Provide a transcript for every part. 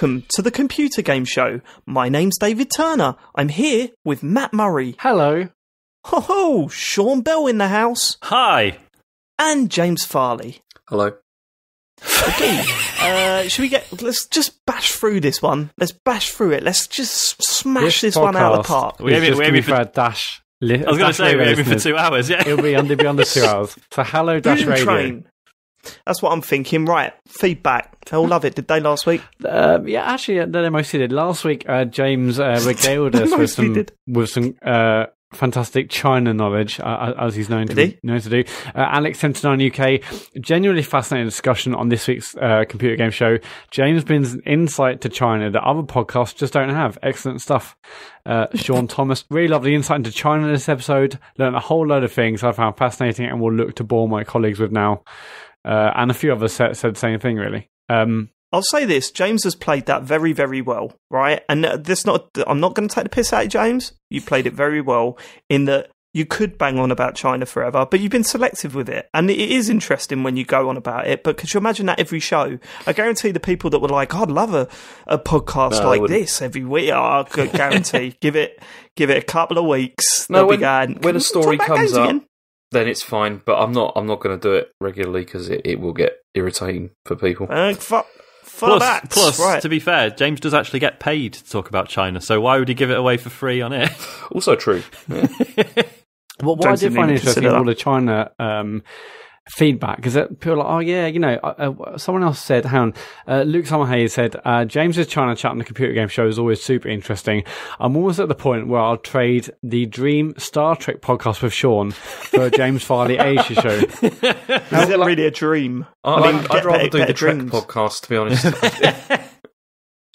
Hello and welcome to the Computer Game Show. My name's David Turner. I'm here with Matt Murray. Hello. Ho ho! Sean Bell in the house. Hi. And James Farley. Hello. Okay, uh, should we get? Let's just bash through this one. Let's bash through it. Let's just smash this, one out of the park. We is aim it- just we gonna be it for for- a dash. Li- I was going to say, we're aiming for two hours, yeah. It'll be under, be under two hours. So hello, Dash Boom Radio. train. That's what I'm thinking. Right, feedback. They all love it. Did they last week? Um, yeah, actually, uh, they mostly did. Last week, uh, James uh, regaled us with some did. with some uh, fantastic China knowledge, uh, as he's known to Did he? be, known to do. Uh, Alex seventy nine UK, genuinely fascinating discussion on this week's uh, computer game show. James brings an insight to China that other podcasts just don't have. Excellent stuff. Uh, Sean Thomas, really lovely insight into China in this episode. Learned a whole load of things I found fascinating and will look to bore my colleagues with now. Uh, and a few others said, said the same thing, really. Um, I'll say this: James has played that very, very well, right? And uh, this not. I'm not going to take the piss out of James. You played it very well in that you could bang on about China forever, but you've been selective with it, and it is interesting when you go on about it. But could you imagine that every show? I guarantee the people that were like, "I'd love a, a podcast No, like this every week," I could guarantee. give it, give it a couple of weeks. No, they'll be when, going, when a story comes up, again?" Then it's fine. But I'm not. I'm not going to do it regularly because it, it will get irritating for people. Uh, fuck, fuck Plus, that. plus right. to be fair, James does actually get paid to talk about China, so why would he give it away for free on it? Also true. Yeah. Well, what I James did didn't find interesting consider all the China um, feedback because people are like, oh yeah, you know, uh, uh, someone else said, hang on, uh, Luke Summerhays said, uh, James's China chat on the computer game show is always super interesting. I'm almost at the point where I'll trade the Dream Star Trek podcast with Sean for a James Farley Asia show. is it really a dream? I, mean, I'd, I'd rather better- do better the Trek podcast, to be honest.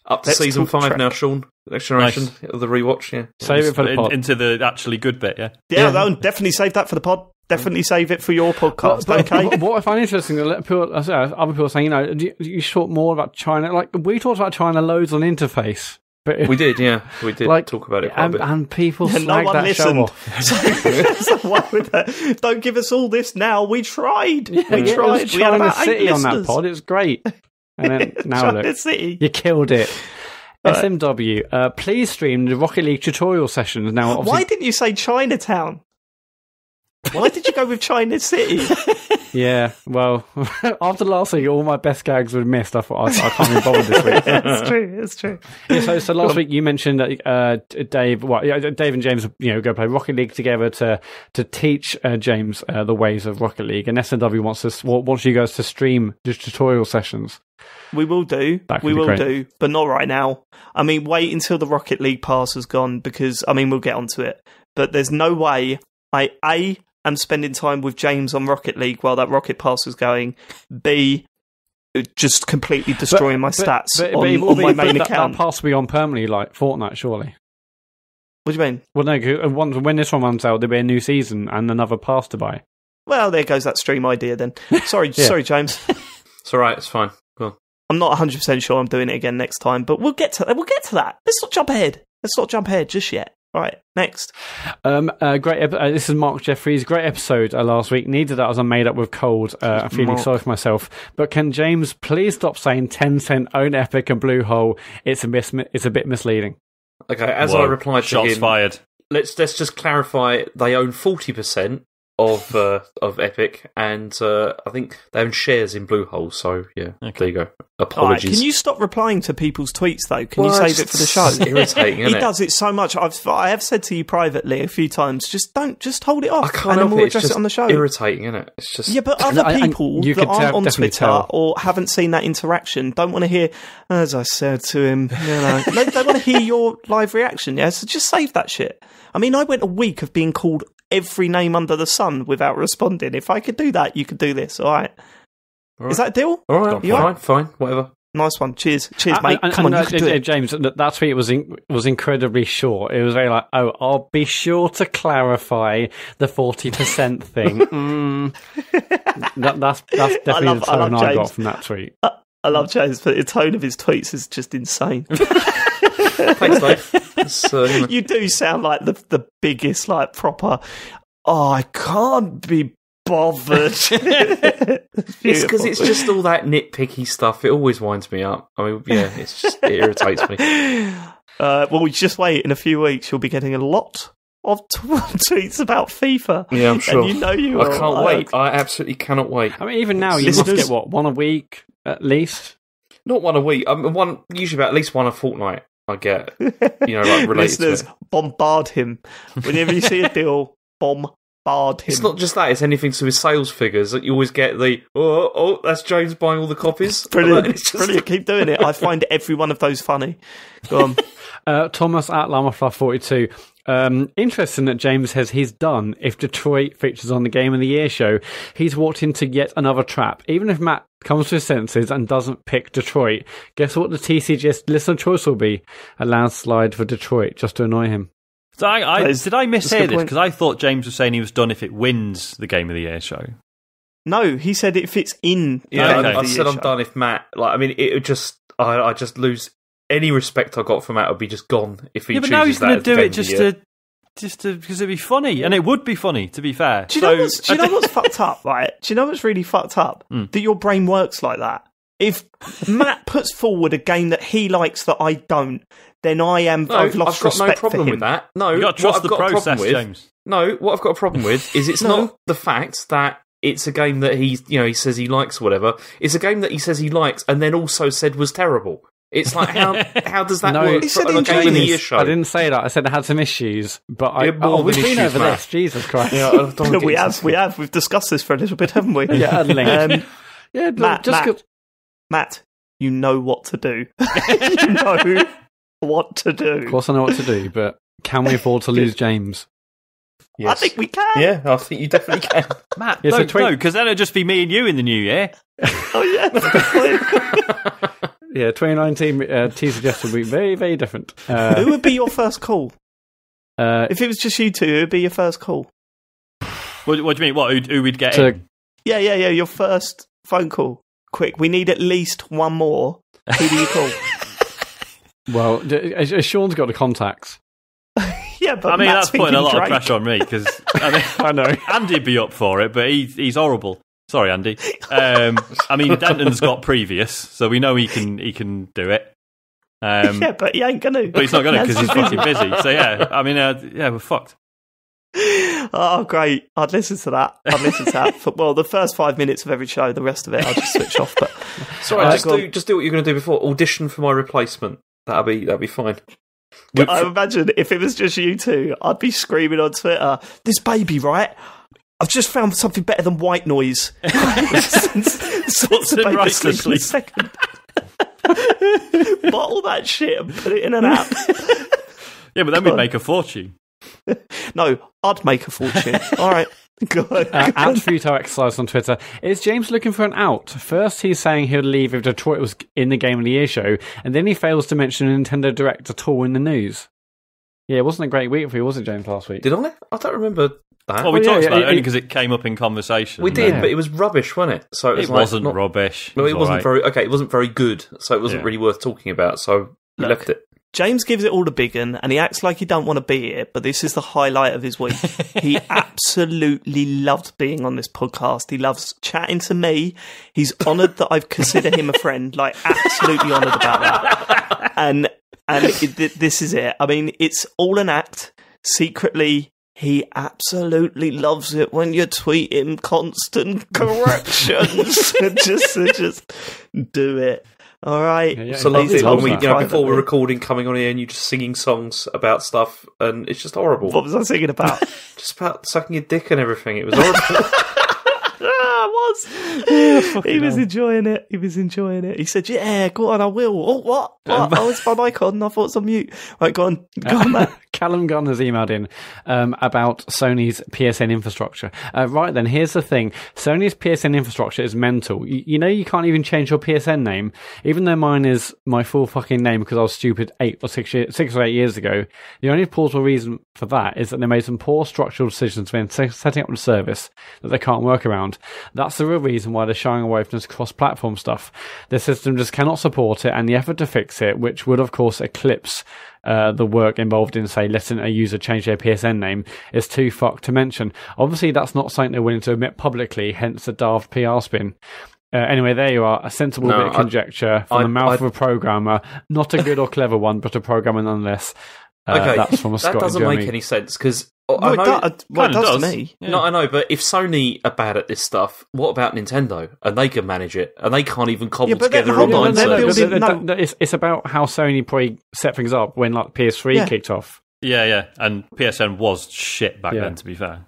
Up to Let's season five Trek. now, Sean. Next generation of the rewatch. Yeah. Save it for the In- pod. into the actually good bit, yeah. Yeah, Yeah. that one, definitely save that for the pod. Definitely save it for your podcast. But- okay. but what I find interesting, that people, other people saying, you know, do you, do you talk more about China? Like we talked about China loads on Interface, but We did. Yeah, we did like talk about it quite a and, bit. and people Yeah, no one that show listened. off. so, so why would that? Don't give us all this now. We tried. we Yeah, it tried. was We had China about eight City on that pod. It was great. And then now China look, City. you killed it. Right. SMW, uh, please stream the Rocket League tutorial sessions. Now, Why didn't you say Chinatown? Why did you go with China City? yeah, well, after last week, all my best gags were missed. I thought I, I can't be bothered this week. It's true. It's true. Yeah, so, so last week you mentioned that uh, Dave, well, Dave and James, you know, go play Rocket League together to to teach uh, James uh, the ways of Rocket League, and SNW wants us wants you guys to stream the tutorial sessions. We will do. We will great. do, but not right now. I mean, wait until the Rocket League pass has gone because I mean we'll get onto it. But there's no way I a am spending time with James on Rocket League while that Rocket pass is going. B just completely destroying my stats but, but on, it on be- my main that, account. That pass will be on permanently, like Fortnite, surely. what do you mean? Well, no, 'cause uh, once when this one runs out, there'll be a new season and another pass to buy. Well, there goes that stream idea then. Sorry, Yeah. sorry, James. It's all right. It's fine. Cool. I'm not 100 percent sure I'm doing it again next time, but we'll get to we'll get to that. Let's not jump ahead. Let's not jump ahead just yet. All right, next. Um, uh, great. ep- Uh, this is Mark Jeffries. Great episode uh, last week. Needed that as I'm made up with cold. Uh, I'm feeling Mark. sorry for myself. But can James please stop saying Tencent own Epic and Bluehole? It's a mis- It's a bit misleading. Okay. As Whoa, I replied to shots him, fired. let's let's just clarify. They own forty percent of uh, of Epic, and uh, I think they own shares in Bluehole. So yeah, there you go. All right, Apologies. can you stop replying to people's tweets though? Can Well, you save it for the show? irritating, he isn't it? does it so much. I've I have said to you privately a few times. Just don't. Just hold it off. I can't and then help we'll it. Address it on the show. irritating, isn't it? It's just Yeah, but other I- I- people you that aren't tell- on Twitter tell. or haven't seen that interaction don't want to hear, as I said to him, you know, they, they want to hear your live reaction. Yeah, so just save that shit. I mean, I went a week of being called every name under the sun without responding. If I could do that, you could do this. All right. All Is that a deal? all right. You Fine, fine, whatever. Nice one. Cheers. Cheers, Uh, mate. and- Come and, on, you uh, do uh, it. James, that, that tweet was in, was incredibly short. It was very like, oh, I'll be sure to clarify the forty percent thing. mm. that, that's that's definitely love- the tone I, James. got from that tweet. I love James, but the tone of his tweets is just insane. Thanks, Dave. It's, uh, you know. you do sound like the the biggest, like proper. Oh, I can't be bothered. It's because it's just all that nitpicky stuff. It always winds me up. I mean, yeah, it's just it irritates me. Uh, well, we just wait. In a few weeks, you'll be getting a lot of t- tweets about FIFA. Yeah, I'm sure. And you know you I can't wait. I absolutely cannot wait. I mean, even now, you must get what one a week at least. Not one a week. I mean, one usually about at least one a fortnight. I get. You know, like related to Listeners, it. bombard him. Whenever you see a deal, bombard him. It's not just that; it's anything to do with sales figures. That you always get the oh, oh, that's James buying all the copies. Brilliant. It's just- Brilliant. Keep doing it. I find every one of those funny. Go on. Uh, Thomas at Lamafluff42. Um, interesting that James says he's done if Detroit features on the Game of the Year show. He's walked into yet another trap. Even if Matt comes to his senses and doesn't pick Detroit, guess what the TCGS listener choice will be? A landslide for Detroit, just to annoy him. So I, I, That is- did I that's a mishear this? Because I thought James was saying he was done if it wins the Game of the Year show. No, he said it fits in. Yeah, Okay. I, I said I'm show. done if Matt. Like, I mean, it would just. I, I just lose any respect I got from Matt. Would be just gone if he yeah, but chooses now he's going to do it just to, just to because it'd be funny, and it would be funny to be fair. Do you So, know what's, do you know what's fucked up, right? Do you know what's really fucked up? Hmm. That your brain works like that. If Matt puts forward a game that he likes that I don't, then I am. No, I've I've lost got no problem for him. with that. No, you got to trust the got a problem process, with- James. No, what I've got a problem with is it's No. not the fact that it's a game that he, you know, he says he likes or whatever. It's a game that he says he likes and then also said was terrible. It's like how how does that No, work He said for he a game of the year show? I didn't say that. I said it had some issues, but I. Yeah, oh, we've than been over Matt. this. Jesus Christ. Yeah, I don't we have, this. we have, we've discussed this for a little bit, haven't we? Yeah, at. Um, yeah, Matt, just Matt. 'cause- Matt, you know what to do. you know what to do. Of course, I know what to do, but can we afford to lose James? Yes. I think we can. Yeah, I think you definitely can. Matt, Yeah, don't tweet- no, because then it'll just be me and you in the new year. Oh yeah. That's a good point. Yeah, 2019 uh, TCGS will be very, very different. Uh, Who would be your first call? uh, If it was just you two, who would be your first call? What, what do you mean? What? Who, who we'd get To- in? Yeah, yeah, yeah. Your first phone call. Quick, we need at least one more. Who do you call? well, d- Sean's got the contacts. yeah, but I mean, Matt's that's putting a thinking lot of pressure on me because I mean, I know. Andy'd be up for it, but he, he's horrible. Sorry, Andy. Um, I mean, Denton's got previous, so we know he can he can do it. Um, yeah, but he ain't gonna. but he's not going to because he's the fucking busy. So yeah, I mean, uh, yeah, we're fucked. Oh, great! I'd listen to that. I'd listen to that. For, well, the first five minutes of every show, the rest of it, I'll just switch off. But Sorry, Uh, just go on. do just do what you're going to do before audition for my replacement. That'll be that'll be fine. I imagine if it was just you two, I'd be screaming on Twitter, "This baby, right? I've just found something better than white noise." Sorts of in right sleep in a second. Bottle that shit and put it in an app. Yeah, but then we'd make a fortune. No, I'd make a fortune. All right, go on. Uh, at Futo Exercise on Twitter. Is James looking for an out? First, he's saying he'll leave if Detroit was in the Game of the Year show, and then he fails to mention Nintendo Direct at all in the news. Yeah, it wasn't a great week for you, was it, James, last week? Did I? I don't remember that. Well, we Oh, yeah, talked yeah, about it it- only because it came up in conversation. we did, Yeah. but it was rubbish, wasn't it? So it, was It like wasn't not- rubbish. No, it was wasn't alright. very okay. It wasn't very good, so it wasn't Yeah. really worth talking about. So we Look. left it. James gives it all the big un, and he acts like he don't want to be here, but this is the highlight of his week. he absolutely loved being on this podcast. He loves chatting to me. He's honoured that I've considered him a friend, like absolutely honoured about that. And and it, th- this is it. I mean, it's all an act. Secretly, he absolutely loves it when you tweet him constant corrections. just, just do it. All right. Yeah, yeah, So he loved does it when we, that. you know, before we're recording, coming on here, and you just singing songs about stuff, and it's just horrible. What was I singing about? Just about sucking your dick and everything. It was horrible. I was. he was enjoying it. He was enjoying it. He said, "Yeah, go on, I will." Oh, what? Um, what? oh, it's my mic on. I thought it was on mute. Right, go on, go on, Matt. Callum Gunn has emailed in um, about Sony's PSN infrastructure. Uh, right then, here's the thing: Sony's PSN infrastructure is mental. You, you know, you can't even change your PSN name, even though mine is my full fucking name because I was stupid eight or six, year, six or eight years ago. The only plausible reason for that is that they made some poor structural decisions when se- setting up the service that they can't work around. That's the real reason why they're shying away from this cross-platform stuff. The system just cannot support it, and the effort to fix it, which would of course eclipse uh, the work involved in, say, letting a user change their PSN name is too fucked to mention. Obviously, that's not something they're willing to admit publicly, hence the daft PR spin. Uh, anyway, there you are, a sensible No, bit of I- conjecture from I- the mouth I- of a programmer. Not a good or clever one, but a programmer nonetheless. Uh, Okay, that's from a that doesn't make any sense because Well, I it, do- well, it does, does. to me. Yeah. No, I know, but if Sony are bad at this stuff, what about Nintendo? And they can manage it, and they can't even cobble Yeah, together hold an online service. it's, it's about how Sony probably set things up when like PS3 Yeah. kicked off. Yeah, yeah. And PSN was shit back Yeah. then, to be fair.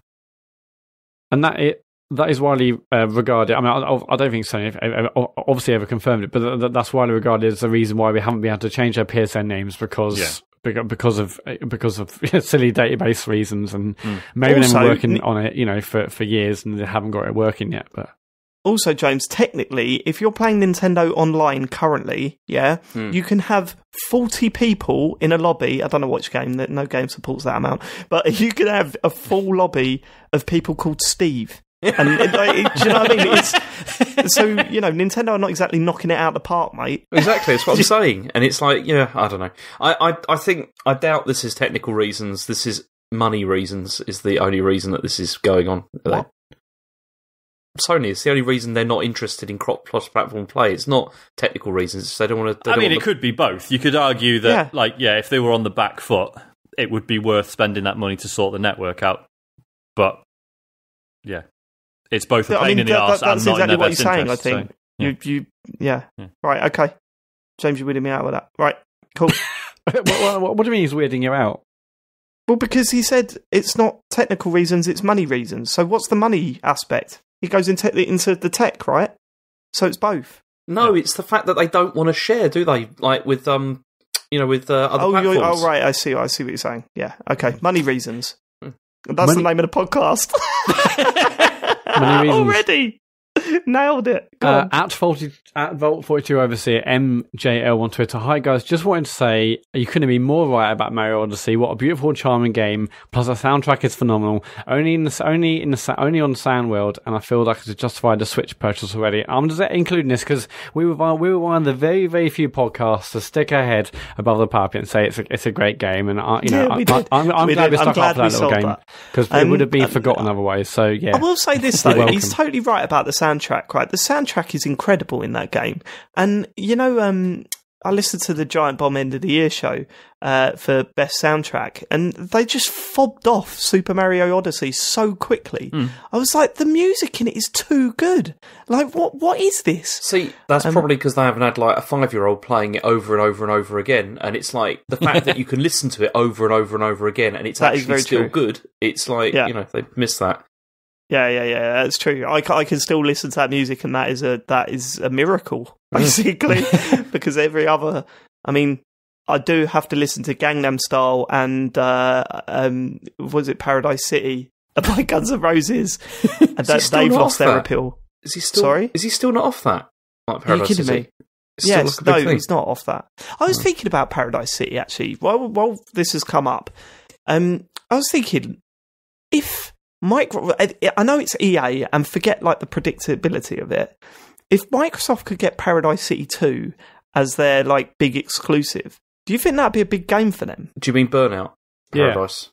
and that it that is widely uh, regarded. I mean, I, I don't think Sony obviously ever confirmed it, but th- th- that's widely regarded as the reason why we haven't been able to change our PSN names because. Yeah. beca- Because of because of silly database reasons, and Mm. maybe they've been working on it, you know, for, for years, and they haven't got it working yet. But Also, James, technically, if you're playing Nintendo Online currently, yeah, Hmm. you can have 40 people in a lobby. I don't know which game, that no game supports that amount, but you can have a full lobby of people called Steve. And it, like, it- do you know what I mean? It's, so, you know, Nintendo are not exactly knocking it out of the park, mate. Exactly, that's what I'm saying. And it's like, yeah, I don't know. I, I, I think, I doubt this is technical reasons. This is money reasons, is the only reason that this is going on. What? Sony, it's the only reason they're not interested in crop cross platform play. It's not technical reasons. It's They don't want to. I mean, it could be both. You could argue that, Yeah. like, yeah, if they were on the back foot, it would be worth spending that money to sort the network out. But, yeah. It's both a I pain mean, in the that- arse that- that's and not in exactly their what best you're saying, I interest, so- think. You, you, yeah. Yeah. Right, okay. James, you're weirding me out with that. Right, cool. what, what, what do you mean he's weirding you out? well, because he said it's not technical reasons, it's money reasons. So what's the money aspect? He goes into, into the tech, right? So it's both. No, it's the fact that they don't want to share, do they? Like with um, you know, with uh, other oh, platforms. oh, right. I see. I see what you're saying. Yeah. Okay. Money reasons. Hmm. That's Money- the name of the podcast. Already nailed it. Go Uh, at 40, at Vault 42 Overseer, MJL on Twitter. Hi guys, just wanted to say you couldn't be more right about Mario Odyssey. What a beautiful, charming game. Plus, the soundtrack is phenomenal. Only in the only in the only on Sound World, and I feel like it's justified the Switch purchase already. I'm just including this because we were one- we were one of the very very few podcasts to stick our head above the parapet and say it's a, it's a great game. And I, you know, Yeah, we I, did. I, am I'm glad did. we I'm stuck up glad for we that little game that. because it Um, would have been uh, forgotten otherwise. So yeah, I will say this though, he's totally right about the soundtrack. Right, the soundtrack is incredible in that game, and you know, um, I listened to the Giant Bomb End of the Year show uh, for best soundtrack, and they just fobbed off Super Mario Odyssey so quickly. Hmm. I was like, the music in it is too good. Like, what? What is this? See, that's Um, probably because they haven't had like a five-year-old playing it over and over and over again, and it's like the fact that you can listen to it over and over and over again, and it's actually still true. good. It's like Yeah. you know they missed that. Yeah, yeah, yeah. That's true. I, I can still listen to that music, and that is a that is a miracle, basically, because every other. I mean, I do have to listen to Gangnam Style and uh, um, was it Paradise City by Guns N' Roses, and that they've lost their that? appeal. Is he still? Sorry? is he still not off that? Like Are you kidding City? me? It's Yes, like no, thing. he's not off that. I was thinking about Paradise City actually. While while this has come up, um, I was thinking if micro, I know it's EA, and forget like the predictability of it. If Microsoft could get Paradise City two as their like big exclusive, do you think that'd be a big game for them? Do you mean Burnout? Yeah. Paradise.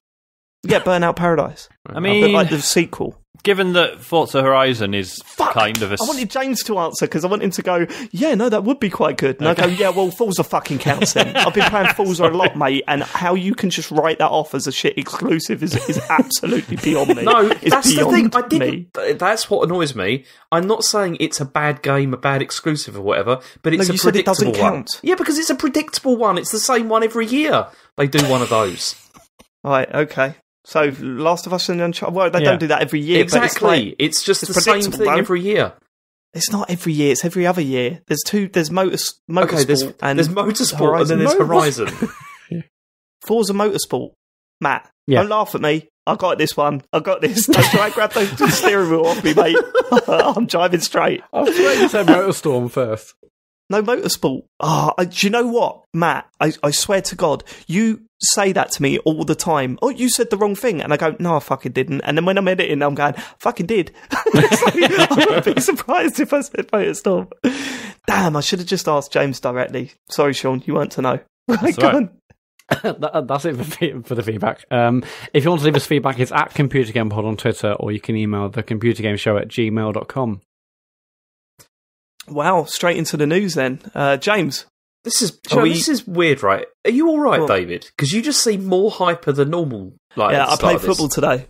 Yeah, Burnout Paradise. I A bit mean, like the sequel. given that Forza Horizon is Fuck! kind of a. I wanted James to answer because I want him to go, yeah, no, that would be quite good. And I go, yeah, well, Forza fucking counts then. I've been playing Forza a lot, mate, and how you can just write that off as a shit exclusive is, is absolutely beyond me. No, it's that's the thing. beyond I didn't. me. That's what annoys me. I'm not saying it's a bad game, a bad exclusive, or whatever, but it's No, a you said it predictable doesn't one. count. Yeah, because it's a predictable one. It's the same one every year. They do one of those. Right, okay. So, Last of Us and Uncharted, well, they Yeah. don't do that every year, exactly. but it's, like, it's just it's the same thing though. every year. it's not every year, it's every other year. There's two, there's Motors, Motorsport Okay, there's and there's motorsport and then there's Mo- Horizon. Forza Motorsport. Matt, Yeah. don't laugh at me. I got this one. I got this. Don't try and grab the steering wheel off me, mate. I'm driving straight. I was waiting to say Motorstorm first. No motorsport. Ah, I do you know what, Matt? I, I swear to God, you say that to me all the time. Oh, you said the wrong thing, and I go, no, I fucking didn't. And then when I'm editing, I'm going, fucking did. I would be surprised if I said motorstorm. Damn, I should have just asked James directly. Sorry, Sean, you weren't to know. That's right. That- that's it for, for the feedback. Um, if you want to leave us feedback, it's at Computer Game Pod on Twitter, or you can email the Computer Game Show at gmail.com. Wow, straight into the news then. Uh, James, This is Are Joe, we- this is weird, right? Are you all right, What? David? Because you just seem more hyper than normal. Like, yeah, I played football today.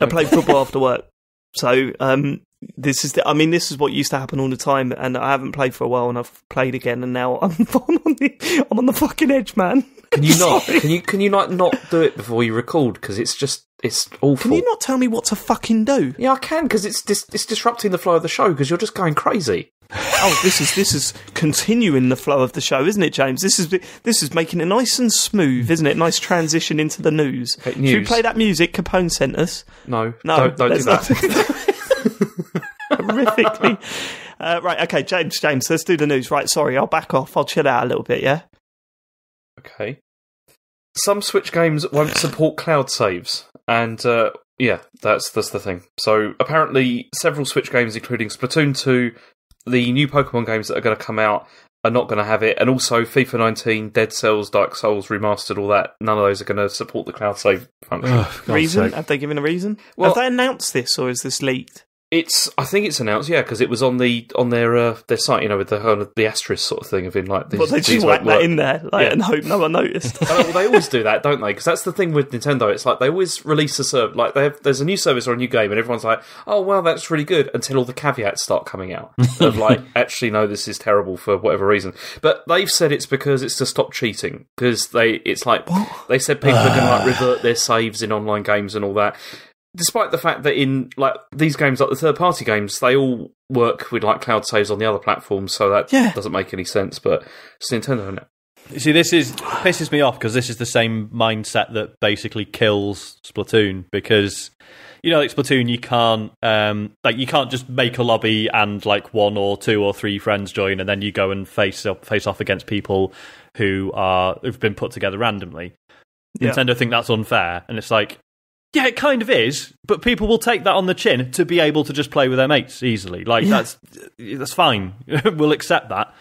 I played football after work. So um, this is, the, I mean, this is what used to happen all the time, and I haven't played for a while, and I've played again, and now I'm, I'm on the, I'm on the fucking edge, man. Can you not? Can you can you like not do it before you record? Because it's just it's awful. Can you not tell me what to fucking do? Yeah, I can because it's dis- it's disrupting the flow of the show because you're just going crazy. Oh, this is this is continuing the flow of the show, isn't it, James? This is this is making it nice and smooth, isn't it? Nice transition into the news. Okay, Should we play that music Capone sent us? No, No, don't, don't do that. Horrifically. Uh, right, okay, James, James, let's do the news. Right, sorry, I'll back off. I'll chill out a little bit, yeah? Okay. Some Switch games won't support cloud saves, and uh, yeah, that's that's the thing. So apparently, several Switch games, including Splatoon two, the new Pokemon games that are going to come out, are not going to have it, and also FIFA 19, Dead Cells, Dark Souls remastered, all that. None of those are going to support the cloud save function. Oh, for God's reason? sake. Have they given a reason? Well- Have they announced this or is this leaked? It's I think it's announced, yeah, because it was on the on their uh, their site, you know, with the of the asterisk sort of thing of in like these. Well, they just whack that in there like, Yeah. and hope no one noticed. Know, well, they always do that, don't they? Because that's the thing with Nintendo. It's like they always release a service, like they have, there's a new service or a new game, and everyone's like, "Oh, well, that's really good," until all the caveats start coming out of like, actually, no, this is terrible for whatever reason. But they've said it's because it's to stop cheating because they, it's like they said people are going to like revert their saves in online games and all that. Despite the fact that in like these games, like the third party games, they all work with like cloud saves on the other platforms, so that Yeah. doesn't make any sense. But it's Nintendo, isn't it? You See, this is pisses me off because this is the same mindset that basically kills Splatoon. Because you know, like Splatoon, you can't um, like you can't just make a lobby and like one or two or three friends join, and then you go and face up, face off against people who are who've been put together randomly. Yeah. Nintendo think that's unfair, and it's like, yeah, it kind of is, but people will take that on the chin to be able to just play with their mates easily. Like Yeah. that's that's fine. we'll accept that.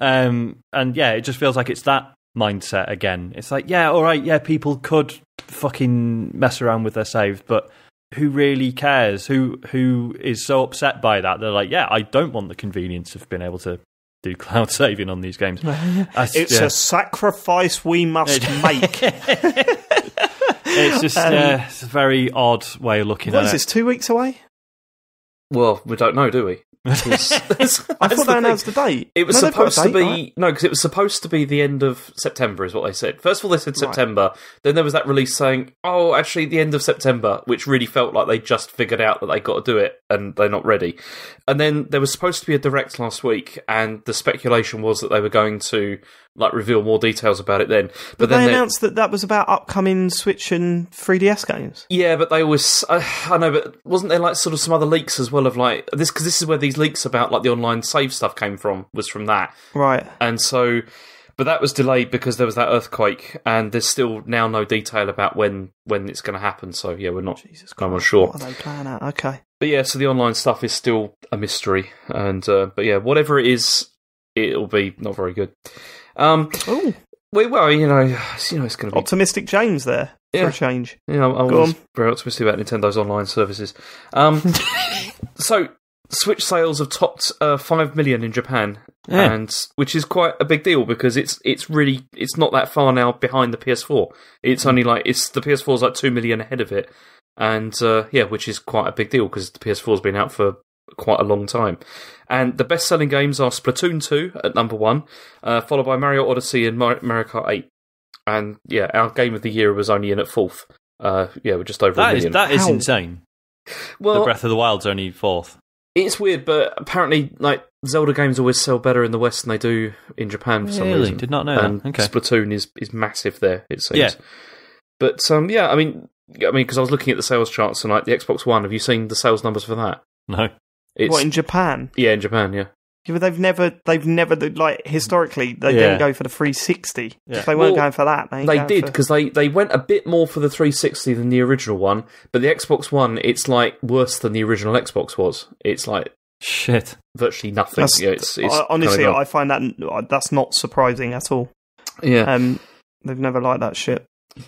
Um, and yeah, it just feels like it's that mindset again. It's like, yeah, all right, yeah, people could fucking mess around with their saves, but who really cares? Who who is so upset by that? They're like, yeah, I don't want the convenience of being able to do cloud saving on these games. It's yeah. a sacrifice we must make. It's just uh, it's a very odd way of looking what at is it. this, two weeks away? Well, we don't know, do we? I thought they announced the date. It was No, they've got a supposed to be right? no, because it was supposed to be the end of September, is what they said. First of all, they said Right. September. Then there was that release saying, "Oh, actually, the end of September," which really felt like they just figured out that they got to do it and they're not ready. And then there was supposed to be a direct last week, and the speculation was that they were going to like reveal more details about it then. But, But then they announced that that was about upcoming Switch and 3DS games. Yeah, but they always. Uh, I know, but wasn't there like sort of some other leaks as well of like this? Because this is where these leaks about like the online save stuff came from. Was from that, Right. and so. But that was delayed because there was that earthquake, and there's still now no detail about when when it's going to happen. So yeah, we're not. Jesus I'm not sure. What are they playing at? Okay. But yeah, so the online stuff is still a mystery, and uh, but yeah, whatever it is, it'll be not very good. Um, Oh, we, well, you know, you know, it's going to be optimistic James there for Yeah. a change. Yeah, I'm always very optimistic about Nintendo's online services. Um, so, Switch sales have topped uh, five million in Japan, Yeah. and which is quite a big deal because it's it's really it's not that far now behind the PS4. It's only like it's the PS4 is like two million ahead of it, and uh, yeah, which is quite a big deal because the PS4 has been out for quite a long time. And the best selling games are Splatoon 2 at number one, uh, followed by Mario Odyssey and Mar- Mario Kart 8. And yeah, our game of the year was only in at fourth. Uh, yeah, we're just over a That is million. that is How? insane. the well, Breath of the Wild's only fourth. it's weird, but apparently, like Zelda games always sell better in the West than they do in Japan for some Really? reason. Did not know and that. Okay. Splatoon is is massive there. It seems. Yeah. But um, yeah, I mean, I mean, because I was looking at the sales charts tonight, the Xbox One. Have you seen the sales numbers for that? No. It's What in Japan? yeah, in Japan, yeah. Yeah, but they've never, they've never like historically they Yeah. didn't go for the 360. Yeah. If they weren't Well, going for that, they, They going did for- because they, they went a bit more for the 360 than the original one, but the Xbox One it's like worse than the original Xbox was. It's like Shit. virtually nothing. That's- yeah, it's, it's I- honestly, kinda I find that that's not surprising at all. yeah. Um, they've never liked that shit.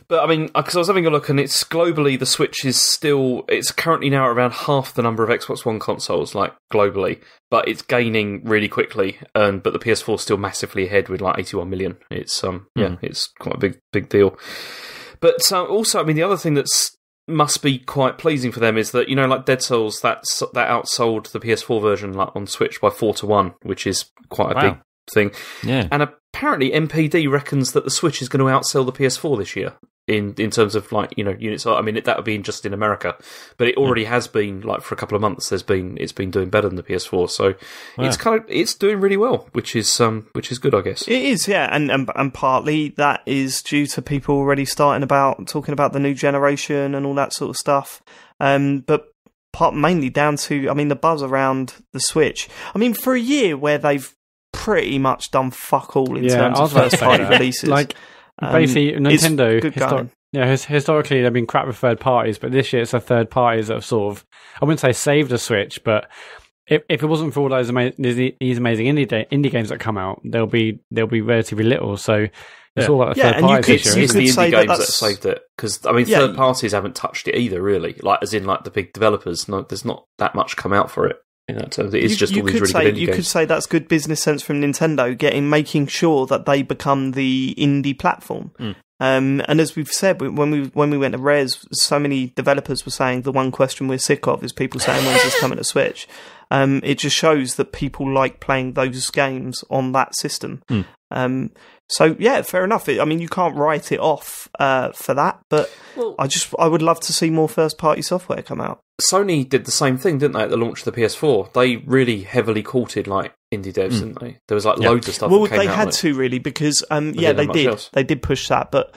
But I mean, because I was having a look, and it's globally the Switch is still it's currently now around half the number of Xbox One consoles, like globally, but it's gaining really quickly. And but the PS4 is still massively ahead with like 81 million. It's um yeah, Mm. it's quite a big big deal. But uh, also, I mean, the other thing that's must be quite pleasing for them is that you know, like Dead Cells that that outsold the PS4 version like on Switch by four to one, which is quite a Wow. big thing. Yeah. And apparently, NPD reckons that the Switch is going to outsell the PS4 this year in in terms of like you know units. I mean, that would be just in America, but it already has been like for a couple of months. There's been it's been doing better than the PS4, so it's kind of it's doing really well, which is um which is good, I guess. It is, yeah, and, and and partly that is due to people already starting about talking about the new generation and all that sort of stuff. Um, but part mainly down to, I mean, the buzz around the Switch. I mean, for a year where they've pretty much done fuck all in Yeah, terms of was about to first say party releases. Like Um, basically, Nintendo. good histo- going. yeah, his, historically they've been crap with third parties, but this year it's the third parties that have sort of I wouldn't say saved the Switch, but if if it wasn't for all those ama- these these amazing indie da- indie games that come out, there'll be there'll be relatively little. So it's Yeah. all about the Yeah, third and you parties could- this year. It's isn't could it? the indie games that, that's- saved it because I mean, Yeah, third parties haven't touched it either, really. Like as in like the big developers, no, there's not that much come out for it. In that terms, it is you, just you all could really say good you games. could say that's good business sense from Nintendo, getting making sure that they become the indie platform. Mm. Um, and as we've said when we when we went to Res, so many developers were saying the one question we're sick of is people saying when's this coming to Switch. Um, it just shows that people like playing those games on that system. Mm. Um, so yeah, fair enough. I mean, you can't write it off uh, for that, but Well- I just I would love to see more first party software come out. Sony did the same thing, didn't they, at the launch of the PS4? They really heavily courted like indie devs, didn't they? There was like Yeah. loads of stuff. well, that came they out had on to really because um, They yeah, they did. else. They did push that, but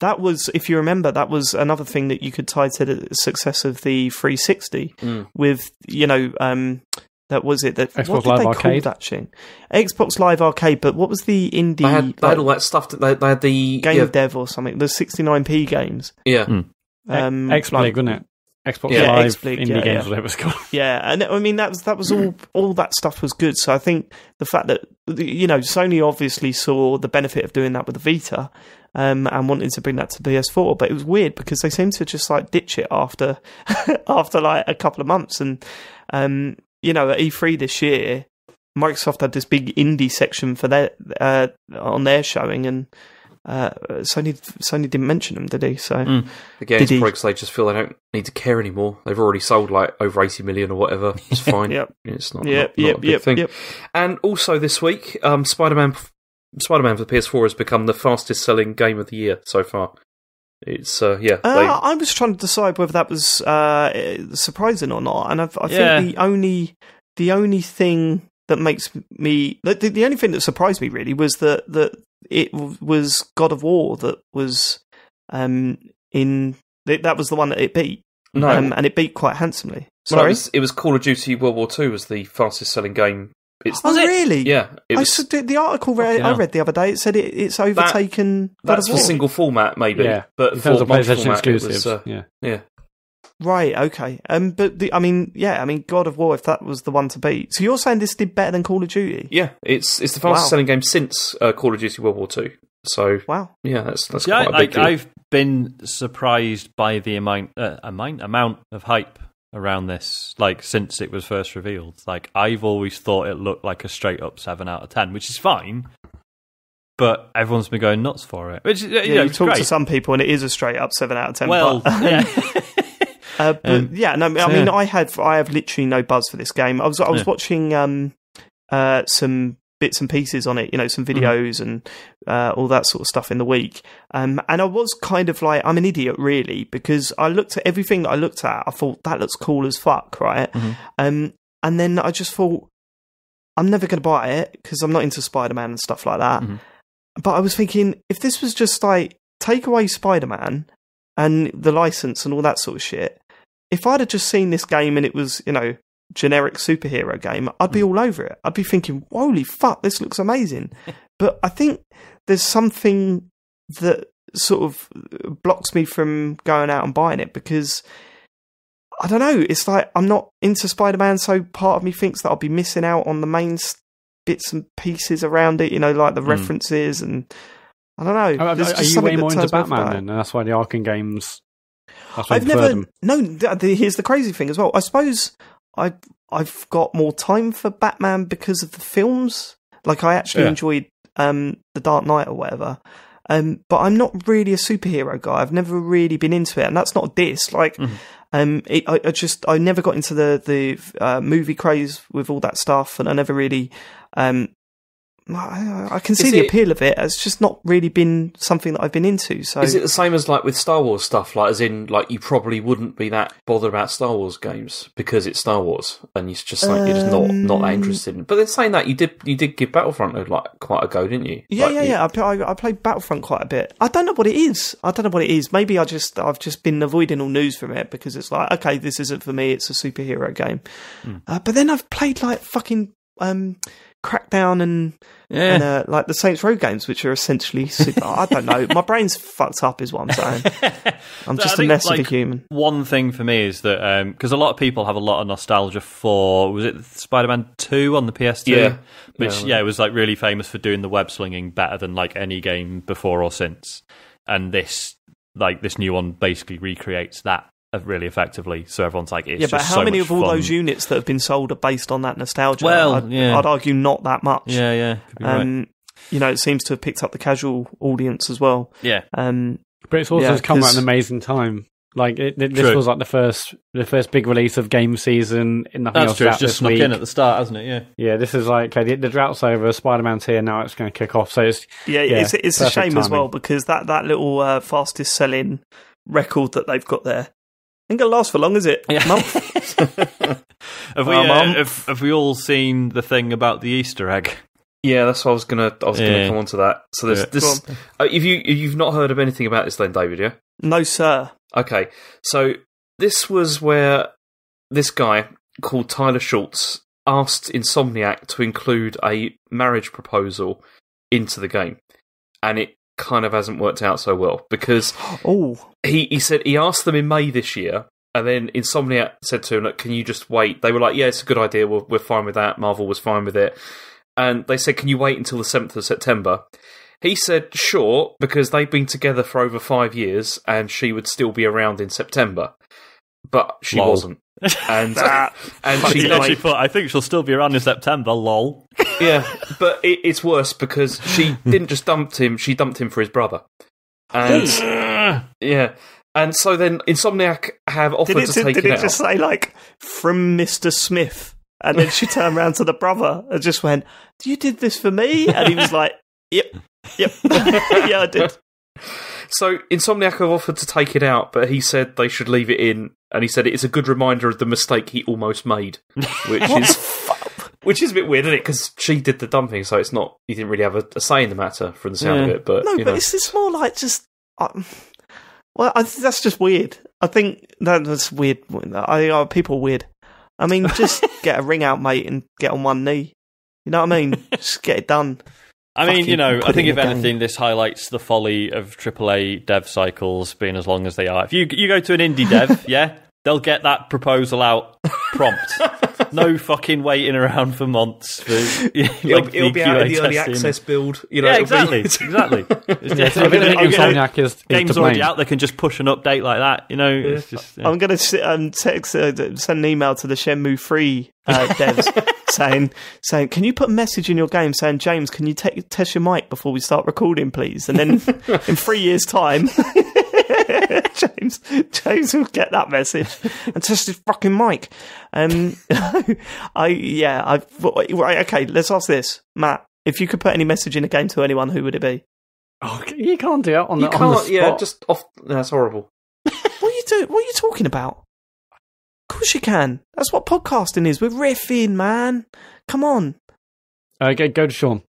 that was, if you remember, that was another thing that you could tie to the success of the 360 Mm. with you know. Um, that was it. That Xbox what did Live they Arcade? call that thing? Xbox Live Arcade. But what was the indie They had, they like, had all that stuff. That they, they had the game yeah, dev or something? The 69p games. yeah. Um, X like- wasn't it? Xbox Yeah, Live X-League, indie yeah, games, yeah. whatever it's called. Yeah, and I mean that was that was all all that stuff was good. So I think the fact that you know Sony obviously saw the benefit of doing that with the Vita, um, and wanted to bring that to PS4, but it was weird because they seemed to just like ditch it after after like a couple of months, and um, you know at E3 this year, Microsoft had this big indie section for their uh, on their showing, and uh, Sony Sony didn't mention them, did he? So Mm. Again, Did it's he- they just feel they don't need to care anymore. They've already sold like over 80 million or whatever. It's fine. Yep. It's not, yep, not, not yep, a big yep, thing. yep. And also this week, um, Spider-Man, Spider-Man for the PS4 has become the fastest-selling game of the year so far. It's uh, yeah, Uh, they, I was trying to decide whether that was uh, surprising or not, and I've, I Yeah. think the only the only thing that makes me the, the only thing that surprised me really was that that it was God of War that was um in that that was the one that it beat, no. um, and it beat quite handsomely. well, it Sorry, was, it was Call of Duty World War Two was the fastest-selling game. It's oh really? yeah, it I was. saw the, the article re- Fucking I read the other day. It said it, it's overtaken. God that's of for single format, maybe. Yeah, but in terms for of PlayStation multi-format, it was, uh, yeah. yeah. Right, okay. Um, but the, I mean, yeah, I mean, God of War, if that was the one to beat. So you're saying this did better than Call of Duty? Yeah, it's it's the Wow. fastest selling game since uh, Call of Duty World War Two. So Wow. yeah, that's that's Yeah, quite a I, big deal. I've been surprised by the amount, uh, amount amount of hype around this. Like since it was first revealed, like I've always thought it looked like a straight up seven out of ten, which is fine. But everyone's been going nuts for it, which uh, Yeah, you know, you talk great. to some people and it is a straight up 7 out of 10. well, but, yeah. uh, but Um, yeah, no, I mean, yeah. I had, I have literally no buzz for this game. I was, I was Yeah. watching, um, uh, some bits and pieces on it, you know, some Mm-hmm. videos and, uh, all that sort of stuff in the week. Um, and I was kind of like, I'm an idiot really, because I looked at everything that I looked at. I thought that looks cool as fuck, right? Mhm. Um, and then I just thought, I'm never going to buy it because I'm not into Spider Man and stuff like that. Mhm. But I was thinking, if this was just like, take away Spider Man and the license and all that sort of shit, if I'd have just seen this game and it was, you know, generic superhero game, I'd be all over it. I'd be thinking, holy fuck, this looks amazing. but I think there's something that sort of blocks me from going out and buying it because I don't know. It's like I'm not into Spider Man, so part of me thinks that I'll be missing out on the main bits and pieces around it, you know, like the Mm. references and I don't know. Are, There's are just you way more into turns me off Batman then? And that's why the Arkham games. I've never. No, th- th- here's the crazy thing as well. I suppose I I've got more time for Batman because of the films. Like I actually Yeah. enjoyed um the Dark Knight or whatever. Um, but I'm not really a superhero guy. I've never really been into it, and that's not a diss. Like, Mhm. um, it, I, I just I never got into the the uh, movie craze with all that stuff, and I never really um. I, I can see Is the appeal of it. It's just not really been something that I've been into. So Is it the same as like with Star Wars stuff? Like, as in, like you probably wouldn't be that bothered about Star Wars games because it's Star Wars, and you're just like you're just not not that Um, interested. in But then saying that, you did you did give Battlefront like quite a go, didn't you? Yeah, Like, yeah, you- yeah. I, I, I played Battlefront quite a bit. I don't know what it is. I don't know what it is. Maybe I just I've just been avoiding all news from it because it's like okay, this isn't for me. It's a superhero game. Hmm. Uh, but then I've played like fucking um, Crackdown and Yeah. and uh, like the Saints Row games, which are essentially super. I don't know. My brain's fucked up, is what I'm saying. I'm So I just a mess of a human. One thing for me is that because a lot of people have a lot of nostalgia for was it Spider-Man Two on the PS2, Yeah. which Yeah. yeah. was like really famous for doing the web slinging better than like any game before or since, and this like this new one basically recreates that really effectively. So everyone's like, it's Yeah, but how so many of all fun. those units that have been sold are based on that nostalgia? Well, I'd, yeah. I'd argue not that much. Yeah, yeah, could be right. Um, you know, it seems to have picked up the casual audience as well. yeah. Um, But it's also Yeah, just come at an amazing time. Like it, it- this True. was like the first the first big release of game season. and Nothing That's true. It's just snuck week. in at the start, hasn't it? Yeah. Yeah, this is like okay, the, the drought's over. Spider Man's here now. It's going to kick off. So it's yeah, Yeah, it's it's a perfect shame as well because that that little uh, fastest selling record that they've got there ain't gonna last for long, is it? Yeah. Month? have we Um, uh, have, have we all seen the thing about the Easter egg? yeah. That's what I was gonna I was Yeah. gonna come on to that. So there's Yeah. this. Uh, if you if you've not heard of anything about this, then David, yeah. no, sir. Okay, so this was where this guy called Tyler Schultz asked Insomniac to include a marriage proposal into the game, and it kind of hasn't worked out so well because Oh, he he said he asked them in May this year, and then Insomniac said to him, "Look, "Can you just wait?" They were like, "Yeah, it's a good idea. We're, we're fine with that." Marvel was fine with it, and they said, "Can you wait until the seventh of September?" He said, "Sure," because they've been together for over five years, and she would still be around in September, but she Lol. wasn't, and and She actually like, put, I think she'll still be around in September. Lol. yeah, but it, it's worse because she didn't just dump him; she dumped him for his brother, and yeah. And so then Insomniac have offered did it, to take did it, it out. just say like from Mister Smith? And then she turned around to the brother and just went, "You did this for me?" And he was like, "Yep, yep, yeah, I did." So Insomniac have offered to take it out, but he said they should leave it in, and he said it is a good reminder of the mistake he almost made, which is which is a bit weird, isn't it? Because she did the dumping, so it's not he didn't really have a, a say in the matter from the sound of it. But No, you but know. it's, it's more like just. Uh, well, I, that's just weird. I think that, that's weird. I uh, people are weird. I mean, just get a ring out, mate, and get on one knee. You know what I mean? just get it done. I mean, you know, I think if the game. anything, this highlights the folly of AAA dev cycles being as long as they are. If you you go to an indie dev, yeah, they'll get that proposal out prompt. no fucking waiting around for months for It'll, lengthy it'll be out in the early access build, you know. yeah, it'll be- exactly, exactly. It's I think I'm gonna- Insomniac is, is game's to already out. They can just push an update like that. You know, it's just yeah. I'm going to um, text, uh, send an email to the Shenmue 3 uh, devs saying, saying, can you put a message in your game saying, James, can you te- test your mic before we start recording, please? And then in three years' time, James James will get that message and test his fucking mic. Um, I yeah, I right. Okay, let's ask this, Matt. If you could put any message in a game to anyone, who would it be? Oh, you can't do that on You the, on the can't, yeah, just off. That's horrible. What are you doing? What are you talking about? Of course you can. That's what podcasting is. We're riffing, man. Come on. Uh, go, go to Sean.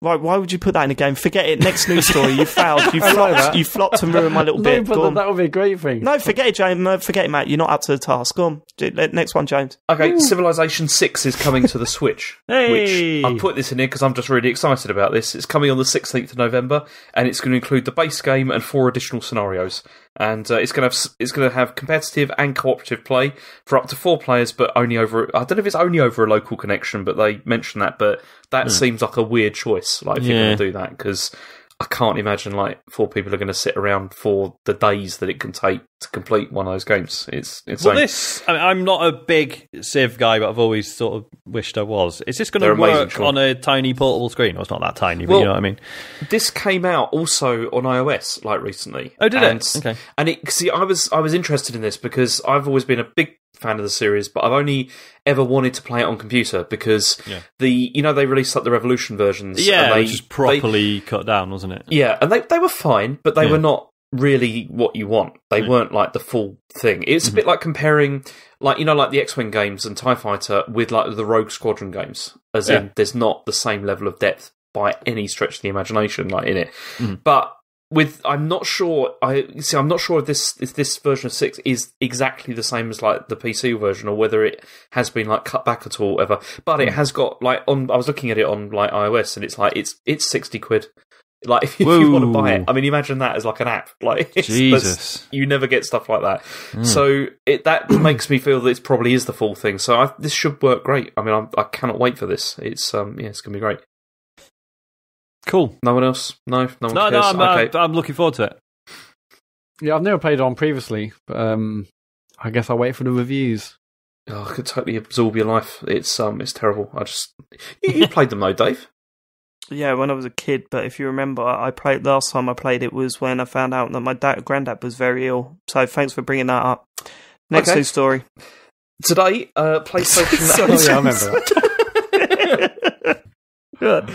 Right, why would you put that in a game? Forget it. Next news story. You failed. You flopped. that. You flopped and ruined my little No, bit. but that, that would be a great thing. No, forget it, James. No, forget it, Matt. You're not up to the task. Go on. Next one, James. Okay, Civilization Six is coming to the Switch. Hey! Which I put this in here because I'm just really excited about this. It's coming on the 16th of November, and it's going to include the base game and four additional scenarios. And uh, it's going to have it's going to have competitive and cooperative play for up to four players, but only over. I don't know if it's only over a local connection, but they mention that. But that seems like a weird choice. Like if you're going to do that, because I can't imagine like four people are going to sit around for the days that it can take to complete one of those games. It's insane. Well, this I mean, I'm not a big Civ guy, but I've always sort of wished I was. Is this going to work Sean. on a tiny portable screen? Well, it's not that tiny, but Well, you know what I mean. this came out also on iOS like recently. Oh, did and, it? Okay. And it see, I was I was interested in this because I've always been a big fan of the series, but I've only ever wanted to play it on computer because Yeah. the you know they released like the Revolution versions. Yeah, and they, which is they- properly cut down, wasn't it? yeah, and they they were fine, but they Yeah. were not really what you want. They Yeah. weren't like the full thing. It's Mm-hmm. a bit like comparing, like you know, like the X-wing games and Tie Fighter with like the Rogue Squadron games, as in there's not the same level of depth by any stretch of the imagination, like in it. Mhm. But with, I'm not sure. I see. I'm not sure if this if this version of six is exactly the same as like the PC version, or whether it has been like cut back at all, whatever. But Hmm. it has got like on. I was looking at it on like iOS, and it's like it's it's sixty quid. Like if, you- if you want to buy it, I mean, imagine that as like an app. Like Jesus. you never get stuff like that. So it that makes me feel that it probably is the full thing. So I, this should work great. I mean, I'm, I cannot wait for this. It's um yeah, it's gonna be great. Cool. No one else? No, no one No, no, cares. I'm, okay. uh, I'm looking forward to it. Yeah, I've never played it on previously, but um, I guess I'll wait for the reviews. Oh, I could totally absorb your life. It's um, it's terrible. I just you, you played them though, Dave. Yeah, when I was a kid, but if you remember, I played last time I played it was when I found out that my dad, granddad was very ill. So thanks for bringing that up. Next Okay. news story. Today, uh, PlayStation. Sorry, Oh, yeah, I remember that. Good.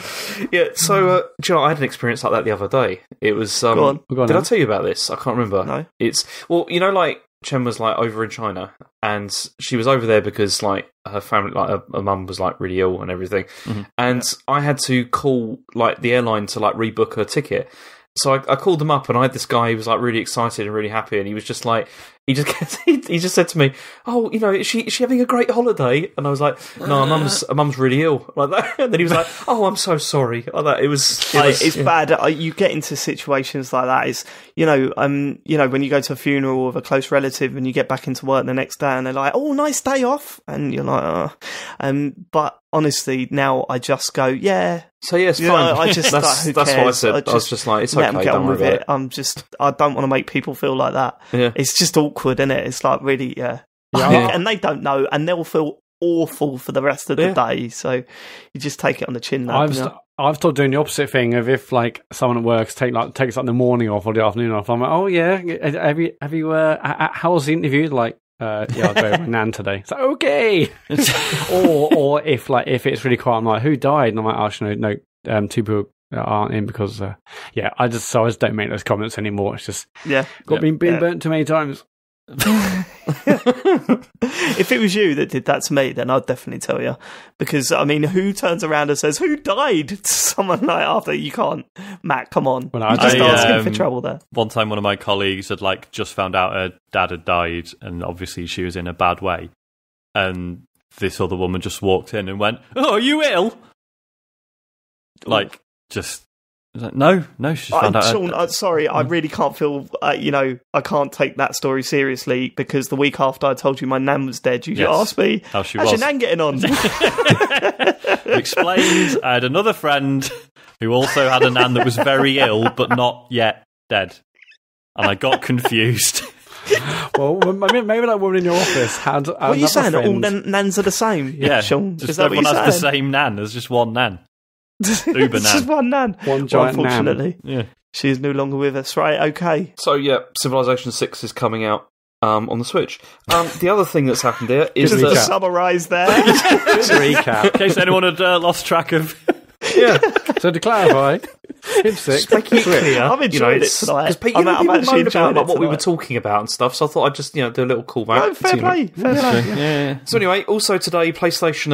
yeah, so uh, do you know, I had an experience like that the other day. It was um, Go on. We're going Did I tell you about this? I can't remember. No. It's well, you know, like Chen was like over in China, and she was over there because like her family, like her, her mum was like really ill and everything, Mhm. and I had to call like the airline to like rebook her ticket. So I, I called them up, and I had this guy who was like really excited and really happy, and he was just like, he just he, he just said to me, "Oh, you know, is she is she having a great holiday?" And I was like, "No, mum's mum's really ill," like that. And then he was like, "Oh, I'm so sorry." Like that. It was, it was it's yeah. bad. You get into situations like that. It's you know, um, you know, when you go to a funeral of a close relative and you get back into work the next day and they're like, "Oh, nice day off," and you're like, "Oh," um, but honestly, now I just go, "Yeah, So yeah, it's fine. I just- that's, like, that's what I said. I I, was just just like, it's okay, get don't on worry with about it." I'm just, I don't want to make people feel like that. Yeah. It's just awkward, it? It's like really, yeah, Yeah. and they don't know, and they'll feel awful for the rest of the Yeah. day. So you just take it on the chin. Though, I've you know? st- I've started doing the opposite thing of if like someone at work take like takes like the morning off or the afternoon off. I'm like, oh yeah, have you have you uh, how was the interview? Like, uh, yeah, I'll go with my nan today. It's like okay. or or if like if it's really quiet, I'm like, who died? And I'm like, actually no, no, um, two people aren't in because uh, yeah, I just so I just don't make those comments anymore. It's just yeah. got Yeah. been been Yeah. burnt too many times. if it was you that did that to me, then I'd definitely tell you. Because I mean, who turns around and says who died to someone like after? You can't, Matt. Come on, Well, I- just I, asking for um, trouble there. One time, one of my colleagues had like just found out her dad had died, and obviously she was in a bad way. And this other woman just walked in and went, "Oh, are you ill?" Like, just like, no, no. She just uh, found I, out. Sean, I'm sorry, I mm. really can't feel. Uh, you know, I can't take that story seriously because the week after I told you my nan was dead, you Yes. asked me how she how's was. your nan getting on. Explained. I had another friend who also had a nan that was very ill, but not yet dead, and I got confused. Well, maybe, maybe that woman in your office had. what are you saying? All nan- nans are the same. Yeah, Sean. just Is that what everyone you're has the same nan. There's just one nan. Uber it's just one nan. One Well, giant nan. unfortunately, Yeah. she is no longer with us. Right? Okay. So yeah, Civilization Six is coming out um, on the Switch. Um, the other thing that's happened here is Just To recap. summarise there. Just a recap. In case anyone had uh, lost track of. Yeah, So to clarify, Civ Six. making it clear. I've you know, enjoyed it it's- tonight. 'cause pe- I'm- know, I'm people actually moan enjoying about like, it what we were talking about and stuff. So I thought I'd just you know do a little callback. No, fair play. Fair play. Yeah. So anyway, also today, PlayStation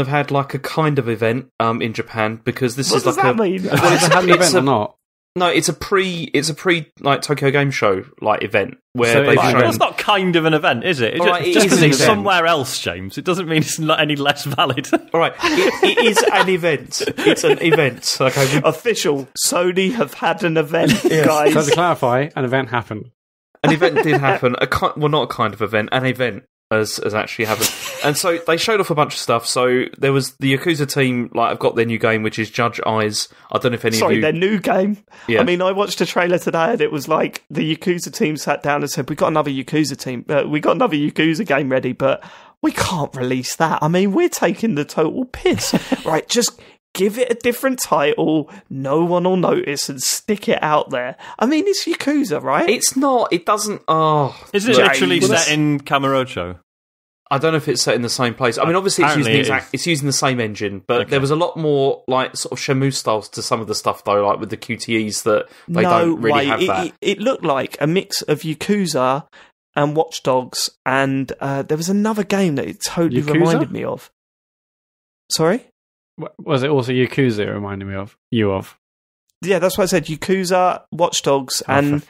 have had like a kind of event in Japan because this What is does like that a mean? Well, it's a had an It's event a- or not? no, it's a pre, it's a pre like Tokyo Game Show like event where So they've it's- shown. That's not kind of an event, is it? It All ju- right, it just because it's event. somewhere else, James, it doesn't mean it's not any less valid. All right, it, it is an event. It's an event. Okay, we- Official. Sony have had an event, guys. So to clarify, an event happened. an event did happen. A ki- well, not a kind of event, an event. Has has actually happened. and so they showed off a bunch of stuff. So there was the Yakuza team. Like I've got their new game, which is Judge Eyes. I don't know if any Sorry, of you. their new game. Yeah. I mean, I watched a trailer today, and it was like the Yakuza team sat down and said, "We got another Yakuza team. Uh, we got another Yakuza game ready, but we can't release that. I mean, we're taking the total piss, right? Just." Give it a different title, no one will notice, and stick it out there. I mean, it's Yakuza, right? It's not. It doesn't. Oh, Is it James. literally set in Kamurocho? I don't know if it's set in the same place. I mean, obviously it's using the it exact, is. it's using the same engine, but Okay. there was a lot more like sort of Shenmue styles to some of the stuff though, like with the QTEs that they no don't really way. have it, that. It, it looked like a mix of Yakuza and Watch Dogs, and uh, there was another game that it totally Yakuza? reminded me of. Sorry? W- Was it also Yakuza it reminded me of? You of? Yeah, that's what I said. Yakuza, Watch Dogs, Oh, and for-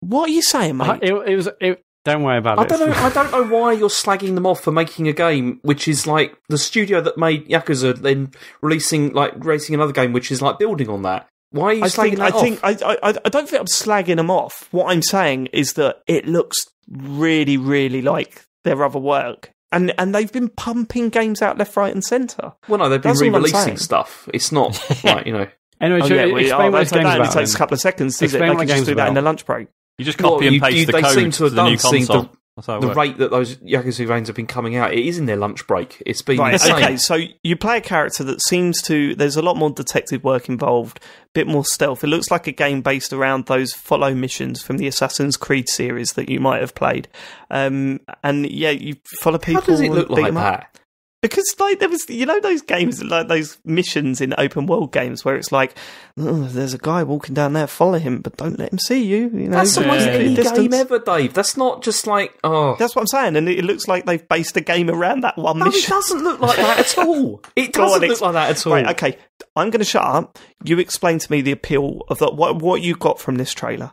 what are you saying, mate? I- it, it was. It, don't worry about I it. don't know. I don't know why you're slagging them off for making a game which is like the studio that made Yakuza, then releasing like racing another game which is like building on that. Why are you I slagging think, I that think, off? I, I, I don't think I'm slagging them off. What I'm saying is that it looks really, really like their other work, and and they've been pumping games out left, right, and centre. well, no, they've been That's re-releasing stuff. It's not like you know. Anyway, Oh, should yeah, well, explain oh, what this that game's only about. takes a couple of seconds, does Explain it? They what can just game's do that in about. the lunch break. You just Well, copy and paste you- the they code seem to to have the new done, seeing console. the- That's how it the rate that those Yakuza games have been coming out, it is in their lunch break. It's been Right. insane. Okay. So you play a character that seems to. There's a lot more detective work involved. Bit more stealth. It looks like a game based around those follow missions from the Assassin's Creed series that you might have played. Um, and yeah, you follow people. How does it look like that? Because like there was, you know, those games like those missions in open world games where it's like, oh, there's a guy walking down there, follow him, but don't let him see you. You know, That's the keep most any distance. game ever, Dave. That's not just like oh. That's what I'm saying, and it, it looks like they've based a game around that one no, it doesn't look like that at all. It doesn't ex- look like that at all. Right, okay. I'm going to shut up. You explain to me the appeal of that. What what you got from this trailer?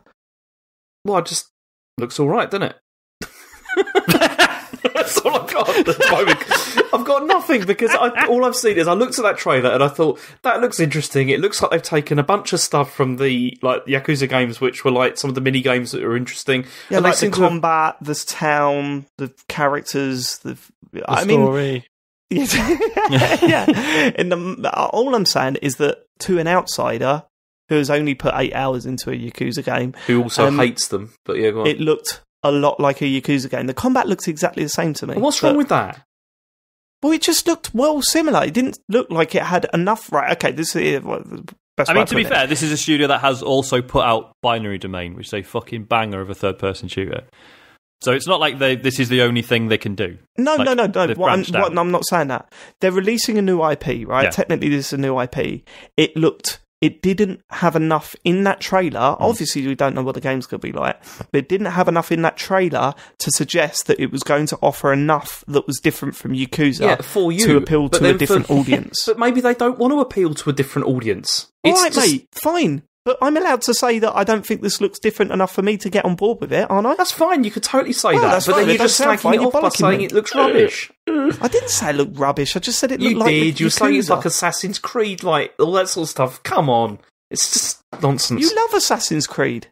Well, it just looks all right, doesn't it? That's all I've got at the moment. I've got nothing because I, all I've seen is I looked at that trailer and I thought that looks interesting. It looks like they've taken a bunch of stuff from the like Yakuza games, which were like some of the mini games that are interesting. Yeah, and they like the seem to have- combat, the town, the characters. The, The I mean, story. yeah. And the, all I'm saying is that to an outsider who has only put eight hours into a Yakuza game, who also um, hates them. But yeah, go on. it looked a lot like a Yakuza game. The combat looks exactly the same to me. What's wrong with that? Well, it just looked well similar. It didn't look like it had enough. Right? Okay, this is well, the best. I mean, to be it. fair, this is a studio that has also put out Binary Domain, which is a fucking banger of a third-person shooter. So it's not like they, this is the only thing they can do. No, Like, no, no, no. What I'm, what. I'm not saying that. They're releasing a new IP, right? Yeah. Technically, this is a new IP. It looked, it didn't have enough in that trailer. Hmm. Obviously, we don't know what the game's going to be like, but it didn't have enough in that trailer to suggest that it was going to offer enough that was different from Yakuza Yeah, for you to appeal to a then for- different audience. But maybe they don't want to appeal to a different audience. All It's right, just- mate, fine. But I'm allowed to say that I don't think this looks different enough for me to get on board with it, aren't I? That's fine. You could totally say Well, that, but fine. then you're just slagging it off by saying it looks rubbish. I didn't say it looked rubbish. I just said it You looked like did. You were saying it's like Assassin's Creed, like all that sort of stuff. Come on, it's just nonsense. You love Assassin's Creed.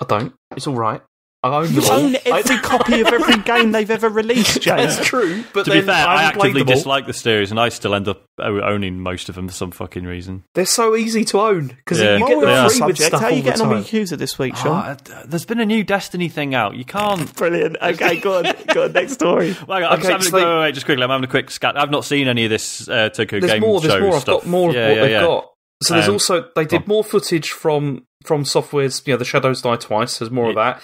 I don't. It's all right. I own You them all. own every copy of every game they've ever released, James. That's true. But to then be fair, I, haven't actively dislike the series, and I still end up owning most of them for some fucking reason. They're so easy to own because Yeah. you get them on the free with subject, stuff how are you the getting on time. with Yakuza this week, Sean? Oh, uh, there's been a new Destiny thing out. You can't. Brilliant. Okay, go on. Go on. Next story. Well, I'm Okay, just having so wait, wait, wait, just quickly. I'm having a quick scat. I've not seen any of this uh, Tokyo There's Game more. There's Show more. I've got more of yeah, what yeah, they've yeah. got. So there's Um, also they did more footage from FromSoftware's. You know, the Shadows Die Twice. There's more of that.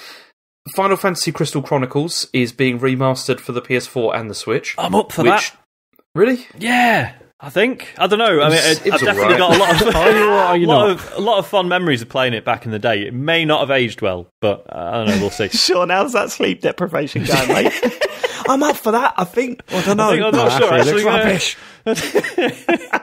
Final Fantasy Crystal Chronicles is being remastered for the PS4 and the Switch. I'm up for which that. really Yeah, I think. I don't know. I mean, was- it, it I've definitely alright. got a lot of. Are you are you a lot of a lot of fond memories of playing it back in the day. It may not have aged well, but uh, I don't know. We'll see. Sean, how's that sleep deprivation going, mate? I'm up for that. I think. I don't know. I think- I'm not sure. actually, it Actually, looks uh,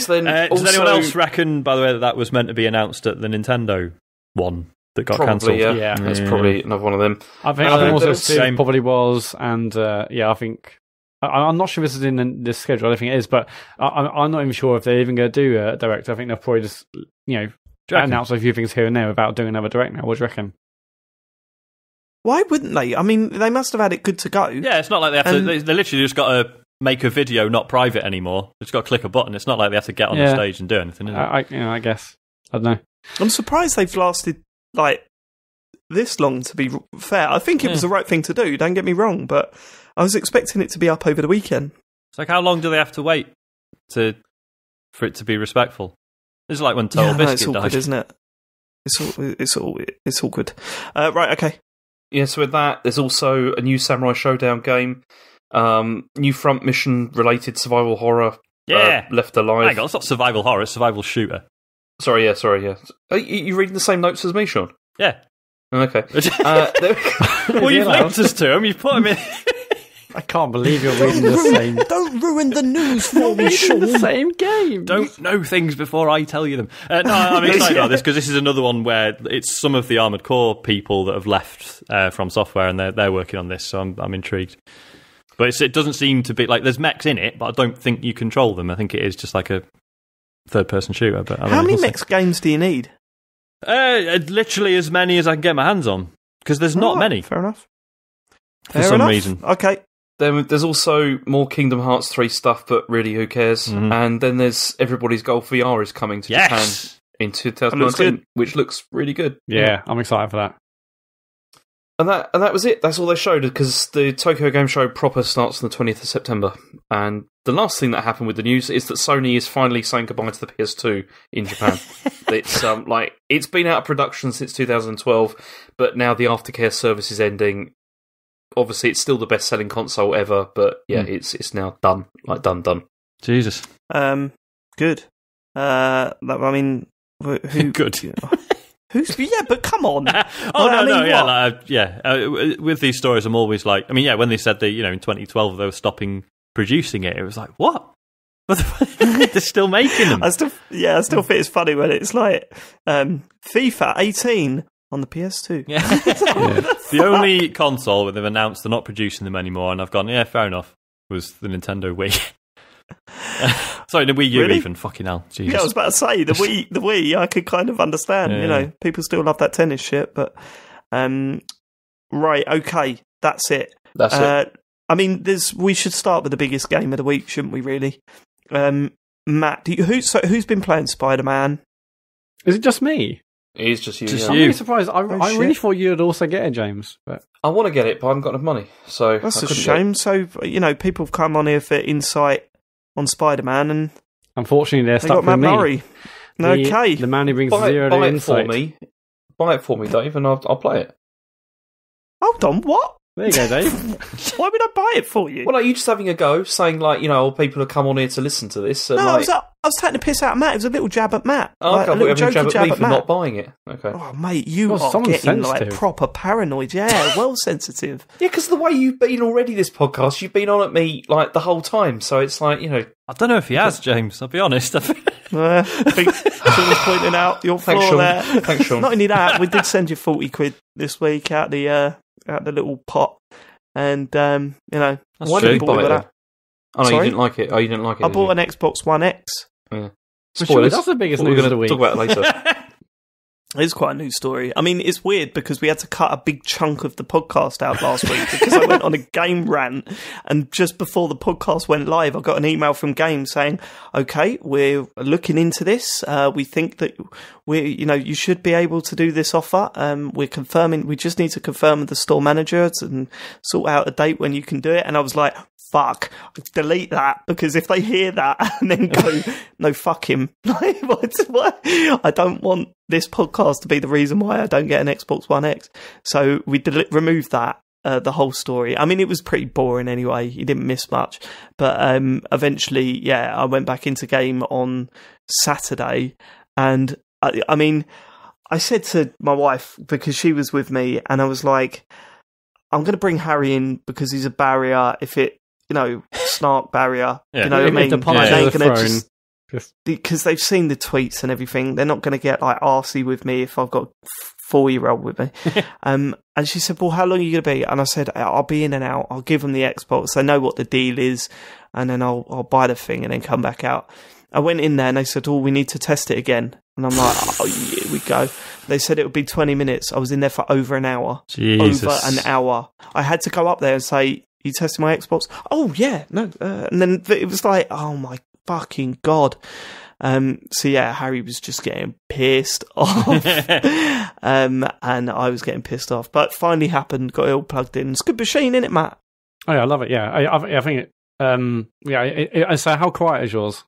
So then, uh, does anyone else reckon, by the way, that that was meant to be announced at the Nintendo one that got cancelled? yeah. Yeah. That's Yeah. probably another one of them. I think, Uh, I think also there's- Steve probably was, and uh, yeah, I think I, I'm not sure if this is in the, the schedule. I don't think it is, but I, I'm I'm not even sure if they're even going to do a direct. I think they'll probably just you know Do you announce a few things here and there without doing another direct now. What do you reckon? Why wouldn't they? I mean, they must have had it good to go. Yeah, it's not like they have to. They, they literally just got to make a video not private anymore. They just got to click a button. It's not like they have to get on the stage and do anything. Is it? I, I, you know, I guess I don't know. I'm surprised they've lasted like this long. To be fair, I think it was the right thing to do. Don't get me wrong, but I was expecting it to be up over the weekend. It's like how long do they have to wait to for it to be respectful? It's like when Total yeah, no, Biscuit it's awkward, died. isn't it? It's all, it's all, it's awkward. Uh, right, okay. Yeah, so with that, there's also a new Samurai Showdown game, um, new front mission related survival horror. Yeah. uh, Left Alive. Hang on, it's not survival horror, it's survival shooter. Sorry, yeah, sorry, yeah. Are you, you reading the same notes as me, Sean? Yeah. Okay. Uh, there- well, you've Yeah. linked us to him. You've put him in. I can't believe you're reading the same. Don't ruin the news for me, reading the Sean. same game. Don't know things before I tell you them. Uh, no, I'm excited about this because this is another one where it's some of the Armored Core people that have left uh, FromSoftware and they're they're working on this. So I'm I'm intrigued. But it's, it doesn't seem to be like there's mechs in it, but I don't think you control them. I think it is just like a third person shooter. But I don't How know. many We'll see. games do you need? Uh, literally as many as I can get my hands on because there's not Alright, many Fair enough. for Fair some enough. reason. Okay. then there's also more Kingdom Hearts 3 stuff, but really, who cares? Mhm. And then there's Everybody's Golf VR is coming to Japan in looks 2019, good. which looks really good. Yeah, I'm excited for that. And that and that was it. That's all they showed because the Tokyo Game Show proper starts on the 20th of September. And the last thing that happened with the news is that Sony is finally saying goodbye to the PS2 in Japan. it's um like it's been out of production since 2012, but now the aftercare service is ending. Obviously, it's still the best-selling console ever, but yeah, Hmm. it's it's now done. Like done, done. Jesus, Um, good. Uh, that- I mean, who? good. Who's? Yeah, but come on. oh Well, no, I mean, no, yeah, like, uh, yeah. Uh, with these stories, I'm always like, I mean, yeah, when they said they, you know, in 2012 they were stopping producing it, it was like, what? They're still making them. I still, yeah, I still think it's funny when it's like um, FIFA 18 on the PS2. Yeah. the only console where they've announced they're not producing them anymore, and I've gone, yeah, fair enough, was the Nintendo Wii. Sorry, the Wii U Really? even. Fucking hell, Jesus. Yeah, I was about to say the Wii. The Wii, I could kind of understand. Yeah. You know, people still love that tennis shit, but um, right, okay, that's it. That's it. Uh, I mean, there's. We should start with the biggest game of the week, shouldn't we? Really, um, Matt, do you, who's so who's been playing Spider Man? Is it just me? It is just you. Just yeah. I'm really surprised. I, I really thought you'd also get it, James. But I want to get it, but I haven't got enough money. So That's I a couldn't get it. shame. So you know, people have come on here for insight on Spider Man, and unfortunately, they're they stuck got Matt with me. Murray. The- okay, the man who brings Buy, zero it- buy to it for me. Buy it for me, Dave, and I'll, I'll play it. hold on. What? There you go, Dave. Why would I buy it for you? Well, are you just having a go, saying like, you know, people have come on here to listen to this? And no, I was, I was taking the piss out of Matt. It was a little jab at Matt. oh, like, okay, a I thought you were little having a jokey jab at me jab for at not buying it. Okay. Oh, mate, you Well, are someone's getting like proper paranoid. Yeah, well sensitive. Yeah, because the way you've been already this podcast, you've been on at me like the whole time. So it's like, you know, I don't know if he has, James. I'll be honest. Uh, I think Sean's pointing out your Thanks, flaw Sean. there. Thanks, Sean. Not only that, we did send you forty quid this week out the uh, out the little pot, and um, you know, That's Why true. did buy it? That? Oh no, Sorry? you didn't like it. Oh, you didn't like it. I did bought you? an Xbox One X. Spoilers. That's the biggest We're news of the to week. talk about it later. It's quite a new story. I mean, it's weird because we had to cut a big chunk of the podcast out last week because I went on a game rant, and just before the podcast went live, I got an email from Game saying, "Okay, we're looking into this. Uh, we think that we, you know, you should be able to do this offer. Um, we're confirming. We just need to confirm with the store manager and sort out a date when you can do it." And I was like. Fuck, delete that because if they hear that and then go, no, fuck him. What, what? I don't want this podcast to be the reason why I don't get an Xbox One X. So we del- removed that, uh, the whole story. I mean, it was pretty boring anyway. You didn't miss much. But um, eventually, yeah, I went back into game on Saturday. And I, I mean, I said to my wife, because she was with me, and I was like, I'm going to bring Harry in because he's a barrier. If it, you know, snark barrier, Yeah. you know what I mean? punch Yeah. They of ain't the gonna just just- because they've seen the tweets and everything. They're not going to get like arsey with me if I've got four year old with me. um, and she said, "Well, how long are you going to be?" And I said, "I'll be in and out. I'll give them the Xbox. They know what the deal is, and then I'll I'll buy the thing and then come back out." I went in there and they said, "Oh, we need to test it again." And I'm like, oh, here we go. They said it would be 20 minutes. I was in there for over an hour. Jesus. Over an hour. I had to go up there and say, you tested my Xbox? Oh, yeah, no. Uh, and then it was like, oh my fucking God. Um, so yeah, Harry was just getting pissed off. um, and I was getting pissed off. But finally happened, got it all plugged in. It's a good machine, isn't it, Matt? Oh, yeah, I love it. Yeah, I, I, I think it. Um, yeah. It, it, so, how quiet is yours?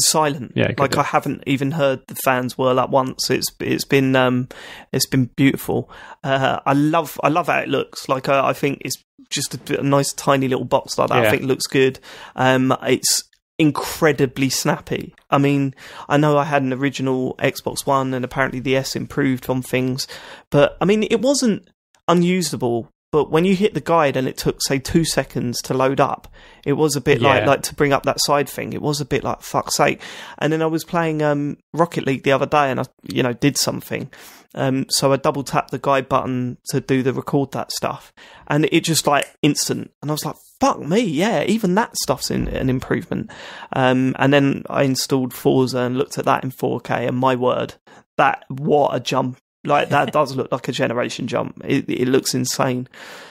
Silent. Yeah, like. I haven't even heard the fans whirl up once. It's it's been um it's been beautiful. Uh, I love I love how it looks. Like uh, I think it's just a, a nice tiny little box like that. Yeah. I think it looks good. Um, it's incredibly snappy. I mean, I know I had an original Xbox One, and apparently the S improved on things, but I mean, it wasn't unusable. But when you hit the guide and it took say two seconds to load up, it was a bit like like to bring up that side thing. It was a bit like fuck's sake. And then I was playing um, Rocket League the other day, and I you know did something. Um, so I double tapped the guide button to do the record that stuff, and it just like instant. And I was like, "Fuck me, yeah!" Even that stuff's in, an improvement. Um, and then I installed Forza and looked at that in 4K, and my word, that what a jump! Like that does look like a generation jump. It, it looks insane.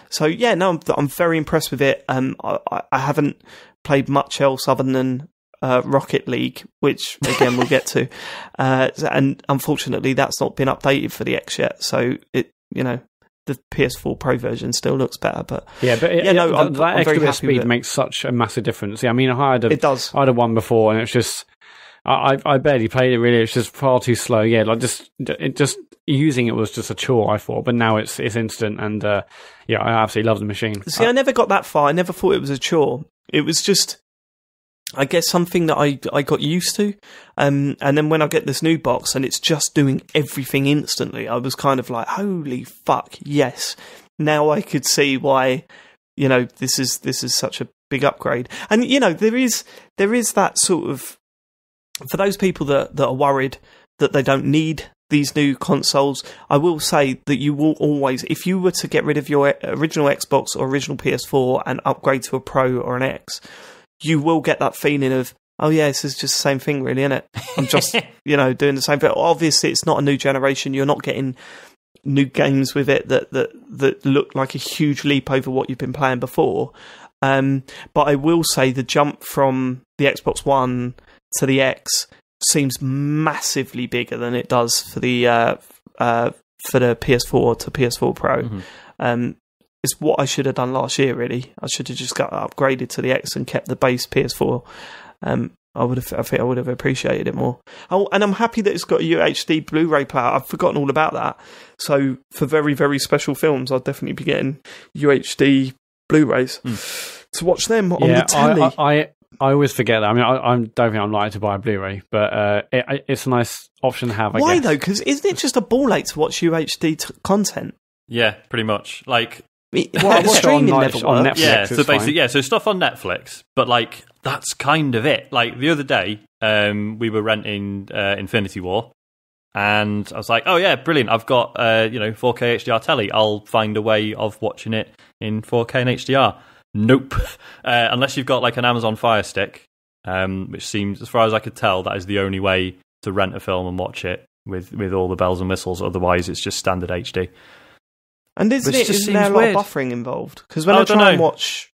So yeah, no, I'm, I'm very impressed with it. Um, I, I- haven't played much else other than uh, Rocket League, which again we'll get to. Uh, and unfortunately, that's not been updated for the X yet. So it, you know, the PS4 Pro version still looks better, but Yeah, but it, Yeah, no, it- I'm- that I'm extra bit of speed makes such a massive difference. Yeah, I mean, I had a, it does. I had a one before, and it's just I, I I barely played it. Really, it's just far too slow. Yeah, like just it just using it was just a chore. I thought, but now it's it's instant, and uh, yeah, I absolutely love the machine. See, I never got that far. I never thought it was a chore. It was just, I guess, something that I I got used to. Um, and then when I get this new box and it's just doing everything instantly, I was kind of like, holy fuck, yes. Now I could see why, you know, this is this is such a big upgrade. And you know, there is there is that sort of for those people that that are worried that they don't need these new consoles, I will say that you will always, if you were to get rid of your original Xbox or original PS4 and upgrade to a Pro or an X, you will get that feeling of, oh yeah, this is just the same thing, really, isn't it? I'm just, you know, doing the same thing. Obviously, it's not a new generation. You're not getting new games with it that that that look like a huge leap over what you've been playing before. Um, but I will say the jump from the Xbox One to the X seems massively bigger than it does for the uh, uh, for the PS4 to PS4 Pro. Mhm. Um, it's what I should have done last year. Really, I should have just got upgraded to the X and kept the base PS4. Um, I would have, I think, I would have appreciated it more. Oh, and I'm happy that it's got a UHD Blu-ray player. I've forgotten all about that. So for very, very special films, I'll definitely be getting UHD Blu-rays to watch them on the telly. I, I, I I always forget that. I mean, I, I don't think I'm likely to buy a Blu-ray, but uh, it, it's a nice option to have. I Why guess. though? Because isn't it just a ball ache to watch UHD t- content? Yeah, pretty much. Like, Well, I the on, streaming Net- never on. Netflix. yeah, so basically, fine. yeah, so stuff on Netflix, but like that's kind of it. Like the other day, um, we were renting uh, Infinity War, and I was like, "Oh yeah, brilliant! I've got uh, you know 4K HDR telly. I'll find a way of watching it in 4K and HDR." Nope, uh, unless you've got like an Amazon Fire Stick, um, which seems, as far as I could tell, that is the only way to rent a film and watch it with with all the bells and whistles. Otherwise, it's just standard HD. And isn't Which it? just Isn't there a lot weird. of buffering involved? Because when Oh, I I don't try and watch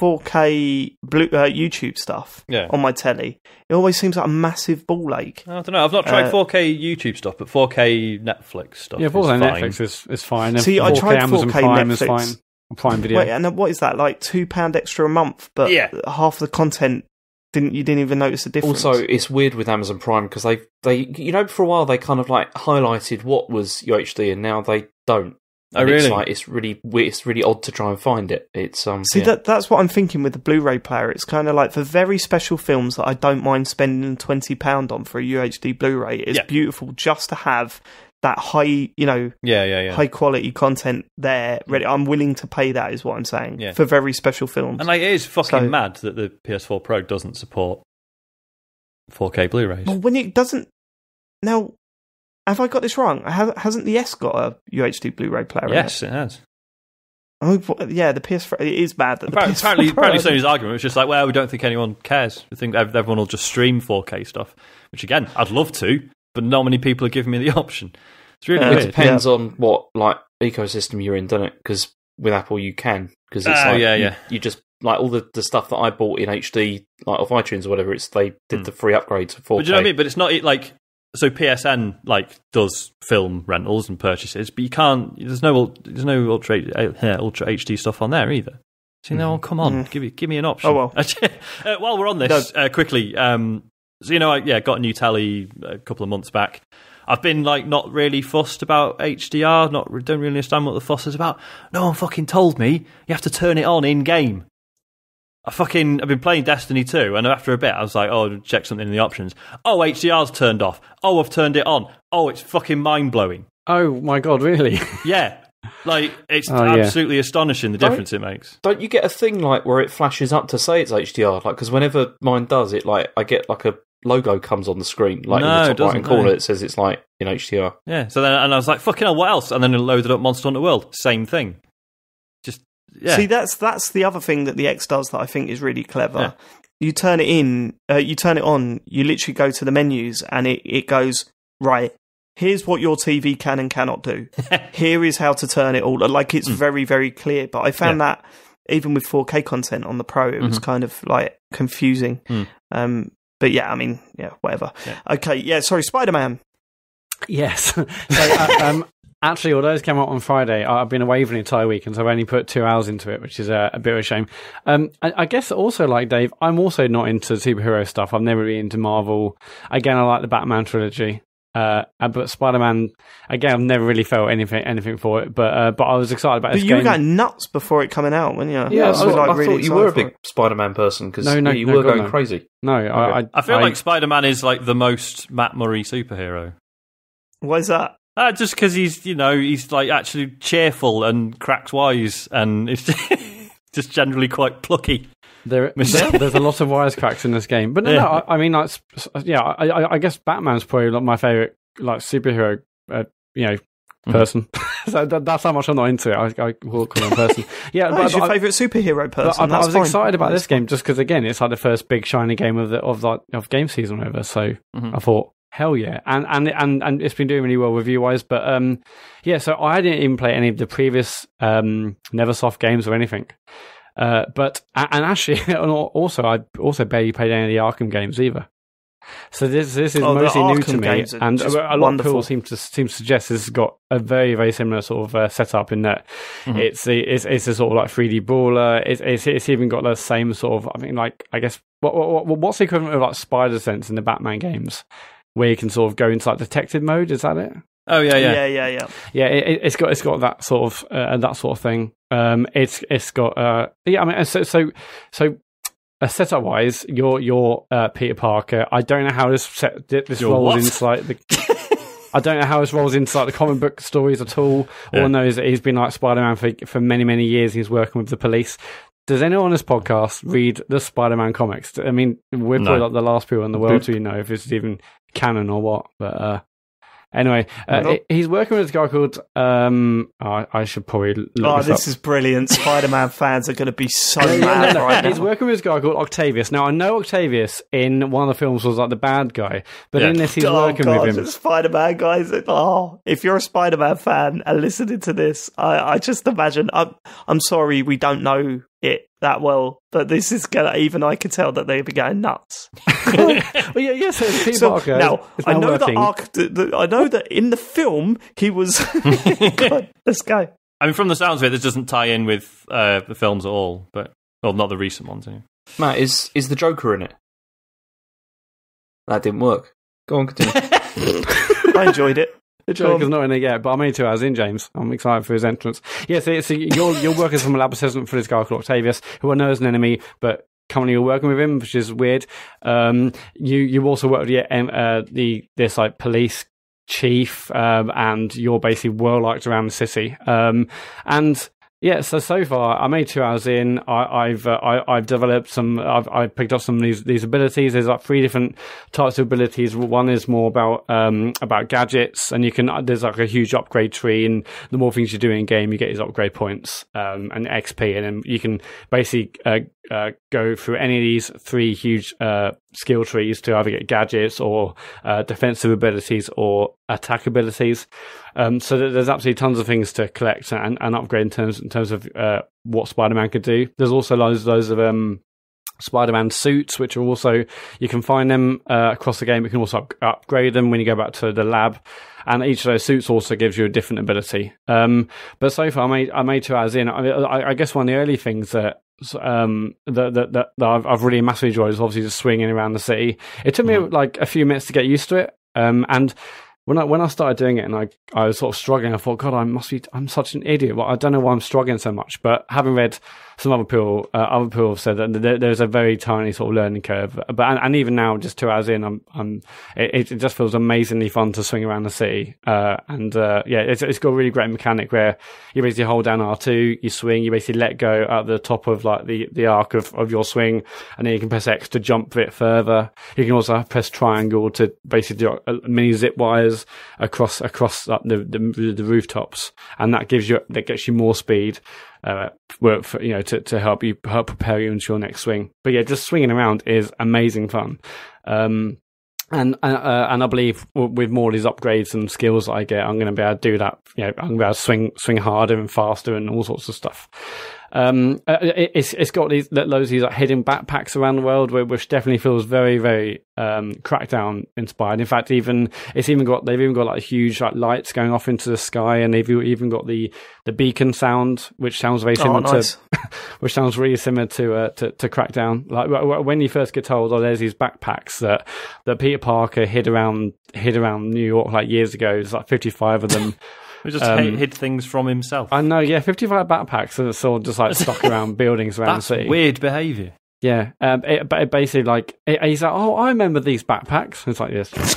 4K blue, uh, YouTube stuff Yeah. on my telly, it always seems like a massive ball ache. I don't know. I've not tried Uh, 4K YouTube stuff, but 4K Netflix stuff. Yeah, is also fine. Netflix is, is fine. See, I 4K tried Amazon 4K Prime is Netflix. fine. Prime Video. Wait, and what is that? Like two pound extra a month, but Yeah. half the content didn't you didn't even notice the difference? Also, it's weird with Amazon Prime because they they you know for a while they kind of like highlighted what was UHD and now they don't. Oh, And It's really? like it's really we- it's really odd to try and find it. It's um See yeah. that that's what I'm thinking with the Blu-ray player. It's kind of like for very special films that I don't mind spending twenty pound on for a UHD Blu-ray. It's Yeah. beautiful just to have that high, you know, Yeah, yeah, yeah. high quality content there. Ready, I'm willing to pay that. Is what I'm saying Yeah. for very special films. And like, it is fucking So- mad that the PS4 Pro doesn't support 4K Blu-rays. well, when it doesn't now, have I got this wrong? Ha- Hasn't the S got a UHD Blu-ray player? in it? yes, it has. Oh, yeah, the PS4. It is bad that the Apparently, PS4 apparently, apparently. Sony's argument was just like, well, we don't think anyone cares. We think everyone will just stream 4K stuff. Which again, I'd love to, but not many people are giving me the option. It's really Uh, It weird. depends on what like ecosystem you're in, doesn't it? Because with Apple you can because it's Oh, like yeah, you, yeah. you just like all the, the stuff that I bought in HD like off iTunes or whatever. It's they did Hmm. the free upgrade to 4K. But do you know what I mean? But it's not like so. PSN like does film rentals and purchases, but you can't. There's no there's no ultra uh, ultra HD stuff on there either. So you know, oh, come on, Mm. give me give me an option. Oh, well. uh, while we're on this, uh, quickly, um, so you know, I, yeah, got a new telly a couple of months back. I've been like not really fussed about HDR. Not don't really understand what the fuss is about. No one fucking told me you have to turn it on in game. I fucking I've been playing Destiny 2 and after a bit I was like, oh, check something in the options. Oh, HDR's turned off. Oh, I've turned it on. Oh, it's fucking mind blowing. Oh my god, really? Yeah. Like it's Oh, yeah. absolutely astonishing the Don't- difference it makes. Don't you get a thing like where it flashes up to say it's HDR? Like because whenever mine does it, like I get like a logo comes on the screen, like No, in the top right hand corner, no. it says it's like in HDR. Yeah. So then and I was like, fucking hell, what else? And then I loaded up Monster Hunter World. Same thing. Just yeah. See, that's that's the other thing that the X does that I think is really clever. Yeah. You turn it in, uh, you turn it on. You literally go to the menus, and it it goes right. Here's what your TV can and cannot do. Here is how to turn it all. Like it's Mm. very very clear. But I found that even with 4K content on the Pro, it was Mhm. kind of like confusing. Mm. Um, but yeah, I mean, yeah, whatever. Yeah. Okay, yeah. Sorry, Spider Man. Yes. so, uh, um, actually, although this came out on Friday, I- I've been away for the entire week, and so I've only put two hours into it, which is a, a bit of a shame. Um, I, I guess also, like Dave, I'm also not into superhero stuff. I've never been into Marvel. Again, I like the Batman trilogy. Uh, but Spider-Man, again, I've never really felt anything anything for it. But uh, but I was excited about But this you were game. going nuts before it coming out, weren't you? Yeah, I I, was, I thought, like, I really thought you were a excited big. Spider Man person because No, no, you no, were going no. crazy. no, I, I, I feel like Spider Man is like the most Matt Murray superhero. Why is that? Uh, just because he's, you know, he's like actually cheerful and cracks wise, and it's just generally quite plucky. There, there- there's a lot of wisecracks in this game, but no, Yeah. no I, I mean, like, yeah, I, I, I guess Batman's probably like my favorite, like superhero, uh, you know, Mhm. person. so that, that's how much I'm not into it. I, I will call him person. Yeah, Oh, but, your favourite superhero person. I, I was fine. excited about this game just because again, it's like the first big shiny game of the of like of game season, whatever. So Mhm. I thought, hell yeah, and and and and it's been doing really well review wise. But um, yeah, so I didn't even play any of the previous um NeverSoft games or anything. Uh, but and actually, and also I also barely played any of the Arkham games either. So this this is Oh, mostly new to me, and a lot wonderful. of people seem to seem to suggest this has got a very very similar sort of uh, setup in that Mhm. it's the it's it's a sort of like 3D brawler. It's, it's it's even got the same sort of I mean like I guess what, what what- what's the equivalent of like Spider Sense in the Batman games, where you can sort of go into like detective mode. Is that it? Oh yeah, yeah. yeah, yeah, yeah. Yeah, it, it- it's got it's got that sort of uh, that sort of thing. Um, it's it's got uh, yeah. I mean, so so so. Uh, setup wise, you're you're uh, Peter Parker. I don't know how this set this You're rolls what? into like the. I don't know how this rolls into like the comic book stories at all. All Yeah. I know is that he's been like Spider Man for for many many years. He's working with the police. Does anyone on this podcast read the Spider Man comics? I mean, we're No. probably like the last people in the world to know if it's even canon or what. But uh, anyway, uh, he's working with this guy called. Um, oh, I should probably look Oh, this, this is brilliant. Spider Man fans are going to be so mad no, no. right He's now. working with this guy called Octavius. Now I know Octavius in one of the films was like the bad guy, but Yeah. in this he's oh, working God, with him. the Spider Man guys. Oh, if you're a Spider Man fan and listening to this, I, I just imagine. I'm, I'm sorry, we don't know it that well, but this is gonna. Even I could tell that they'd be going nuts. well, yeah, yeah. So it's Peter So Parker. now, is I know working. that arc. The, the, I know that in the film he was. God, let's go. I mean, from the sounds of it, this doesn't tie in with uh, the films at all, but well, not the recent ones. Anyway. Matt, is is the Joker in it? That didn't work. Go on, continue. I enjoyed it. The Joker's not in it yet, but I'm only two hours in, James. I'm excited for his entrance. Yeah, so, so you're, you're working as a lab assistant for this guy called Octavius, who I know is an enemy, but currently you're working with him, which is weird. Um, you, you also work with the, uh, the, this like police chief, um, and you're basically well liked around the city. Um, and Yeah, so so far I made two hours in. I, I've uh, I, I've developed some. I've I've, picked up some of these these abilities. There's like three different types of abilities. One is more about um about gadgets, and you can there's like a huge upgrade tree, and the more things you do in game, you get these upgrade points um and XP, and then you can basically uh, uh, go through any of these three huge uh, skill trees to either get gadgets or uh, defensive abilities or attack abilities. Um, so there's absolutely tons of things to collect and, and upgrade in terms in terms of uh, what Spider-Man could do. There's also loads loads of um, Spider-Man suits, which are also you can find them uh, across the game. You can also up- upgrade them when you go back to the lab, and each of those suits also gives you a different ability. Um, but so far, I made I made two hours in. I, I guess one of the early things that um, that, that, that, that I've, I've, really massively enjoyed is obviously just swinging around the city. It took me mm-hmm. like a few minutes to get used to it. Um, and when I when I started doing it and I I was sort of struggling, I thought, God, I must be I'm such an idiot. Well, I don't know why I'm struggling so much. But having read some other people, uh, other people have said that there, there's a very tiny sort of learning curve. But and, and, even now, just two hours in, I'm, I'm it, it, just feels amazingly fun to swing around the city. Uh, and uh, yeah, it's, it's got a really great mechanic where you basically hold down R two, you swing, you basically let go at the top of like the, the arc of, of your swing, and then you can press X to jump a bit further. You can also press triangle to basically do mini zip wires across across the, the the rooftops, and that gives you that gets you more speed uh, work for, you know, to, to help you help prepare you into your next swing. But yeah, just swinging around is amazing fun. Um, and uh, uh and I believe with more of these upgrades and skills I get, I'm going to be able to do that. You know, I'm going to to swing swing harder and faster and all sorts of stuff. Um, uh, it, it's it's got these loads of these like hidden backpacks around the world, which definitely feels very very um, Crackdown inspired. In fact, even it's even got they've even got like huge like lights going off into the sky, and they've even got the the beacon sound, which sounds very oh, similar oh, nice. to, which sounds really similar to, uh, to to Crackdown. Like when you first get told, oh, there's these backpacks that that Peter Parker hid around hid around New York like years ago. There's like 55 of them. We just um, hid things from himself. I know, yeah, 55 backpacks that are sort of just like stuck around buildings around That's the city. weird behaviour. Yeah, um, it, but it basically like it, he's like, oh, I remember these backpacks. It's like yes,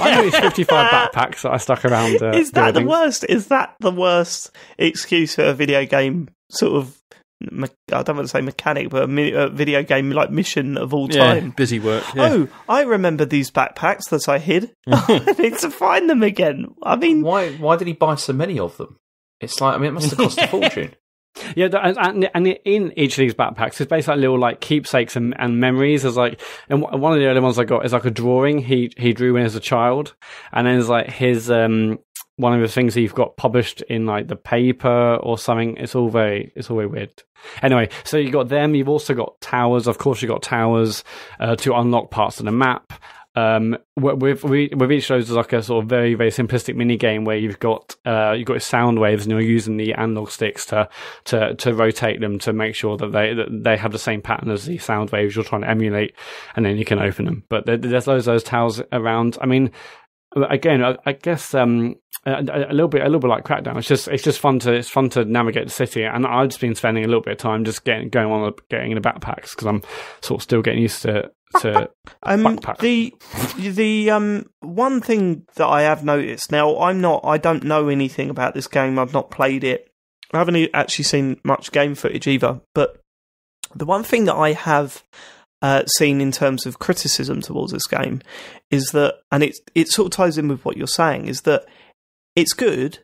I know these fifty-five backpacks that I stuck around. Uh, is that buildings. the worst? Is that the worst excuse for a video game sort of me- I don't want to say mechanic, but a, mi- a video game like mission of all time. Yeah, busy work. Yeah. Oh, I remember these backpacks that I hid. I need to find them again. I mean, why? Why did he buy so many of them? It's like I mean, it must have cost a fortune. Yeah, and, and in each of these backpacks, it's basically like little like keepsakes and, and memories. There's like, and one of the early ones I got is like a drawing he he drew when as a child, and then there's like his um one of the things that you've got published in like the paper or something. It's all very, it's all very weird. Anyway, so you've got them. You've also got towers. Of course, you've got towers uh, to unlock parts of the map. Um, with with each of those, like a sort of very very simplistic mini game where you've got uh, you've got sound waves and you're using the analog sticks to to to rotate them to make sure that they that they have the same pattern as the sound waves you're trying to emulate, and then you can open them. But there's loads of those towers around. I mean, again, I, I guess um, a, a, little bit, a little bit like Crackdown. It's just, it's just fun to, it's fun to navigate the city. And I've just been spending a little bit of time just getting, going on, getting in the backpacks because I'm sort of still getting used to, to um, backpack. The, the um, one thing that I have noticed now, I'm not, I don't know anything about this game. I've not played it. I haven't actually seen much game footage either. But the one thing that I have uh, seen in terms of criticism towards this game is that, and it it sort of ties in with what you're saying, is that it's good,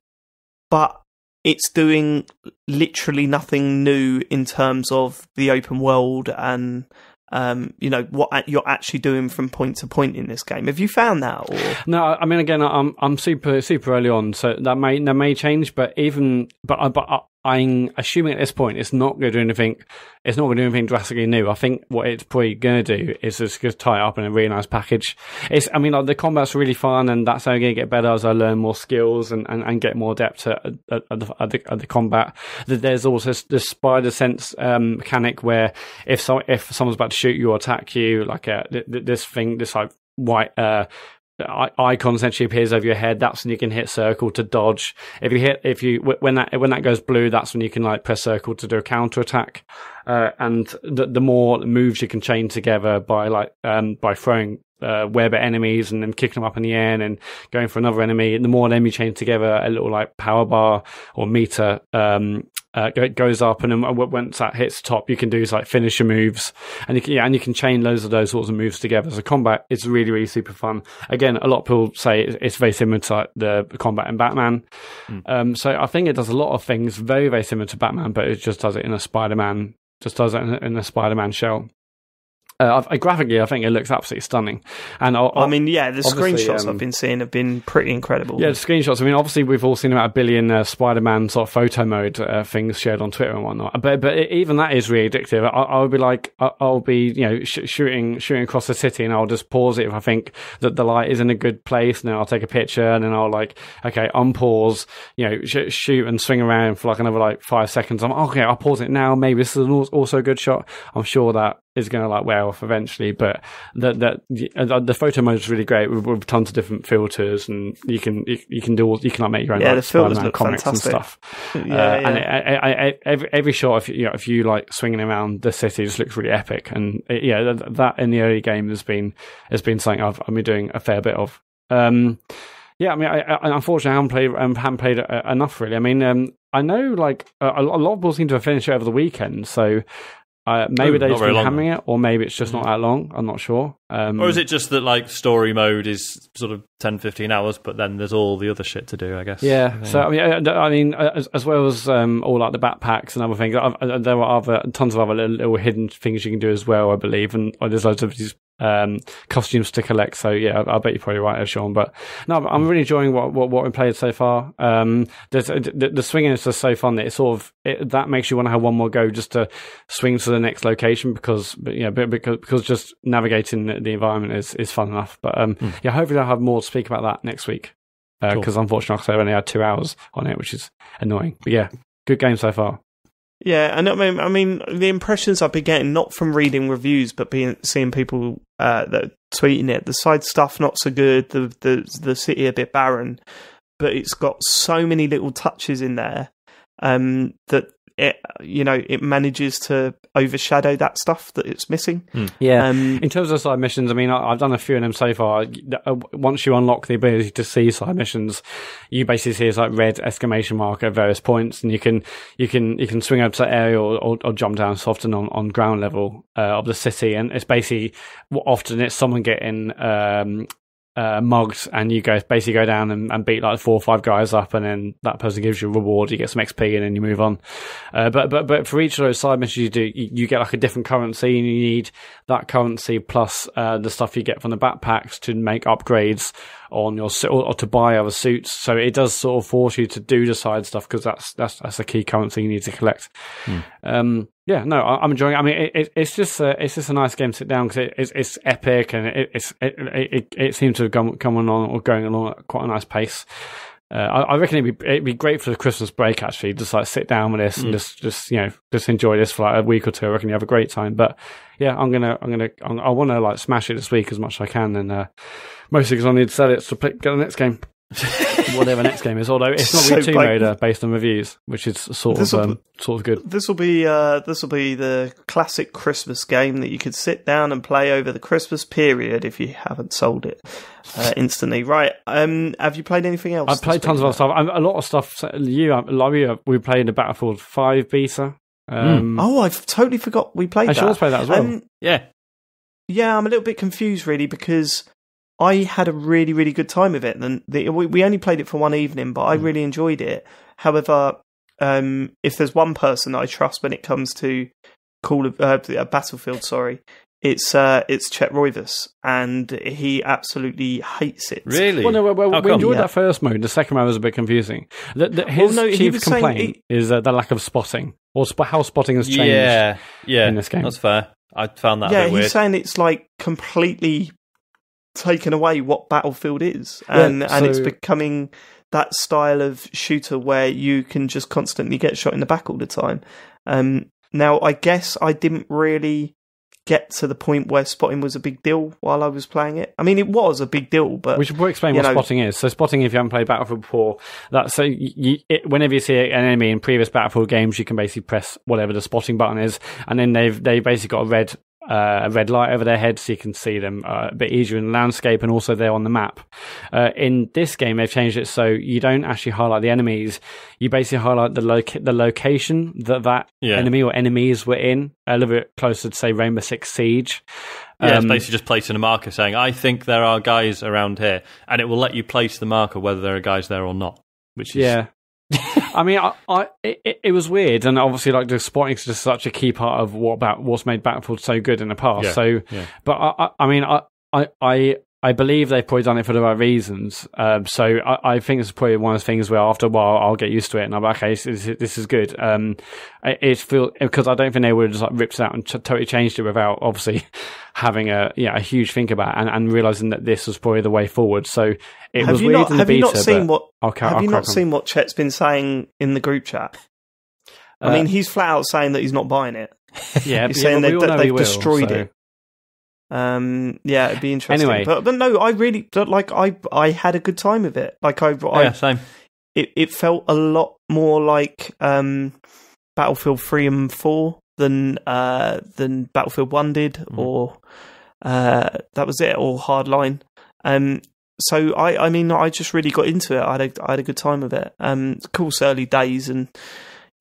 but it's doing literally nothing new in terms of the open world and um, you know what you're actually doing from point to point in this game. Have you found that? Or? No, I mean again, I'm I'm super super early on, so that may that may change. But even but but I'm assuming at this point it's not going to do anything. It's not going to do anything drastically new. I think what it's probably going to do is just tie it up in a really nice package. It's, I mean, like, the combat's really fun, and that's only going to get better as I learn more skills and, and, and get more depth at, at, at, the, at, the, at the combat. There's also the spider sense um, mechanic where if so, if someone's about to shoot you or attack you, like uh, this thing, this like white uh, icon essentially appears over your head. That's when you can hit circle to dodge. If you hit, if you when that when that goes blue, that's when you can like press circle to do a counter attack. Uh, and the the more moves you can chain together by like um by throwing uh, web at enemies and then kicking them up in the air and then going for another enemy. The more enemy chain together, a little like power bar or meter um uh, go- goes up, and then once that hits the top, you can do like finisher moves, and you can yeah, and you can chain loads of those sorts of moves together. So combat is really really super fun. Again, a lot of people say it's very similar to like, the combat in Batman. Um, so I think it does a lot of things very very similar to Batman, but it just does it in a Spider Man, just does it in a, in a Spider Man shell. Uh, I, graphically, I think it looks absolutely stunning, and I'll, I mean, yeah, the screenshots um, I've been seeing have been pretty incredible. Yeah, the screenshots. I mean, obviously, we've all seen about a billion uh, Spider-Man sort of photo mode uh, things shared on Twitter and whatnot. But but it, even that is really addictive. I, I'll be like, I- I'll be you know sh- shooting shooting across the city, and I'll just pause it if I think that the light is in a good place, and then I'll take a picture, and then I'll like, okay, unpause, you know, sh- shoot and swing around for like another like five seconds. I'm okay, I'll pause it now. Maybe this is an also a good shot. I'm sure that is going to like wear off eventually. But that that the, the photo mode is really great with, with tons of different filters, and you can you, you can do all, you can like make your own Yeah, like, Spider-Man comics fantastic. and stuff. yeah, Uh, yeah. And it, I, I, every every shot, if you, you know, if you like swinging around the city, just looks really epic. And it, yeah, that, that in the early game has been has been something I've I've been doing a fair bit of. Um, yeah, I mean, I, I, unfortunately, I haven't played um, haven't played uh, enough really. I mean, um, I know like a, a lot of people seem to have finished it over the weekend, so. Uh, maybe Oh, they've been long, hammering it, or maybe it's just not that long. I'm not sure. Um, Or is it just that like story mode is sort of 10, 15 hours, but then there's all the other shit to do? I guess. Yeah. So I mean, I, I mean, as, as well as um, all like the backpacks and other things, I've, uh, there are other tons of other little, little hidden things you can do as well. I believe, and uh, there's loads of these um, costumes to collect. So yeah, I, I bet you're probably right, Sean. But no, I'm really enjoying what what, what we played so far. Um, there's, the, the swinging is just so fun that it sort of it, that makes you want to have one more go just to swing to the next location because yeah, because because just navigating the, environment is is fun enough. But um, yeah, hopefully I'll have more to speak about that next week because Cool. unfortunately I've only had two hours on it, which is annoying. But yeah, good game so far. Yeah, and I mean, I mean, the impressions I've been getting not from reading reviews, but being seeing people uh, that are tweeting it. The side stuff not so good. The the the city a bit barren, but it's got so many little touches in there um, that it you know it manages to overshadow that stuff that it's missing. Yeah. Um, in terms of side missions, I mean, I- I've done a few of them so far. Uh, Once you unlock the ability to see side missions, you basically see it's like red exclamation mark at various points, and you can you can you can swing up to that area or, or, or jump down soften on, on ground level uh, of the city, and it's basically what often it's someone getting um, uh, mugged, and you go basically go down and, and beat like four or five guys up, and then that person gives you a reward. You get some XP, and then you move on. Uh, but but but for each of those side missions you do, you, you get like a different currency, and you need that currency plus uh, the stuff you get from the backpacks to make upgrades on your su- or, or to buy other suits. So it does sort of force you to do the side stuff because that's that's that's the key currency you need to collect. Um, yeah, no, I, I'm enjoying. it. I mean, it, it, it's just uh, it's just a nice game to sit down because it, it's it's epic and it, it's it, it, it, it seems to have come come along or going along at quite a nice pace. Uh, I, I reckon it'd be it'd be great for the Christmas break actually. Just like sit down with this and just just you know just enjoy this for like a week or two. I reckon you have a great time. But yeah, I'm gonna I'm gonna I'm, I want to like smash it this week as much as I can, and uh, mostly because I need to sell it to get the next game, whatever next game is. Although it's not really So, Tomb like- Raider based on reviews, which is sort of This'll um, sort of good. This will be uh, this will be the classic Christmas game that you could sit down and play over the Christmas period if you haven't sold it uh, instantly. Right? Um, have you played anything else? I've played this tons of other stuff. A lot of stuff. so You, like you, uh, we played the Battlefield Five beta. Um, Oh, I've totally forgot we played and that. Sean's played that as well. Um, Yeah. yeah, I'm a little bit confused really because I had a really really good time with it. And the, we, we only played it for one evening, but I Hmm. really enjoyed it. However, um, if there's one person I trust when it comes to Call of uh, uh, Battlefield, sorry, it's uh, it's Chet Roivas, and he absolutely hates it. Really? Well, no, well, well, How we enjoyed Yeah. that first mode. The second mode was a bit confusing. The, the, his no, chief was saying complaint is uh, the lack of spotting, or sp- how spotting has changed. Yeah. Yeah. in this game. That's fair. I found that yeah, a bit he's weird. saying it's like completely taken away what Battlefield is, Yeah, and and it's becoming that style of shooter where you can just constantly get shot in the back all the time. Um, now, I guess I didn't really get to the point where spotting was a big deal while I was playing it. I mean, it was a big deal, but We should explain what know- spotting is. So, spotting, if you haven't played Battlefield before, that's so you, it, whenever you see an enemy in previous Battlefield games, you can basically press whatever the spotting button is, and then they've they basically got a red uh, a red light over their head so you can see them uh, a bit easier in the landscape and also they're on the map. Uh, in this game, they've changed it so you don't actually highlight the enemies. You basically highlight the, loca- the location that that Yeah. enemy or enemies were in, a little bit closer to, say, Rainbow Six Siege. Yeah, it's Um, basically just placing a marker saying, I think there are guys around here. And it will let you place the marker whether there are guys there or not. Which is. Yeah. I mean, I, I it, it was weird, and obviously, like the spotting is just such a key part of what about what's made Battlefield so good in the past. Yeah, So, yeah. but I, I, I mean, I, I, I, I believe they've probably done it for the right reasons. Um, so I, I think it's probably one of the things where after a while I'll get used to it, and I'm like, okay, this, is- this is good. Um, it, it feel because I don't think they would have just like ripped it out and t- totally changed it without obviously having a yeah a huge think about it and, and realizing that this was probably the way forward. So it have was weird not in the have beta. you not seen what I'll, have I'll you not on. seen what Chet's been saying in the group chat? I Uh, mean, he's flat out saying that he's not buying it. Yeah, He's yeah, saying they- we all that know they've destroyed so- it. Um, yeah, it'd be interesting. Anyway. but but no, I really but, like I I had a good time with it. Like I, I yeah, same. it it felt a lot more like um Battlefield three and four than uh than Battlefield one did, Mhm. or uh that was it, or Hardline. Um, so I I mean I just really got into it. I had a I had a good time with it. Um, of course, early days and.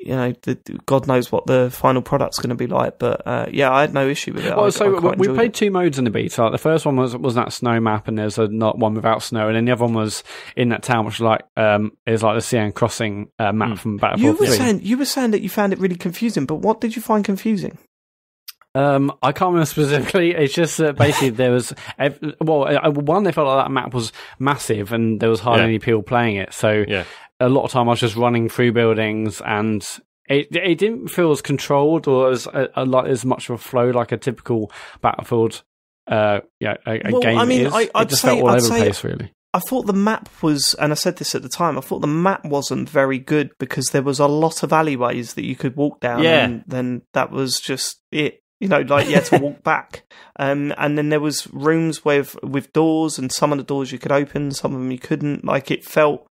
You know, the, God knows what the final product's going to be like, but uh, yeah, I had no issue with it. Well, I so quite we played it. two modes in the beta. Like, the first one was was that snow map, and there's a not one without snow, and then the other one was in that town, which like um is like the Seine Crossing uh, map Mm. from You Battlefield were 3. saying you were saying that you found it really confusing, but what did you find confusing? Um, I can't remember specifically. It's just that basically there was well, uh, one they felt like that map was massive, and there was hardly Yeah. any people playing it. So Yeah. A lot of time I was just running through buildings and. It, it didn't feel as controlled or as a, a lot as much of a flow like a typical battlefield uh yeah a, a Well, game I mean, is. I- I'd just say- felt all I'd over the place really I thought the map was, and I said this at the time, I thought the map wasn't very good because there was a lot of alleyways that you could walk down, Yeah. and then that was just it. You know, like you had to walk back, um, and then there was rooms with with doors, and some of the doors you could open, some of them you couldn't. Like it felt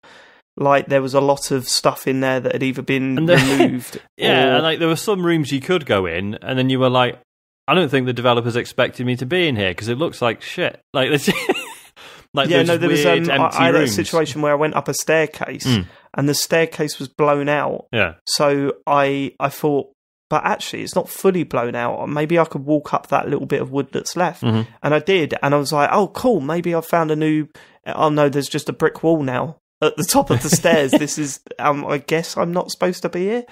like there was a lot of stuff in there that had either been the- removed. Yeah, or, and like there were some rooms you could go in, and then you were like, I don't think the developers expected me to be in here because it looks like shit. Like this, like yeah, no, there was. Um, I, I had a situation where I went up a staircase, Mm. and the staircase was blown out. Yeah, So I I thought, but actually, it's not fully blown out. Maybe I could walk up that little bit of wood that's left, Mhm. and I did. And I was like, oh, cool. Maybe I've found a new. Oh no, there's just a brick wall now at the top of the stairs. This is. Um, I guess I'm not supposed to be here.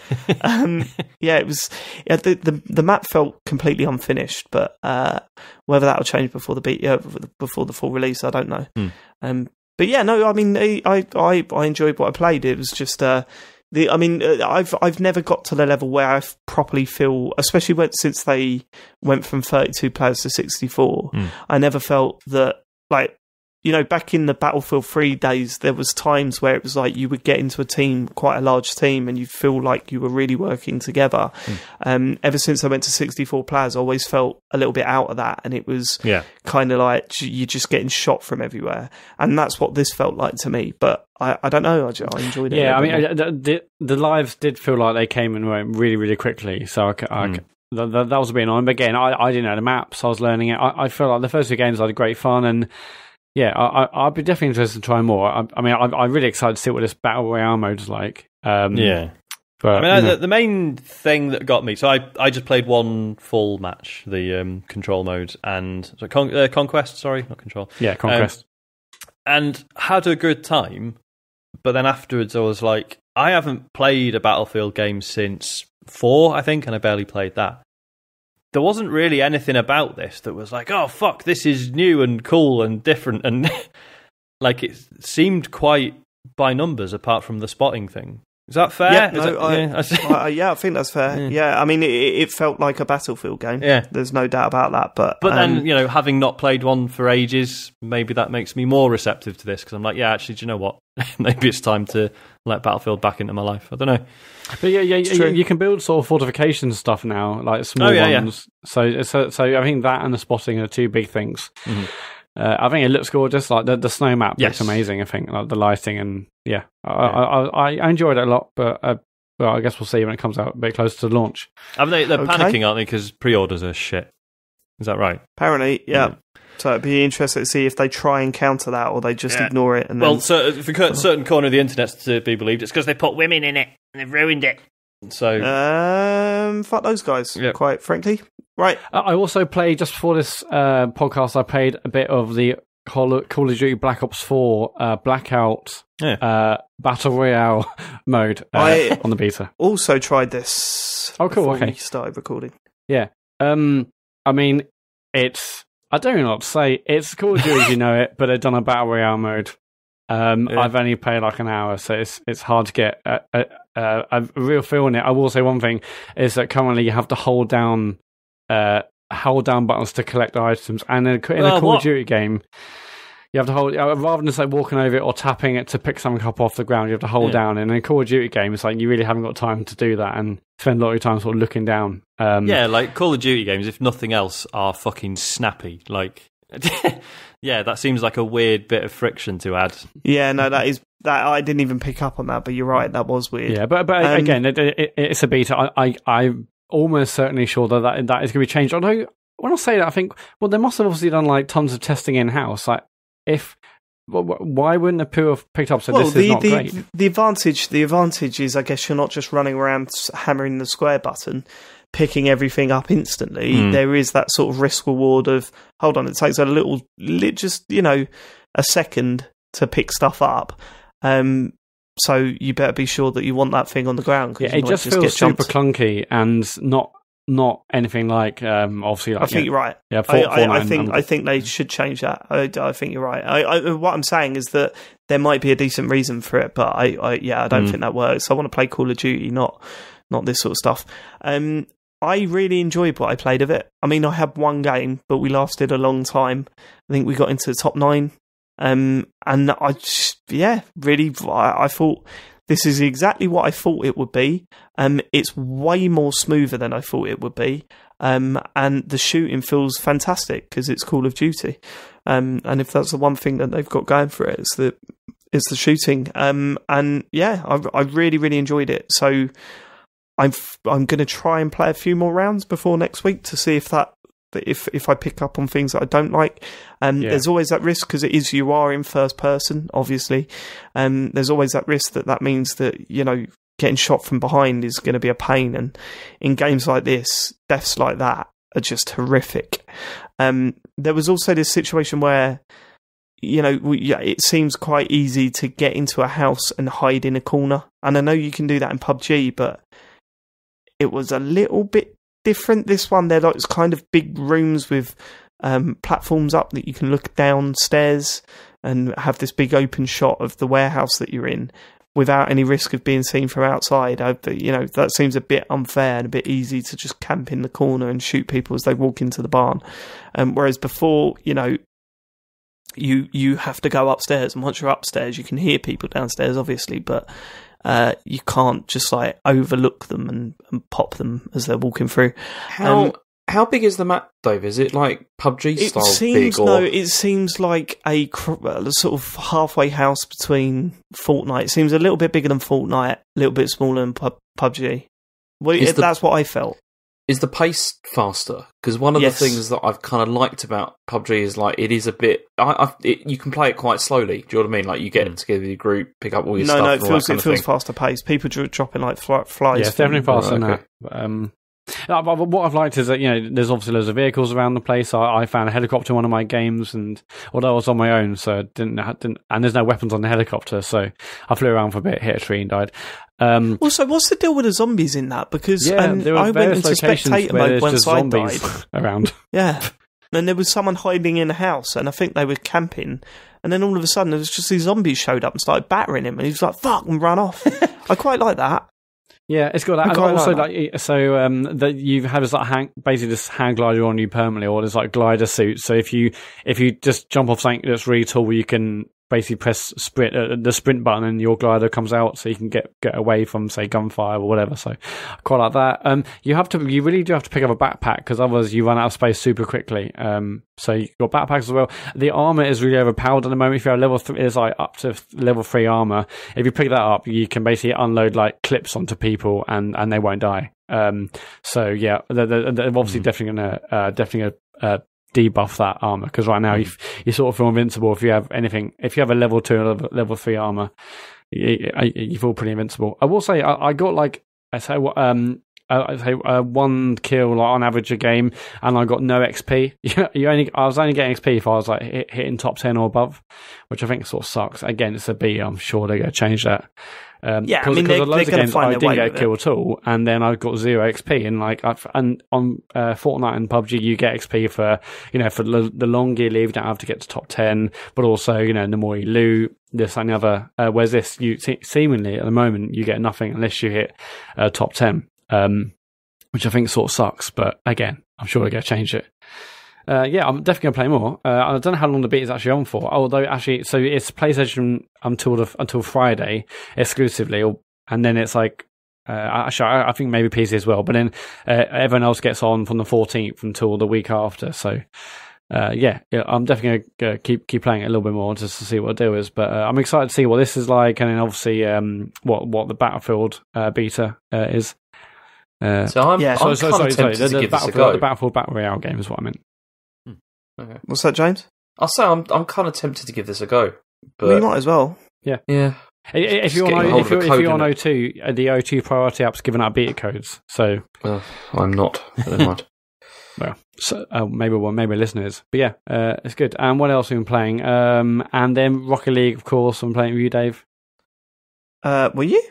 Um, yeah, it was. Yeah, the, the the map felt completely unfinished, but uh, whether that'll change before the beat, uh, before the full release, I don't know. Hmm. Um, but yeah, no, I mean, I I I enjoyed what I played. It was just uh, the. I mean, uh, I've I've never got to the level where I properly feel, especially when, since they went from 32 players to 64. Hmm. I never felt that like. You know, back in the Battlefield 3 days, there was times where it was like you would get into a team, quite a large team, and you feel like you were really working together. Um, ever since I went to 64 players, I always felt a little bit out of that, and it was yeah. kind of like you're just getting shot from everywhere, and that's what this felt like to me. But I, I don't know, I, ju- I enjoyed it. yeah I mean uh, the, the lives did feel like they came and went really really quickly so I, I Mm. th- th- that was a bit annoying but again I, I didn't know the maps I was learning it I, I felt like the first two games I had great fun and yeah I, I, I'd be definitely interested to try more I, I mean I, I'm really excited to see what this battle royale mode's like um, Yeah. but I mean, you I, know. the, the main thing that got me. So I, I just played one full match, the um, control mode and so con- uh, conquest. Sorry, not control. yeah conquest and had a good time. But then afterwards, I was like, I haven't played a Battlefield game since four, I think, and I barely played that. There wasn't really anything about this that was like, oh fuck, this is new and cool and different, and like it seemed quite by numbers apart from the spotting thing. Is that fair? Yeah, no, that- I- yeah, I- yeah, I think that's fair. Yeah. Yeah, I mean, it, it felt like a Battlefield game. Yeah. there's no doubt about that. But But um, then, you know, having not played one for ages, maybe that makes me more receptive to this because I'm like, yeah, actually, do you know what? maybe it's time to let Battlefield back into my life. I don't know. But yeah, yeah, true. you, you can build sort of fortification stuff now, like small Oh, yeah, yeah. ones. So, so, so I think that and the spotting are two big things. Mhm. Uh, I think it looks gorgeous. Like the the snow map Yes. looks amazing. I think like the lighting and yeah, I, I, I, I enjoyed it a lot. But uh, well, I guess we'll see when it comes out a bit closer to launch. I mean, they, they're Okay. panicking, aren't they? Because pre-orders are shit. Is that right? Apparently, yeah. So it'd be interesting to see if they try and counter that or they just Yeah. ignore it. And Well, then, so, for a certain corner of the internet to be believed, it's because they put women in it and they've ruined it. So um, fuck those guys. Yeah. Quite frankly, right? I I also played just before this uh, podcast. I played a bit of the Call of, Call of Duty Black Ops Four uh, Blackout Yeah. uh, Battle Royale mode uh, I- on the beta. Also tried this. Oh, cool, before okay. We started recording. Yeah. Um, I mean, it's I don't know what to say. It's Call of Duty, you know it, but they've done a Battle Royale mode. Um, Yeah. I've only played like an hour, so it's it's hard to get a, a, a, a real feel in it. I will say one thing is that currently you have to hold down uh, hold down buttons to collect items, and in a, in a Call what? of Duty game. You have to hold uh, rather than just like walking over it or tapping it to pick something up off the ground. You have to hold Yeah. down. And in a Call of Duty game, it's like you really haven't got time to do that and spend a lot of your time sort of looking down. Um, yeah, like Call of Duty games, if nothing else, are fucking snappy. Like, yeah, that seems like a weird bit of friction to add. Yeah, no, that is that. I didn't even pick up on that, but you're right. That was weird. Yeah, but but Um, again, it, it, it's a beta. I, I I'm almost certainly sure that that, that is going to be changed. Although when I say that, I think well, they must have obviously done like tons of testing in house. Like if wh- wh- why wouldn't a poo have picked up? So well, this the, is not the, great. the advantage the advantage is, I guess, you're not just running around hammering the square button, picking everything up instantly. Hmm. There is that sort of risk reward of hold on, it takes a little, just you know, a second to pick stuff up. Um, so you better be sure that you want that thing on the ground. Yeah, it just just feels super clunky and not not anything like um obviously like I think yeah, you're right. yeah, I, For- I, I and- think I think they should change that. I, I think you're right. I, I, what I'm saying is that there might be a decent reason for it, but I, I yeah, I don't Mm. think that works. I want to play Call of Duty, not not this sort of stuff. Um, I really enjoyed what I played of it. I mean, I had one game, but we lasted a long time. I think we got into the top nine. Um, and I just, yeah, really, I, I thought this is exactly what I thought it would be. Um, it's way more smoother than I thought it would be. Um, and the shooting feels fantastic because it's Call of Duty. Um, and if that's the one thing that they've got going for it, it's the it's the shooting. Um, and yeah, I, I really really enjoyed it. So I'm I'm going to try and play a few more rounds before next week to see if that that if if I pick up on things that I don't like. Um, Yeah. there's always that risk because it is you are in first person, obviously. Um, there's always that risk that that means that you know getting shot from behind is going to be a pain. And in games like this, deaths like that are just horrific. Um, there was also this situation where, you know, we, yeah, it seems quite easy to get into a house and hide in a corner. And I know you can do that in PUBG, but it was a little bit different. This one, they're like it's kind of big rooms with um, platforms up that you can look downstairs and have this big open shot of the warehouse that you're in without any risk of being seen from outside. I, you know, that seems a bit unfair and a bit easy to just camp in the corner and shoot people as they walk into the barn. Um, whereas before, you know, you you have to go upstairs, and once you're upstairs, you can hear people downstairs, obviously, but uh, you can't just like overlook them and, and pop them as they're walking through. How Um, how big is the map, Dave? Is it like PUBG It style seems big or no, it seems like a uh, sort of halfway house between Fortnite. It seems a little bit bigger than Fortnite, a little bit smaller than Pub- PUBG. Well, it- the- that's what I felt. Is the pace faster? Because one of Yes. the things that I've kind of liked about PUBG is like it is a bit. I, I it, you can play it quite slowly. Do you know what I mean? Like you get together with your group, pick up all your No, stuff. no, it feels that it feels faster paced. People dro- dropping like fly- flies. yeah, it's definitely from- faster than Right, that. Um, but but what I've liked is that you know there's obviously loads of vehicles around the place. I, I found a helicopter in one of my games, and although I was on my own, so I didn't, didn't and there's no weapons on the helicopter, so I flew around for a bit, hit a tree, and died. Um, Also, what's the deal with the zombies in that? Because yeah, um, I went into spectator mode once I zombies died. around. Yeah. And there was someone hiding in a house, and I think they were camping. And then all of a sudden, there was just these zombies showed up and started battering him, and he was like, "Fuck!" and ran off. I quite like that. Yeah, it's got that. And also, like like, so um, that you have this like hang, basically this hang glider on you permanently, or there's like glider suits. So if you if you just jump off something that's really tall, you can basically press sprint uh, the sprint button, and your glider comes out, so you can get get away from say gunfire or whatever. So I quite like that. Um, you have to you really do have to pick up a backpack because otherwise you run out of space super quickly. Um, so you've got backpacks as well. The armor is really overpowered at the moment. If you have level three, it's like up to level three armor. If you pick that up, you can basically unload like clips onto people, and and they won't die. Um, so yeah, they're, they're, obviously Mm. definitely gonna uh, definitely gonna uh, debuff that armor because right now you f- you sort of feel invincible if you have anything. If you have a level two and level, level three armor, you, you, you feel pretty invincible. I will say I, I got like I say what um. I say uh, one kill like, on average a game, and I got no XP. You, you only I was only getting XP if I was like hit, hitting top ten or above, which I think sort of sucks. Again, it's a B. I'm sure they're going to change that. Um, Yeah, I cause, mean, 'cause they're- loads of games I didn't get a kill at all, and then I got zero XP. And like, I've, and on uh, Fortnite and PUBG, you get XP for you know for the, the longer you live, you don't have to get to top ten, but also you know the more you loot, this and the other. Uh, whereas this, you se- seemingly at the moment you get nothing unless you hit uh, top ten, um, which I think sort of sucks. But again, I'm sure they're going to change it. Uh, yeah, I'm definitely gonna play more. Uh, I don't know how long the beta is actually on for. Although actually, so it's PlayStation until the, until Friday exclusively, or, and then it's like uh, actually I, I think maybe PC as well. But then uh, everyone else gets on from the 14th until the week after. So uh, yeah, yeah, I'm definitely gonna keep keep playing it a little bit more just to see what the deal is. But uh, I'm excited to see what this is like, and then obviously um, what what the Battlefield uh, beta uh, is. Uh, So I'm, Yeah. I'm so, kind so, of sorry, sorry, tempted the, to the give this a Battlefield, go. the Battlefield Battle Royale game is what I meant. Okay. What's that, James? I'll say I'm I'm kind of tempted to give this a go, well, you might as well. yeah, Yeah. If you're on, getting O- hold if you're, if you're on O2, uh, the O2 priority app's giving out beta codes. So, uh, I'm not. Never mind. well, so, uh, maybe well, maybe a listener is. But yeah, uh, it's good. And what else have we been playing? Um, and then Rocket League, of course. I'm playing with you, Dave. Uh, were you?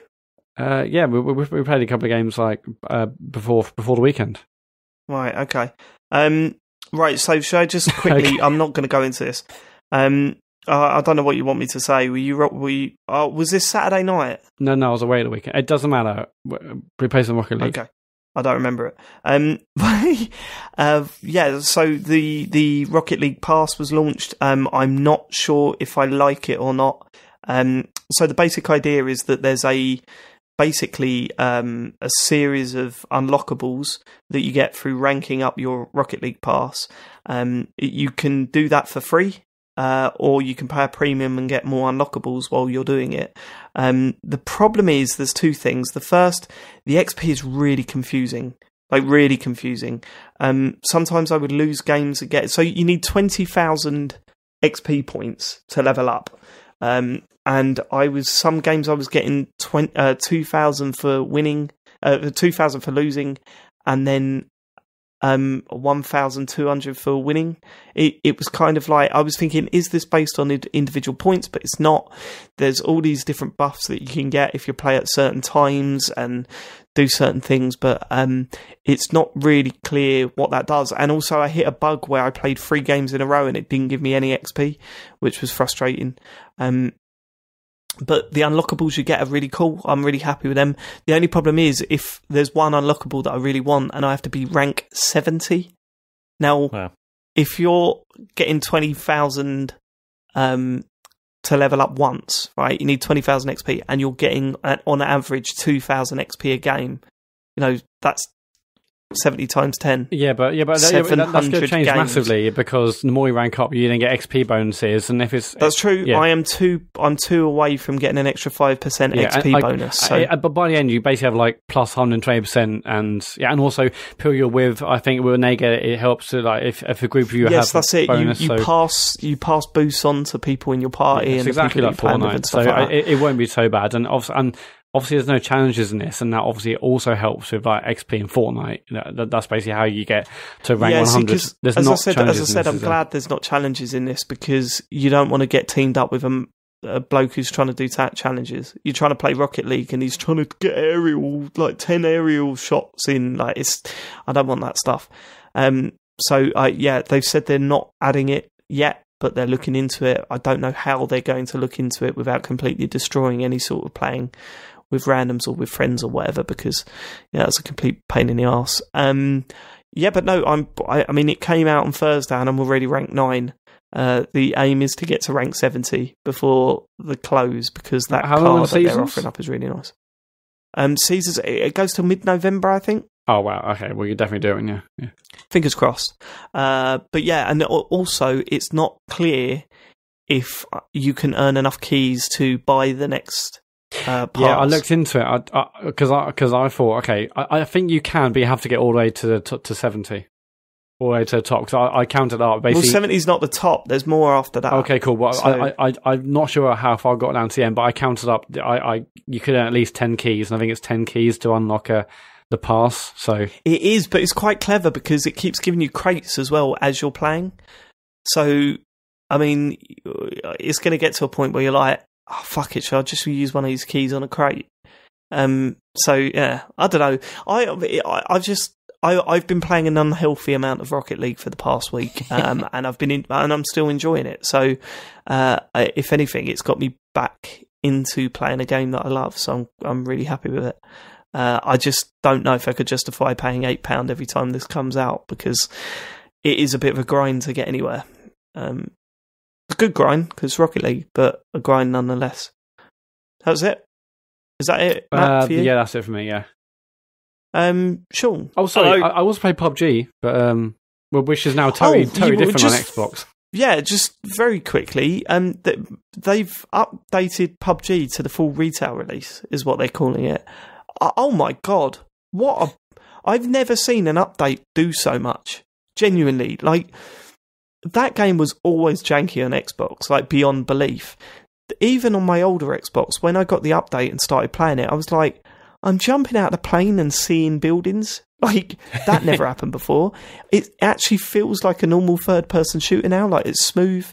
Uh, yeah, we, we, we played a couple of games like uh, before before the weekend. Right. Okay. Um. Right. So, should I just quickly? Okay. I'm not going to go into this. Um. Uh, I don't know what you want me to say. Were you? Were you? Uh, was this Saturday night? No, no, I was away the weekend. It doesn't matter. We- some Rocket League. Okay. I don't remember it. Um, uh, yeah. So the the Rocket League Pass was launched. Um, I'm not sure if I like it or not. Um, so the basic idea is that there's a basically um, a series of unlockables that you get through ranking up your Rocket League Pass. Um, you can do that for free. Uh, or you can pay a premium and get more unlockables while you're doing it. Um, the problem is there's two things. The first, the XP is really confusing, like really confusing. Um, sometimes I would lose games and get so you need twenty thousand XP points to level up. Um, and I was some games I was getting 20, uh, two thousand for winning, uh, two thousand for losing, and then um 1200 for winning. It it was kind of like i was thinking is this based on individual points? But it's not. There's all these different buffs that you can get if you play at certain times and do certain things but um it's not really clear what that does. And also i hit a bug where i played three games in a row and it didn't give me any xp which was frustrating. Um but the unlockables you get are really cool. I'm really happy with them. The only problem is if there's one unlockable that I really want and I have to be rank 70. Now, Wow. if you're getting 20,000 um, to level up once, right, you need 20,000 XP and you're getting uh, on average 2,000 XP a game, you know, that's 70 times 10. Yeah, but yeah, but that, yeah, but that- that's going to change games. massively because the more you rank up, you then get XP bonuses, and if it's That's true. Yeah. I am two. I'm two away from getting an extra five percent XP like, bonus. So I- I- but by the end, you basically have like plus 120 percent, and yeah, and also people you're with. I think when they get it, it helps to like if, if a group of you yes, have that's it. bonus, you you so, pass you pass boosts on to people in your party yeah, and exactly like Fortnite. So like I, it, it won't be so bad, and obviously, and obviously there's no challenges in this, and that obviously also helps with like XP in Fortnite. That, that- that's basically how you get to rank yeah, see, there's as not I said, challenges as I said, I'm glad there's not challenges in this because you don't want to get teamed up with a, a bloke who's trying to do ta- challenges. You're trying to play Rocket League and he's trying to get aerial, like ten aerial shots in. Like it's, I don't want that stuff. Um, so I yeah, they've said they're not adding it yet, but they're looking into it. I don't know how they're going to look into it without completely destroying any sort of playing with randoms or with friends or whatever because yeah, that's a complete pain in the ass. Um, yeah, but no, I'm. I, I mean, it came out on Thursday, and I'm already ranked nine. Uh, the aim is to get to rank seventy before the close because that How card that they're offering up is really nice. Um, Caesars it it goes till mid November, I think. Oh wow, okay, well you're definitely doing yeah. yeah. Fingers crossed. Uh, but yeah, and also it's not clear if you can earn enough keys to buy the next Uh, Yeah, I looked into it because I because I, thought, okay, I, I think you can, but you have to get all the way to the to, to seventy, all the way to the top. Because I, I counted up Basically, Well, seventy is not the top. There's more after that. okay, cool. Well, So- I, I, I I'm not sure how far I got down to the end, but I counted up. I, I you could earn at least ten keys, and I think it's ten keys to unlock a the pass. So It is, but it's quite clever because it keeps giving you crates as well as you're playing. So, I mean, it's going to get to a point where you're like, oh, fuck it, shall I just use one of these keys on a crate? Um, so yeah, I don't know. I, I I've just I I've been playing an unhealthy amount of Rocket League for the past week, um, and I've been in, and I'm still enjoying it. So, uh, if anything, it's got me back into playing a game that I love. So I'm I'm really happy with it. Uh, I just don't know if I could justify paying eight pound every time this comes out because it is a bit of a grind to get anywhere. Um, a good grind because Rocket League, but a grind nonetheless. That's it. Is that it, Matt, uh, for you? yeah, that's it for me. Yeah. Um, Sean. Oh, sorry. Hello. I, I also played PUBG, but um, which is now totally Oh, totally you different just- on Xbox. Yeah, just very quickly. Um, th- they've updated PUBG to the full retail release, is what they're calling it. O- Oh my god, what a! I've never seen an update do so much. Genuinely, like that game was always janky on Xbox, like beyond belief. Even on my older Xbox, when I got the update and started playing it, I was like, I'm jumping out of the plane and seeing buildings. Like that never happened before. It actually feels like a normal third person shooter now. Like it's smooth.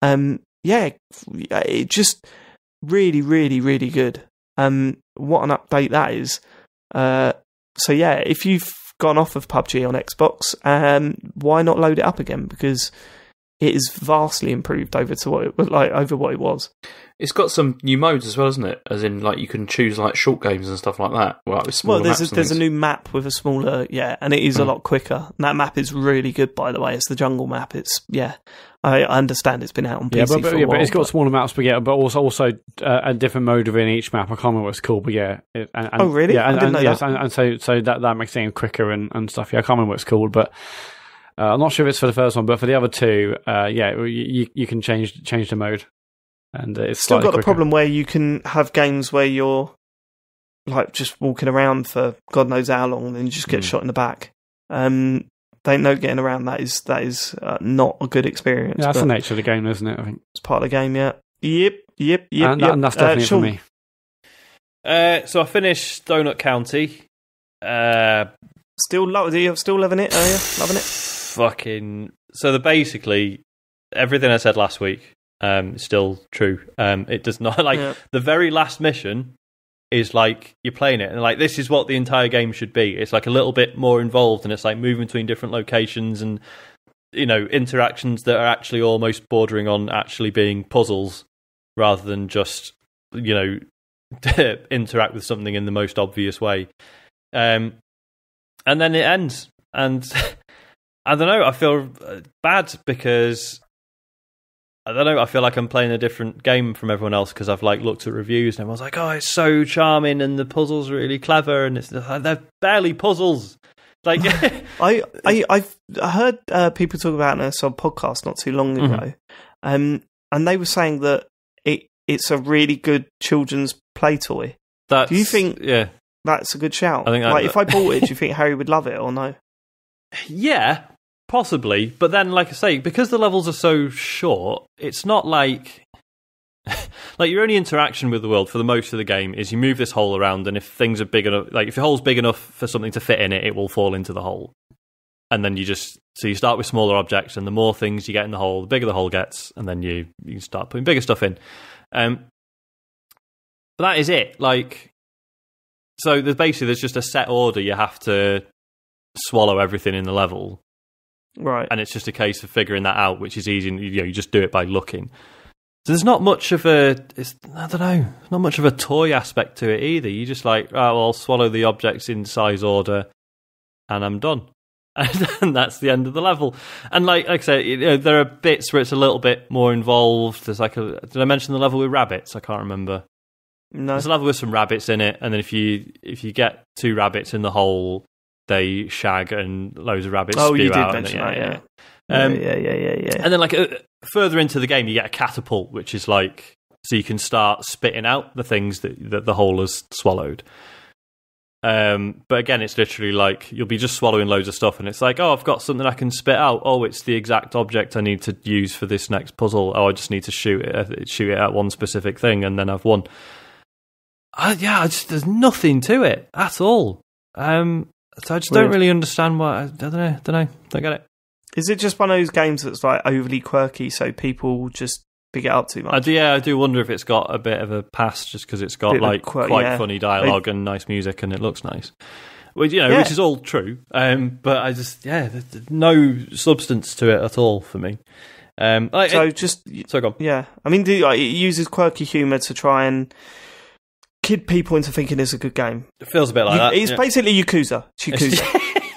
Um, yeah, it just really, really, really good. Um, what an update that is. Uh, so yeah, if you've gone off of PUBG on Xbox, um, why not load it up again? Because it is vastly improved over to what it was like over what it was. It's got some new modes as well, isn't it? As in, like you can choose like short games and stuff like that. Well, with Well, there's a, maps and there's a new map with a smaller yeah, and it is a Hmm. lot quicker. And that map is really good, by the way. It's the jungle map. It's yeah, I I understand it's been out on PC Yeah, but, but, for a yeah, while. but it's got but- smaller maps, but yeah, but also also uh, a different mode within each map. I can't remember what it's called, but yeah. It, and, and, Oh, really? Yeah, I and, didn't and, know yes, that. and, and so so that that makes things quicker and, and stuff. Yeah, I can't remember what it's called, but uh, I'm not sure if it's for the first one, but for the other two, uh, yeah, you, you you can change change the mode, and uh, it's still slightly got the quicker. problem where you can have games where you're like just walking around for God knows how long, and then you just get Hmm. shot in the back. Um, they know getting around that is that is uh, not a good experience. Yeah, that's the nature of the game, isn't it? I think, it's part of the game. Yeah. Yep. Yep. Yep. and, yep. and that's Uh, definitely it for me. Uh, so I finished Donut County. Uh, Still, lo- are you still loving it? Are you loving it? Fucking. So the basically everything I said last week um, is still true. Um, it does not like Yeah. the very last mission is like you're playing it and like this is what the entire game should be. It's like a little bit more involved and it's like moving between different locations and you know interactions that are actually almost bordering on actually being puzzles rather than just you know interact with something in the most obvious way. Um, and then it ends and I don't know. I feel uh, bad because I don't know. I feel like I'm playing a different game from everyone else because I've like looked at reviews and everyone's like, "Oh, it's so charming and the puzzles are really clever," and it's they're barely puzzles. Like, I, I, I've heard uh, people talk about this on podcast not too long Mhm. ago, um, and they were saying that it it's a really good children's play toy. that's, Do you think- Yeah, That's a good shout. I think that- like if I bought it, do you think Harry would love it or no? yeah, possibly. But then, like I say, because the levels are so short, it's not like. like your only interaction with the world for the most of the game is you move this hole around, and if things are big enough, like if your hole's big enough for something to fit in it, it will fall into the hole. And then you just so you start with smaller objects, and the more things you get in the hole, the bigger the hole gets, and then you you start putting bigger stuff in. Um, but that is it. Like, so there's basically there's just a set order you have to swallow everything in the level, Right. and it's just a case of figuring that out, which is easy. and, You know, you just do it by looking. So there's not much of a, it's, I don't know, not much of a toy aspect to it either. You just like, oh, well, I'll swallow the objects in size order, and I'm done. And that's the end of the level. And like, like I said, you know, there are bits where it's a little bit more involved. There's like a, did I mention the level with rabbits? I can't remember. no. There's a level with some rabbits in it, and then if you if you get two rabbits in the hole, they shag and loads of rabbits. Oh, you did mention and, that, yeah. Um, yeah, yeah, yeah, yeah, yeah. and then like uh, further into the game, you get a catapult, which is like so you can start spitting out the things that, that the hole has swallowed. Um, but again, it's literally like you'll be just swallowing loads of stuff, and it's like, oh, I've got something I can spit out. Oh, it's the exact object I need to use for this next puzzle. Oh, I just need to shoot it, shoot it at one specific thing, and then I've won. Uh, yeah, I just, there's nothing to it at all. Um, so I just Weird. don't really understand why. I don't know. Don't know. Don't get it. Is it just one of those games that's like overly quirky, so people just big it up too much? I much? do, yeah, I do wonder if it's got a bit of a past just because it's got Bit of like quirk, quite yeah. funny dialogue and nice music and it looks nice. Which you know, Yeah. which is all true. Um, but I just yeah, there's there's no substance to it at all for me. Um, like, so it, just so go on. yeah, I mean, the, like, it uses quirky humor to try and kid people into thinking it's a good game. It feels a bit like You- that. it's yeah. basically Yakuza. It's Yakuza.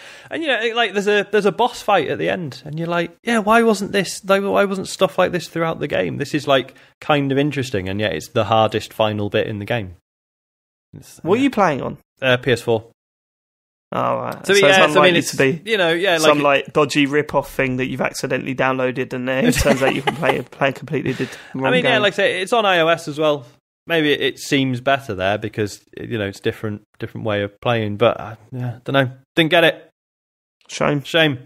and you know, like there's a there's a boss fight at the end, and you're like, yeah, why wasn't this? Like, why wasn't stuff like this throughout the game? This is like kind of interesting, and yet it's the hardest final bit in the game. It's, what are you playing on? uh, PS4? Oh, right. So, So, yeah, it's so, I mean, it's to be you know, yeah, like some like dodgy rip-off thing that you've accidentally downloaded, and then it turns out you can play play a completely I mean, yeah, like I say, it's on iOS as well. Maybe it seems better there because you know it's different, different way of playing. But uh, yeah, don't know. Didn't get it. shame. Shame.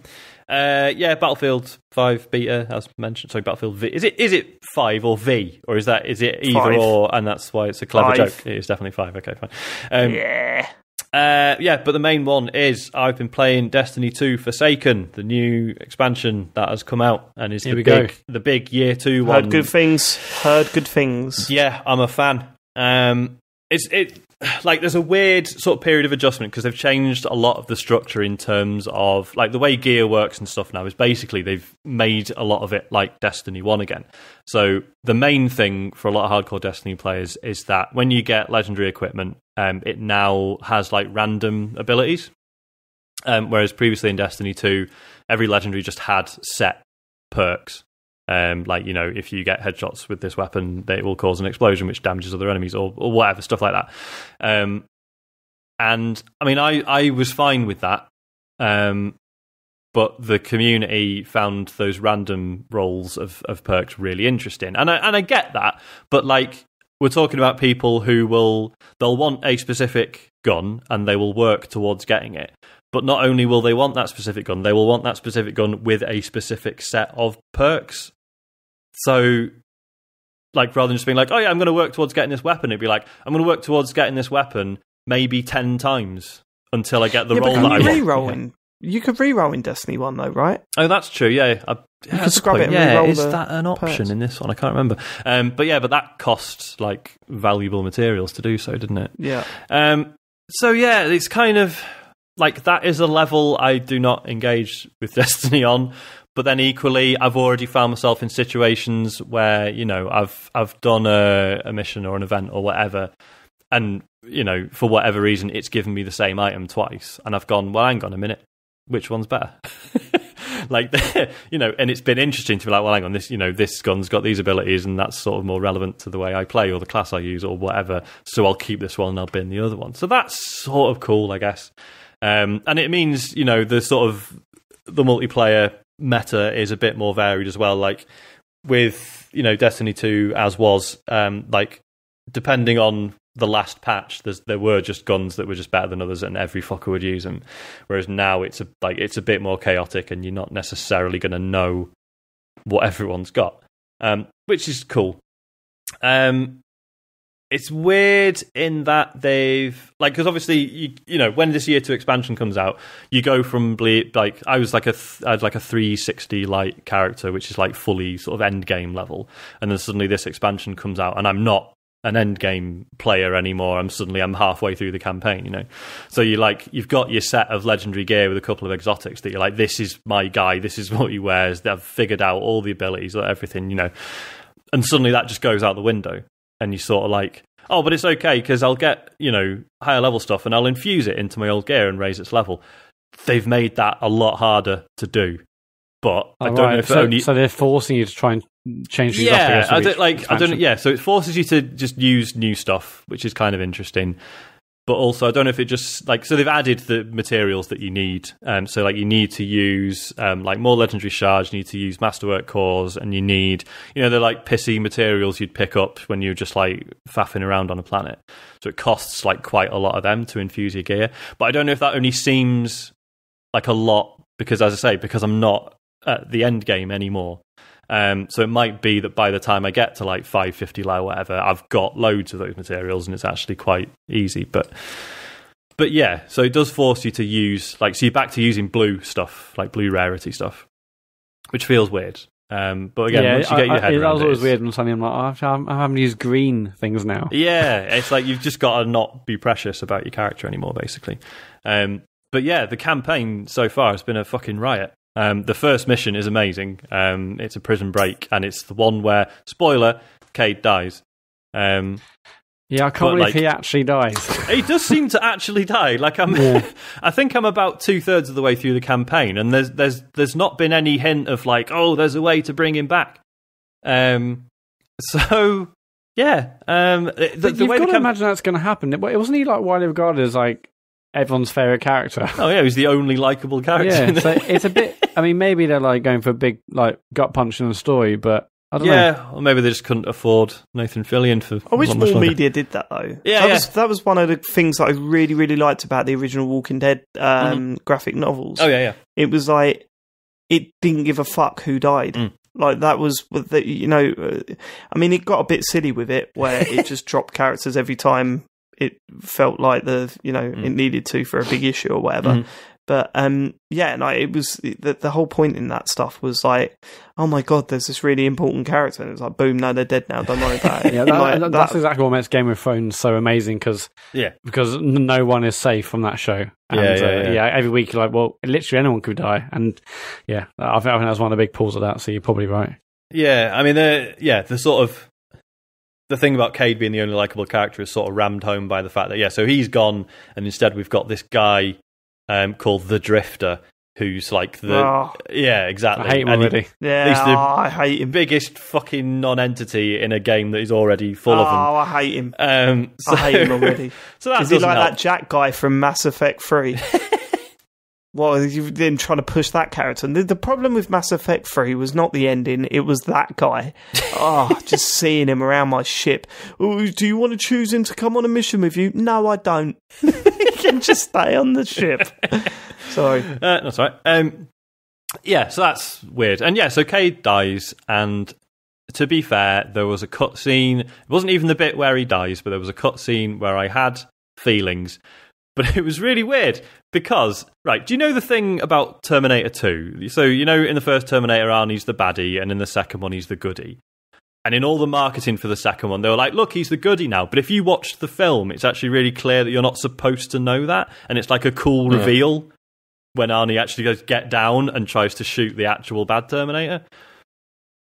Uh, yeah, Battlefield Five beta, as mentioned. Sorry, Battlefield V. Is it is it five or V, or is that is it either Five. or? And that's why it's a clever Five. joke. It is definitely five. Okay, fine. Um, yeah, uh, yeah, but the main one is I've been playing Destiny 2 Forsaken, the new expansion that has come out and is Here the we go. big, the big year two one. heard good things. Heard good things. Yeah, I'm a fan. Um, it's it like there's a weird sort of period of adjustment because they've changed a lot of the structure in terms of like the way gear works and stuff now is basically they've made a lot of it like Destiny 1 again. So the main thing for a lot of hardcore Destiny players is that when you get legendary equipment, um, it now has like random abilities. Um, whereas previously in Destiny 2, every legendary just had set perks. Um, like, you know, if you get headshots with this weapon, they will cause an explosion which damages other enemies or, or whatever, stuff like that. Um, and I mean, I, I was fine with that. Um, but the community found those random rolls of, of perks really interesting. And I, and I get that, but like, we're talking about people who will, they'll want a specific gun and they will work towards getting it. But not only will they want that specific gun, they will want that specific gun with a specific set of perks. So, like, rather than just being like, oh yeah, I'm going to work towards getting this weapon, it'd be like, I'm going to work towards getting this weapon maybe 10 times until I get the yeah, roll but that I you want. re-roll in? You could re-roll in Destiny One though, right? Oh, that's true. Yeah, I, yeah, that's scrub point. it Yeah, is that an option perks. in this one? I can't remember. Um, but yeah, but that costs like valuable materials to do so, didn't it? Yeah. Um, so yeah, it's kind of like that is a level I do not engage with Destiny on. But then equally, I've already found myself in situations where you know I've I've done a, a mission or an event or whatever, and you know for whatever reason it's given me the same item twice, and I've gone, well, hang on a minute, which one's better? like you know, and it's been interesting to be like, well, hang on, this you know this gun's got these abilities, and that's sort of more relevant to the way I play or the class I use or whatever. So I'll keep this one and I'll bin the other one. So that's sort of cool, I guess. Um, and it means you know the sort of the multiplayer meta is a bit more varied as well. Like with you know Destiny two as was um, like depending on the last patch, there were just guns that were just better than others, and every fucker would use them. Whereas now it's a like it's a bit more chaotic, and you're not necessarily going to know what everyone's got, um, which is cool. Um, it's weird in that they've like because obviously you you know when this year two expansion comes out, you go from ble- like I was like a th- I had like a 360 light character, which is like fully sort of end game level, and then suddenly this expansion comes out, and I'm not an end game player anymore. I'm suddenly I'm halfway through the campaign, you know. So you like you've got your set of legendary gear with a couple of exotics that you're like, this is my guy, this is what he wears. They've figured out all the abilities, or everything, you know. And suddenly that just goes out the window, and you sort of like, oh, but it's okay because I'll get you know higher level stuff and I'll infuse it into my old gear and raise its level. They've made that a lot harder to do, but I Oh, don't right. know if so, only so they're forcing you to try and change things up. Yeah, I don't like. I don't. Yeah, so it forces you to just use new stuff, which is kind of interesting. but also I don't know if it just like so they've added the materials that you need. Um, so like you need to use um, like more legendary shards, you need to use masterwork cores, and you need you know they're like pissy materials you'd pick up when you're just like faffing around on a planet. So it costs like quite a lot of them to infuse your gear. But I don't know if that only seems like a lot because, as I say, because I'm not at the end game anymore. Um, so it might be that by the time I get to like 550 low, whatever, I've got loads of those materials and it's actually quite easy. But but yeah, so it does force you to use like so you're back to using blue stuff, like blue rarity stuff, which feels weird. Um, but again, yeah, once you get your I, head I, it around was it, always weird when suddenly I'm like, oh, I'm, I'm having to use green things now. Yeah, it's like you've just got to not be precious about your character anymore, basically. Um, but yeah, the campaign so far has been a fucking riot. Um, the first mission is amazing. Um, it's a prison break, and it's the one where spoiler, Cayde dies. Um, Yeah, I can't believe like- he actually dies. he does seem to actually die. Like I'm, Yeah. I think I'm about two thirds of the way through the campaign, and there's there's there's not been any hint of like, oh, there's a way to bring him back. Um, so yeah, um, the, the you've way got to cam- imagine that's going to happen. It wasn't he like widely regarded as like everyone's favorite character? Oh yeah, he's the only likable character. yeah, so it's a bit. I mean, maybe they're like going for a big like gut punch in the story, but I don't know. yeah, or maybe they just couldn't afford Nathan Fillion for. I wish not more media did that though. Yeah, that yeah. was that was one of the things that I really really liked about the original Walking Dead um, graphic novels. Oh yeah, yeah. It was like it didn't give a fuck who died. Mm. Like that was what the, you know. Uh, I mean, it got a bit silly with it where it just dropped characters every time it felt like the you know Mm. it needed to for a big issue or whatever. Mhm. But um, yeah, no, it was the the whole point in that stuff was like, oh my god, there's this really important character, and it's like, boom, no, they're dead now. Don't worry about it. Yeah, that, Like, that- that's exactly what makes Game of Thrones so amazing because Yeah. because no one is safe from that show. And, Yeah, uh, yeah, yeah. Every week you're like, well, literally anyone could die, and yeah, I think, I think that's one of the big pulls of that. So you're probably right. Yeah, I mean, the yeah, the sort of the thing about Cayde being the only likable character is sort of rammed home by the fact that yeah, so he's gone, and instead we've got this guy um, called the Drifter, who's like the Oh. yeah, exactly. I hate him And he- already. Yeah, He's the oh, I hate him. biggest fucking non-entity in a game that is already full of them. Oh, I hate him. Um, so, I hate him already. so that Is he doesn't like help. that Jack guy from Mass Effect 3? well, you've been trying to push that character. The, the problem with Mass Effect 3 was not the ending, it was that guy. oh, just seeing him around my ship. Oh, do you want to choose him to come on a mission with you? No, I don't. he can just stay on the ship. Sorry. Uh, that's all right. Um, yeah, so that's weird. And yeah, so Cayde dies, and to be fair, there was a cutscene. It wasn't even the bit where he dies, but there was a cutscene where I had feelings. But it was really weird because, right, do you know the thing about Terminator 2? So, you know, in the first Terminator, Arnie's the baddie, and in the second one, he's the goodie. And in all the marketing for the second one, they were like, look, he's the goodie now. But if you watch the film, it's actually really clear that you're not supposed to know that. And it's like a cool Yeah. reveal when Arnie actually goes get down and tries to shoot the actual bad Terminator.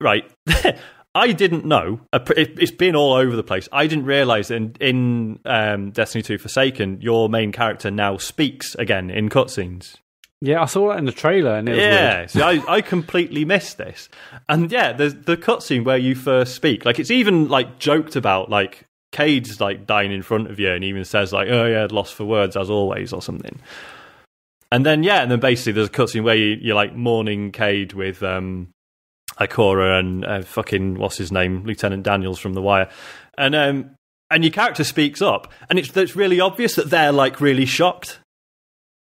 Right. I didn't know. It- It's been all over the place. I didn't realize that in, in um, Destiny 2 Forsaken, your main character now speaks again in cutscenes. Yeah, I saw that in the trailer, and it was Yeah, I, I completely missed this. And yeah, there's the cutscene where you first speak. Like, it's even like joked about, like, Cayde's like dying in front of you and even says, like, oh yeah, lost for words as always, or something. And then, yeah, and then basically there's a cutscene where you, you're like mourning Cayde with um, Ikora and uh, fucking, what's his name, Lieutenant Daniels from The Wire. And, um, and your character speaks up, and it's, it's really obvious that they're like really shocked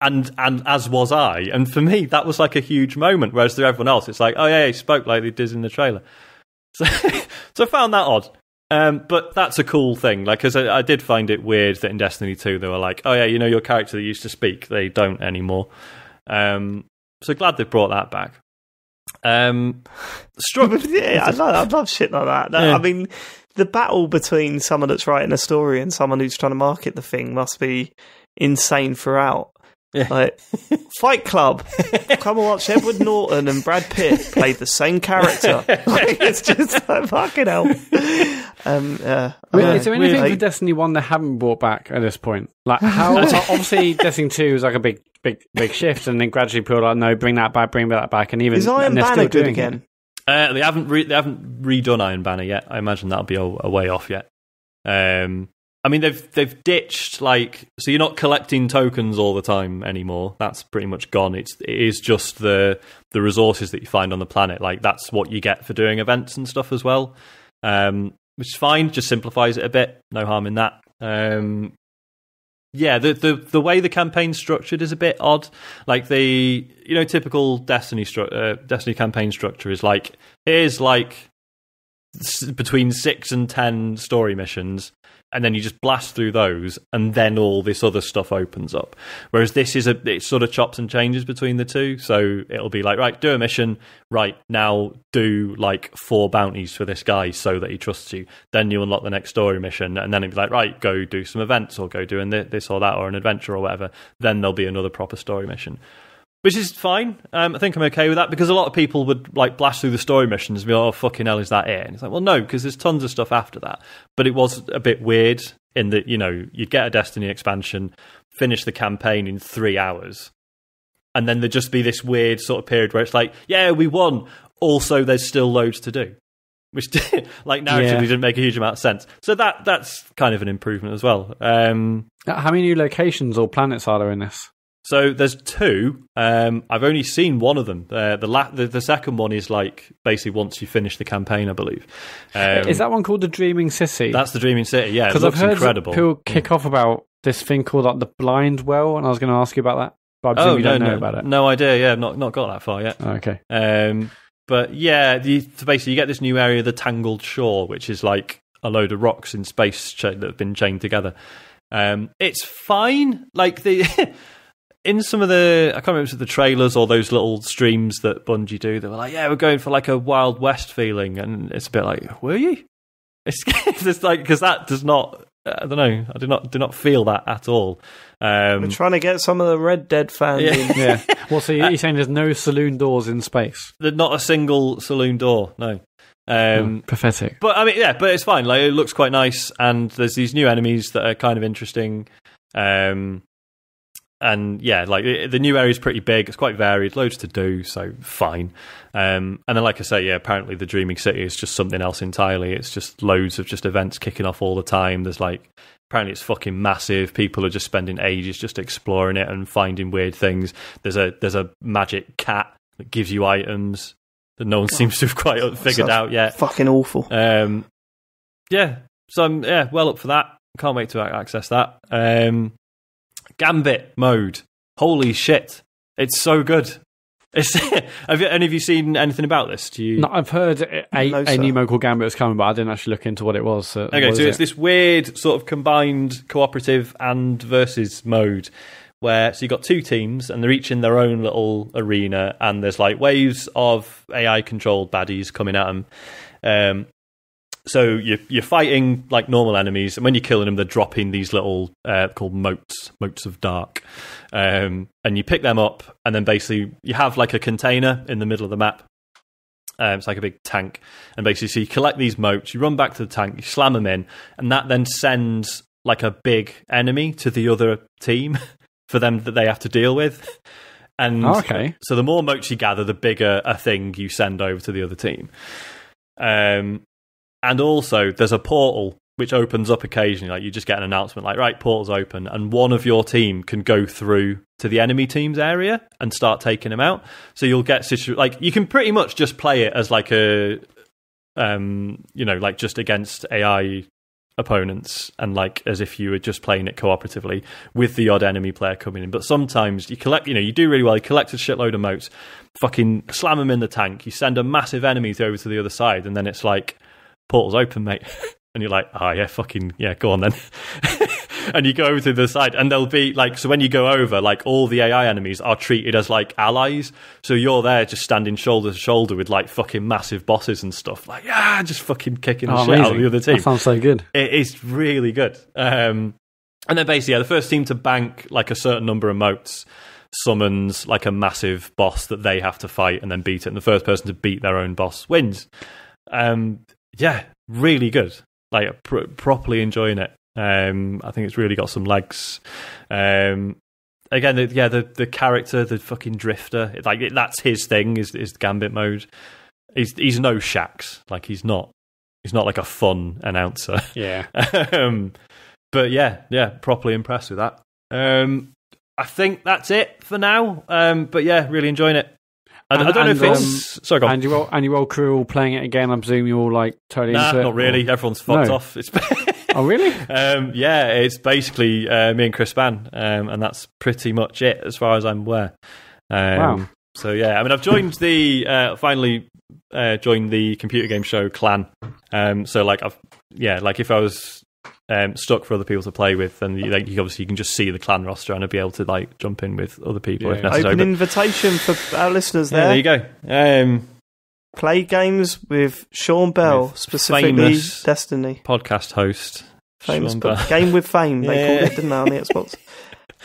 and and as was I. And for me, that was like a huge moment. Whereas to everyone else, it's like, oh yeah, he spoke like he did in the trailer. So, so I found that odd. Um, but that's a cool thing. Like, because I, I did find it weird that in Destiny 2 they were like, oh yeah, you know your character that used to speak, they don't anymore. Um, so glad they brought that back. Um, struck. yeah, I love, I love shit like that. No, Yeah. I mean, the battle between someone that's writing a story and someone who's trying to market the thing must be insane throughout. Yeah. Like Fight Club, come and watch Edward Norton and Brad Pitt play the same character. Like, it's just like fucking hell. Um, yeah, I mean, is there anything Like, for Destiny One they haven't brought back at this point? Like how obviously Destiny Two is like a big, big, big shift, and then gradually people are like, no, bring that back, bring that back, and even is Iron and they're still Banner good doing again? it. Uh, they haven't re- they haven't redone Iron Banner yet. I imagine that'll be a, a way off yet. Um, I mean, they've they've ditched like so you're not collecting tokens all the time anymore. That's pretty much gone. It's it is just the the resources that you find on the planet. Like that's what you get for doing events and stuff as well, um, which is fine. Just simplifies it a bit. No harm in that. Um, yeah, the, the the way the campaign's structured is a bit odd. Like the you know typical Destiny stru- uh, Destiny campaign structure is like here's like between six and ten story missions, and then you just blast through those, and then all this other stuff opens up. Whereas this is a it sort of chops and changes between the two. So it'll be like right, do a mission, right now do like four bounties for this guy so that he trusts you. Then you unlock the next story mission, and then it'd be like right, go do some events or go doing this or that or an adventure or whatever. Then there'll be another proper story mission which is fine. Um, I think I'm okay with that because a lot of people would like blast through the story missions and be, like, "Oh fucking hell, is that it?" And it's like, well, no, because there's tons of stuff after that. But it was a bit weird in that you know you'd get a Destiny expansion, finish the campaign in three hours, and then there'd just be this weird sort of period where it's like, "Yeah, we won." Also, there's still loads to do. Which, like, narratively Yeah. didn't make a huge amount of sense. So that that's kind of an improvement as well. Um, How many new locations or planets are there in this? So there's two. Um, I've only seen one of them. Uh, the, la- the the second one is like basically once you finish the campaign, I believe. Um, Is that one called the Dreaming City? that's the Dreaming City? Yeah, Because I've heard incredible. people kick off about this thing called like the Blind Well, and I was going to ask you about that. But I oh you no, don't know no, about it. no idea. Yeah, I've not not got that far yet. Oh, okay. Um, but yeah, the, so basically you get this new area, the Tangled Shore, which is like a load of rocks in space cha- that have been chained together. Um, it's fine. Like the in some of the I can't remember if it was the trailers or those little streams that Bungie do. They were like, "Yeah, we're going for like a Wild West feeling," and it's a bit like, "Were you?" It's just like because that does not. I don't know. I do not do not feel that at all. Um, We're trying to get some of the Red Dead fans Yeah. in. Yeah. well, so you're saying there's no saloon doors in space? there's not a single saloon door. No. Um, Oh, pathetic. But I mean, yeah, but it's fine. Like it looks quite nice, and there's these new enemies that are kind of interesting. Um, and yeah, like the new area is pretty big. It's quite varied, loads to do, so fine. Um, and then, like I say, yeah, apparently the Dreaming City is just something else entirely. It's just loads of just events kicking off all the time. There's like apparently it's fucking massive. People are just spending ages just exploring it and finding weird things. There's a there's a magic cat that gives you items that no one seems to have quite figured Sounds out yet. Fucking awful. Um, yeah, so I'm yeah well up for that. Can't wait to access that. Um, Gambit mode, holy shit, it's so good. It's have you, any of you seen anything about this? Do you? No, I've heard a, a, No, a new mode called Gambit was coming, but I didn't actually look into what it was. So Okay, so it's it? this weird sort of combined cooperative and versus mode where so you've got two teams and they're each in their own little arena and there's like waves of AI controlled baddies coming at them. Um, so you're, you're fighting like normal enemies, and when you're killing them, they're dropping these little uh, called motes, motes of dark, um, and you pick them up, and then basically you have like a container in the middle of the map. Um, it's like a big tank, and basically, so you collect these motes, you run back to the tank, you slam them in, and that then sends like a big enemy to the other team for them that they have to deal with. And Oh, okay. so the more motes you gather, the bigger a thing you send over to the other team. Um, and also, there's a portal which opens up occasionally. Like you just get an announcement, like right, portal's open, and one of your team can go through to the enemy team's area and start taking them out. So you'll get situ- like you can pretty much just play it as like a, um, you know, like just against AI opponents and like as if you were just playing it cooperatively with the odd enemy player coming in. But sometimes you collect, you know, you do really well. You collect a shitload of motes, fucking slam them in the tank. You send a massive enemy over to the other side, and then it's like portal's open, mate. And you're like, oh yeah, fucking yeah, go on then. and you go over to the side, and they'll be like, so when you go over, like all the AI enemies are treated as like allies. So you're there just standing shoulder to shoulder with like fucking massive bosses and stuff. Like, yeah, just fucking kicking the Oh, shit out of the other team. That sounds so good. It is really good. Um, and then basically, yeah, the first team to bank like a certain number of motes summons like a massive boss that they have to fight and then beat it. And the first person to beat their own boss wins. Um, yeah, really good. Like pr- properly enjoying it. Um, I think it's really got some legs. Um, again, the, yeah, the the character, the fucking drifter, like it, that's his thing. Is is Gambit mode? He's he's no Shaxx. Like he's not. He's not like a fun announcer. Yeah. um, but yeah, yeah, properly impressed with that. Um, I think that's it for now. Um, but yeah, really enjoying it. And, And- I don't know if it's sorry, go on. And you all, and you all crew all playing it again. I presume you're all like totally Nah, into it, not really. or- Everyone's fucked No. off. It's Oh, really? um, yeah, it's basically uh, me and Chris Span, um, and that's pretty much it as far as I'm aware. Um, Wow. So yeah, I mean, I've joined the uh, finally uh, joined the computer game show clan. Um, so like, I've yeah, like if I was um, stuck for other people to play with, and you, like you obviously you can just see the clan roster and be able to like jump in with other people if Yeah. necessary. Open But- invitation for our listeners yeah, there. there you go. Um, Play games with Sean Bell, With specifically Destiny. podcast host. Famous Sean. Bell. Game with Fame, they Yeah. called it, didn't they, on the Xbox?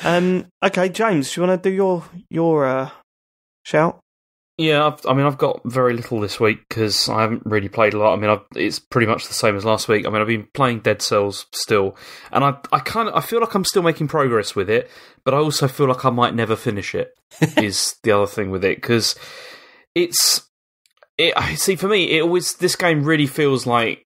Um, okay, James, do you want to do your your uh, shout? Yeah, I've, I mean, I've got very little this week because I haven't really played a lot. I mean, I've, it's pretty much the same as last week. I mean, I've been playing Dead Cells still, and I, I kind of, I feel like I'm still making progress with it, but I also feel like I might never finish it. is the other thing with it because it's, it. I See, for me, it always this game really feels like,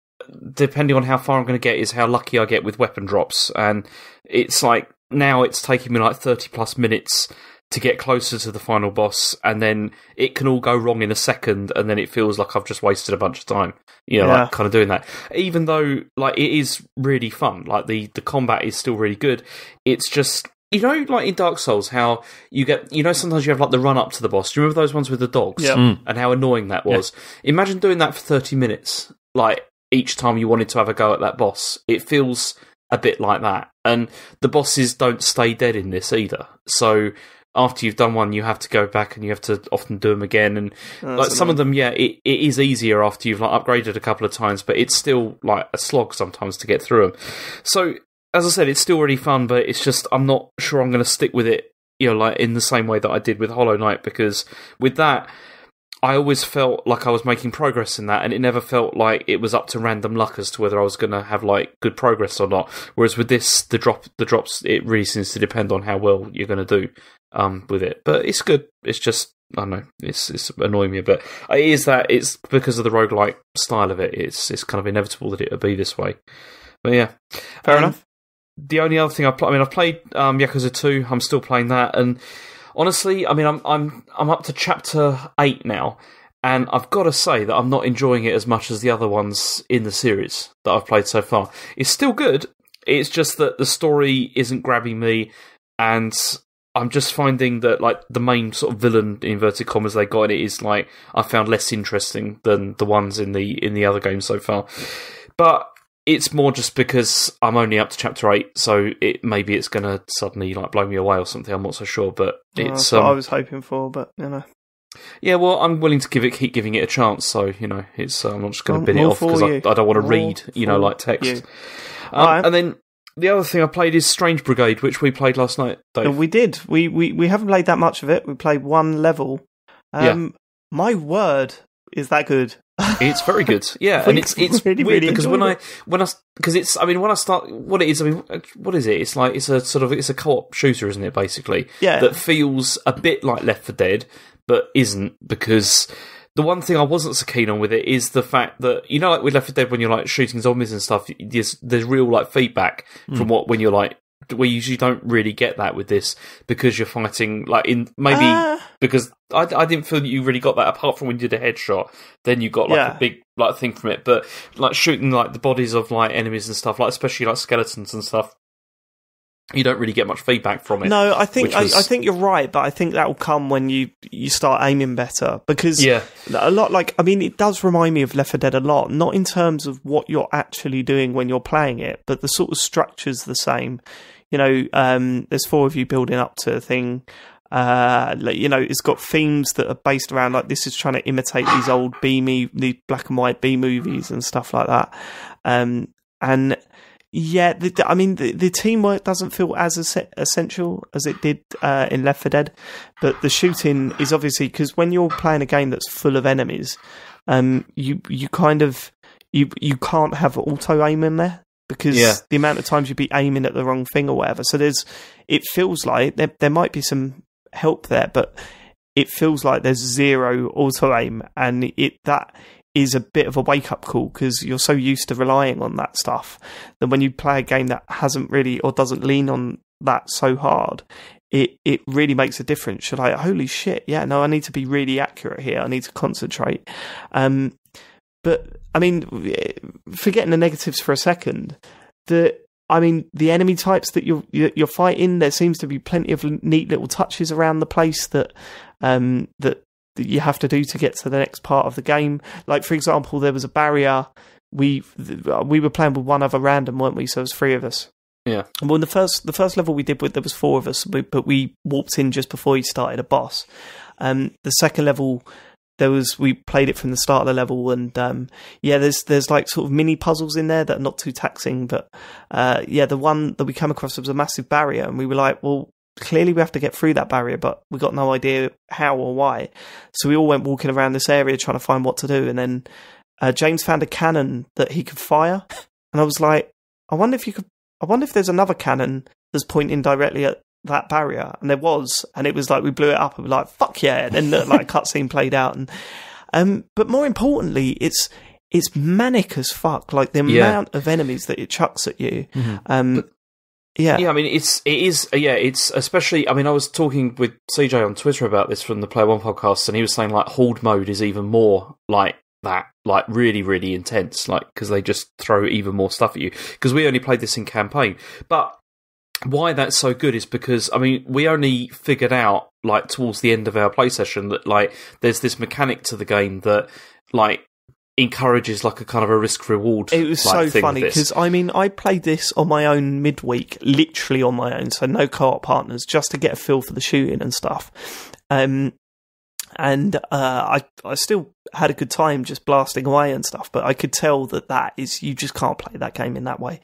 depending on how far I'm going to get, is how lucky I get with weapon drops, and it's like now it's taking me like thirty plus minutes to get closer to the final boss, and then it can all go wrong in a second, and then it feels like I've just wasted a bunch of time. You know, Yeah. like kind of doing that. Even though like it is really fun, like the the combat is still really good. It's just you know, like in Dark Souls, how you get you know sometimes you have like the run up to the boss. Do you remember those ones with the dogs? Yeah. Mm. And how annoying that was. Imagine doing that for thirty minutes, like each time you wanted to have a go at that boss. It feels a bit like that. And the bosses don't stay dead in this either. So after you've done one, you have to go back and you have to often do them again. And Oh, like some of them, yeah, it, it is easier after you've like upgraded a couple of times, but it's still like a slog sometimes to get through them. So as I said, it's still really fun, but it's just I'm not sure I'm going to stick with it. You know, like in the same way that I did with Hollow Knight, because with that, I always felt like I was making progress in that, and it never felt like it was up to random luck as to whether I was going to have like good progress or not. Whereas with this, the drop, the drops, it really seems to depend on how well you're going to do um, with it. But it's good. It's just I don't know. It's it's annoying me a bit. It is that it's because of the roguelike style of it. It's it's kind of inevitable that it would be this way. But yeah, Fair Um, enough. The only other thing I play, I mean, I've played um, Yakuza Two. I'm still playing that, and honestly, I mean, I'm I'm I'm up to chapter eight now, and I've got to say that I'm not enjoying it as much as the other ones in the series that I've played so far. It's still good. It's just that the story isn't grabbing me, and I'm just finding that like the main sort of villain inverted commas they got in it is like I found less interesting than the ones in the in the other games so far. But it's more just because I'm only up to chapter eight, so it maybe it's gonna suddenly like blow me away or something. I'm not so sure, but Oh, it's that's what um, I was hoping for, but you know, yeah. Well, I'm willing to give it keep giving it a chance. So you know, it's uh, I'm not just going to bin it off because I. I don't want to read you know like text. Um, Alright. And then the other thing I played is Strange Brigade, which we played last night. Dave. We did. We, we we haven't played that much of it. We played one level. Um, My word, is that good? It's very good, yeah, and it's it's really, weird really because when I when I because it's I mean when I start what it is I mean what is it? It's like it's a sort of it's a co-op shooter, isn't it? Basically, Yeah. that feels a bit like Left 4 Dead, but isn't because the one thing I wasn't so keen on with it is the fact that you know like with Left 4 Dead when you're like shooting zombies and stuff, there's there's real like feedback from what when you're like we usually don't really get that with this because you're fighting like in maybe Uh, because I, I didn't feel that you really got that apart from when you did a headshot then you got like Yeah. a big like thing from it. But like shooting like the bodies of like enemies and stuff like especially like skeletons and stuff you don't really get much feedback from it no, I think which I, I think you're right, but I think that will come when you you start aiming better because yeah a lot like I mean it does remind me of Left 4 Dead a lot, not in terms of what you're actually doing when you're playing it, but the sort of structure's the same. You know, um, there's four of you building up to a thing. Uh, you know, it's got themes that are based around like this is trying to imitate these old B me, the black and white B movies and stuff like that. Um, and yeah, the, I mean, the, the teamwork doesn't feel as es- essential as it did uh, in Left 4 Dead, but the shooting is obviously because when you're playing a game that's full of enemies, um, you you kind of you you can't have auto aim in there because Yeah. the amount of times you'd be aiming at the wrong thing or whatever. So there's it feels like there there might be some help there, but it feels like there's zero auto aim, and it that is a bit of a wake up call because you're so used to relying on that stuff that when you play a game that hasn't really or doesn't lean on that so hard, it it really makes a difference. You're like, holy shit, yeah, no, I need to be really accurate here. I need to concentrate. Um, but I mean, forgetting the negatives for a second, the I mean, the enemy types that you're you're fighting, there seems to be plenty of neat little touches around the place that um, that, that you have to do to get to the next part of the game. Like, for example, there was a barrier. We we were playing with one other random, weren't we? So it was three of us. Yeah. Well, the first the first level we did with there was four of us, but we walked in just before he started a boss. Um, the second level there was we played it from the start of the level and um, yeah there's there's like sort of mini puzzles in there that are not too taxing but uh, yeah the one that we came across was a massive barrier and we were like well clearly we have to get through that barrier but we got no idea how or why so we all went walking around this area trying to find what to do and then uh, James found a cannon that he could fire and I was like I wonder if you could I wonder if there's another cannon that's pointing directly at that barrier, and there was, and it was like we blew it up and we're like, "Fuck yeah!" And then the, like cutscene played out, and um, but more importantly, it's it's manic as fuck. Like the Yeah. amount of enemies that it chucks at you. Mhm. Um, yeah, Yeah, I mean, it's it is uh, yeah, it's especially. I mean, I was talking with CJ on Twitter about this from the Player One podcast, and he was saying like Horde mode is even more like that, like really, really intense, like because they just throw even more stuff at you. Because we only played this in campaign, but why that's so good is because I mean, we only figured out like towards the end of our play session that like there's this mechanic to the game that like encourages like a kind of a risk reward. It was like, so funny because I mean I played this on my own midweek, literally on my own, so no co-op partners, just to get a feel for the shooting and stuff. Um, and uh, I I still had a good time just blasting away and stuff, but I could tell that that is you just can't play that game in that way.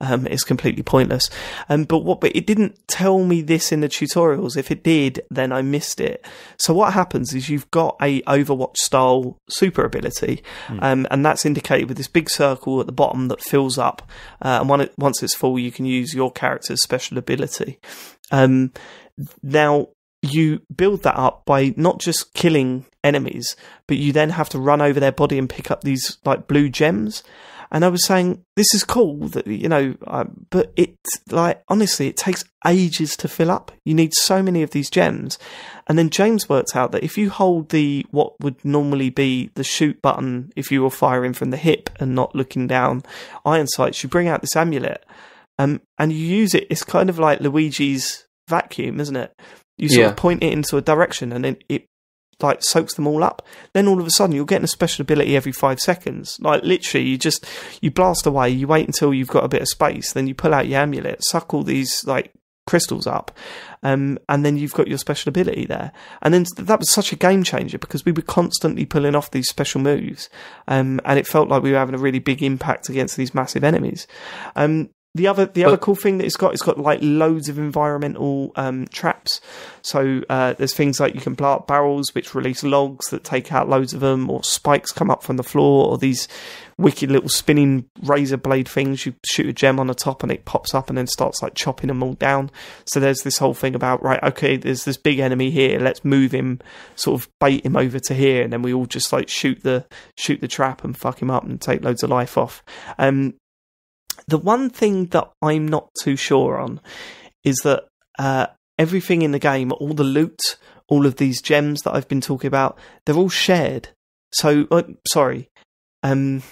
Um, it's completely pointless. Um, but what? But it didn't tell me this in the tutorials. If it did, then I missed it. So what happens is you've got a Overwatch style super ability, um, and that's indicated with this big circle at the bottom that fills up. Uh, and it, once it's full, you can use your character's special ability. Um, now you build that up by not just killing enemies, but you then have to run over their body and pick up these like blue gems. And I was saying, this is cool that, you know, but it, like, honestly, it takes ages to fill up. You need so many of these gems. And then James worked out that if you hold the, what would normally be the shoot button if you were firing from the hip and not looking down iron sights, you bring out this amulet. Um, and you use it, it's kind of like Luigi's vacuum, isn't it? You sort Yeah. of point it into a direction and then it like soaks them all up. Then all of a sudden you're getting a special ability every five seconds. Like literally you just you blast away, you wait until you've got a bit of space, then you pull out your amulet, suck all these like crystals up, um, and then you've got your special ability there. And then that was such a game changer because we were constantly pulling off these special moves, um, and it felt like we were having a really big impact against these massive enemies. Um, the other the other cool thing that it's got, it's got like loads of environmental um, traps. So uh, there's things like you can blow up barrels which release logs that take out loads of them, or spikes come up from the floor, or these wicked little spinning razor blade things. You shoot a gem on the top and it pops up and then starts like chopping them all down. So there's this whole thing about right, okay, there's this big enemy here. Let's move him, sort of bait him over to here, and then we all just like shoot the shoot the trap and fuck him up and take loads of life off. Um, the one thing that I'm not too sure on is that uh, everything in the game, all the loot, all of these gems that I've been talking about, they're all shared. So, uh, sorry, um,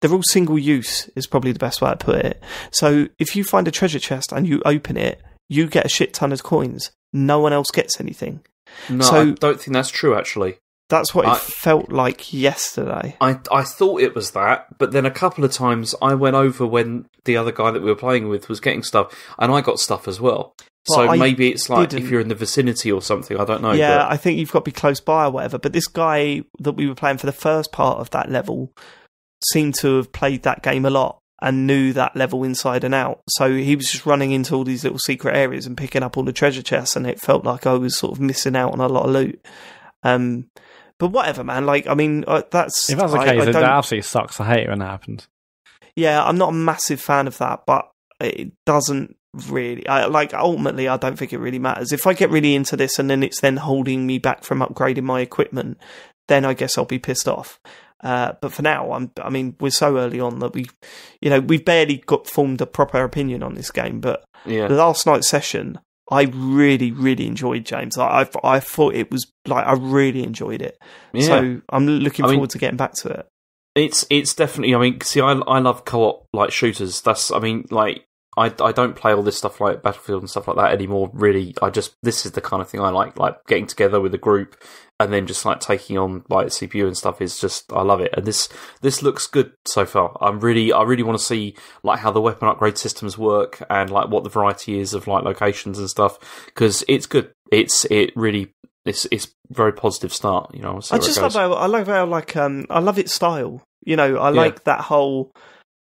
they're all single use is probably the best way to put it. So, if you find a treasure chest and you open it, you get a shit ton of coins. No one else gets anything. no, so- I don't think that's true. Actually, That's what it I- felt like yesterday. I I thought it was that, but then a couple of times I went over when the other guy that we were playing with was getting stuff, and I got stuff as well. Well, so I maybe it's like didn't. if you're in the vicinity or something. I don't know. yeah, but- I think you've got to be close by or whatever. But this guy that we were playing for the first part of that level seemed to have played that game a lot and knew that level inside and out. So he was just running into all these little secret areas and picking up all the treasure chests, and it felt like I was sort of missing out on a lot of loot. Um, but whatever, man. Like, I mean, uh, that's If that's the I- case, I it, that absolutely sucks. I hate it when that happens. yeah, I'm not a massive fan of that, but it doesn't really. I like ultimately, I don't think it really matters. If I get really into this and then it's then holding me back from upgrading my equipment, then I guess I'll be pissed off. Uh, but for now, I'm, I mean, we're so early on that we, you know, we've barely got formed a proper opinion on this game. But Yeah. the last night's session, I really, really enjoyed James. I, I, I thought it was like I really enjoyed it. Yeah. So I'm looking I mean- forward to getting back to it. It's it's definitely. I mean, see, I I love co-op like shooters. That's. I mean, like I I don't play all this stuff like Battlefield and stuff like that anymore. Really, I just this is the kind of thing I like. Like getting together with a group and then just like taking on like CPU and stuff is just I love it. And this this looks good so far. I'm really I really want to see like how the weapon upgrade systems work and like what the variety is of like locations and stuff because it's good. It's it really. It's it's very positive start, you know. I just love how I love how like um I love its style. You know, I Yeah. like that whole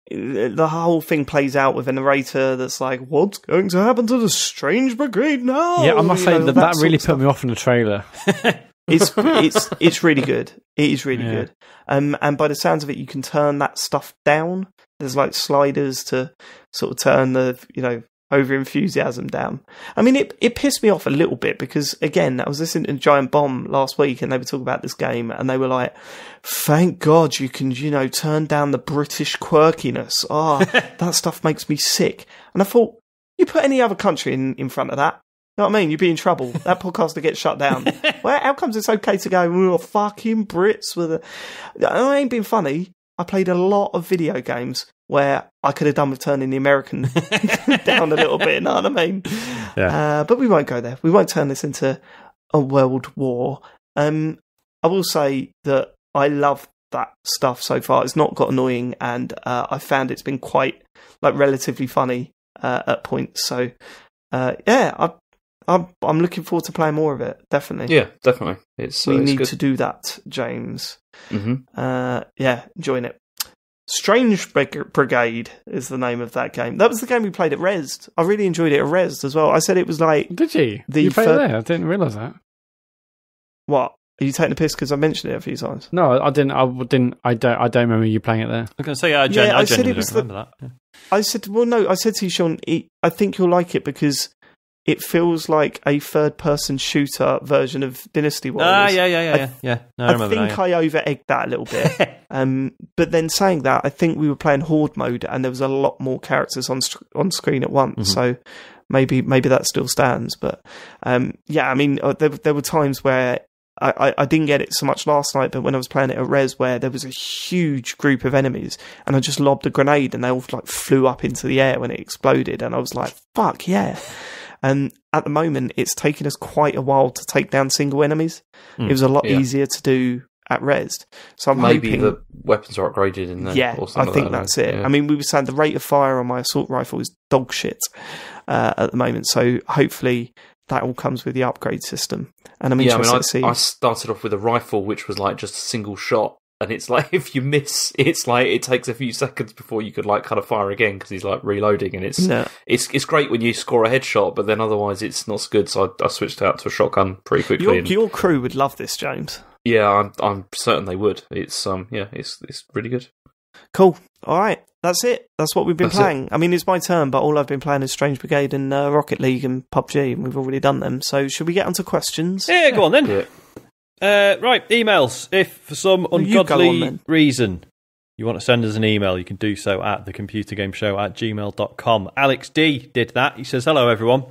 the whole thing plays out with a narrator that's like, "What's going to happen to the strange brigade now?" yeah, I must You say know, that that sort really put stuff. me off in the trailer. It's it's it's really good. It is really Yeah. good. Um, and by the sounds of it, you can turn that stuff down. There's like sliders to sort of turn the you know over enthusiasm down. I mean, it it pissed me off a little bit because again, I was listening to Giant Bomb last week, and they were talking about this game, and they were like, "Thank God you can you know turn down the British quirkiness. Oh, that stuff makes me sick." And I thought, you put any other country in in front of that. You know what I mean? You'd be in trouble. That podcast would get shut down. Well, how comes it's okay to go, oh, fucking Brits with a. I ain't been funny. I played a lot of video games where I could have done with turning the American down a little bit, you know what I mean? Yeah. Uh, but we won't go there. We won't turn this into a world war. Um, I will say that I love that stuff so far. It's not got annoying, and uh, I found it's been quite, like, relatively funny uh, at points. So, uh, yeah, I, I'm, I'm looking forward to playing more of it, definitely. Yeah, definitely. It's We uh, it's need good. to do that, James. hmm Uh, yeah, join it. Strange Brigade is the name of that game. That was the game we played at Res. I really enjoyed it at Res as well. I said it was like, Did you? The you played fir- there? I didn't realise that. what? Are you taking the piss because I mentioned it a few times? No, I didn't. I didn't. I don't. I don't remember you playing it there. I was going to say, I, gen- Yeah, I, I said it was don't remember that. I said, well, no, I said to you, Sean, I think you'll like it because it feels like a third person shooter version of Dynasty Warriors. Ah, yeah, yeah, yeah, I- yeah. yeah. No, I, I, think that. I over egged that a little bit. um, but then saying that, I think we were playing Horde mode and there was a lot more characters on on screen at once. Mhm. So maybe maybe that still stands. But um, yeah, I mean, uh, there there were times where. I, I, I didn't get it so much last night, but when I was playing it at Res, where there was a huge group of enemies, and I just lobbed a grenade, and they all like flew up into the air when it exploded, and I was like, "Fuck yeah!" And at the moment, it's taken us quite a while to take down single enemies. Hmm, it was a lot yeah. easier to do at Res. So I'm Maybe hoping, the weapons are upgraded in there. yeah, I think that, that's it. yeah. I mean, we were saying the rate of fire on my assault rifle is dog shit uh, at the moment. So hopefully that all comes with the upgrade system. And I'm yeah, I interested mean, to see. I, I started off with a rifle, which was like just a single shot, and it's like if you miss, it's like it takes a few seconds before you could like kind of fire again because he's like reloading, and it's No. it's it's great when you score a headshot, but then otherwise it's not so good. So I, I switched out to a shotgun pretty quickly. Your, and- your crew would love this, James. yeah, I'm I'm certain they would. It's um yeah, it's it's really good. Cool. All right. That's it. That's what we've been That's it. playing. I mean, it's my turn, but all I've been playing is Strange Brigade and uh, Rocket League and PUBG, and we've already done them. So, should we get onto questions? Yeah, go on then. Yeah. Uh, right, emails. If for some Well, you on ungodly reason you want to send us an email, you can do so at thecomputergameshow at gmail.com. Alex D did that. He says, Hello, everyone.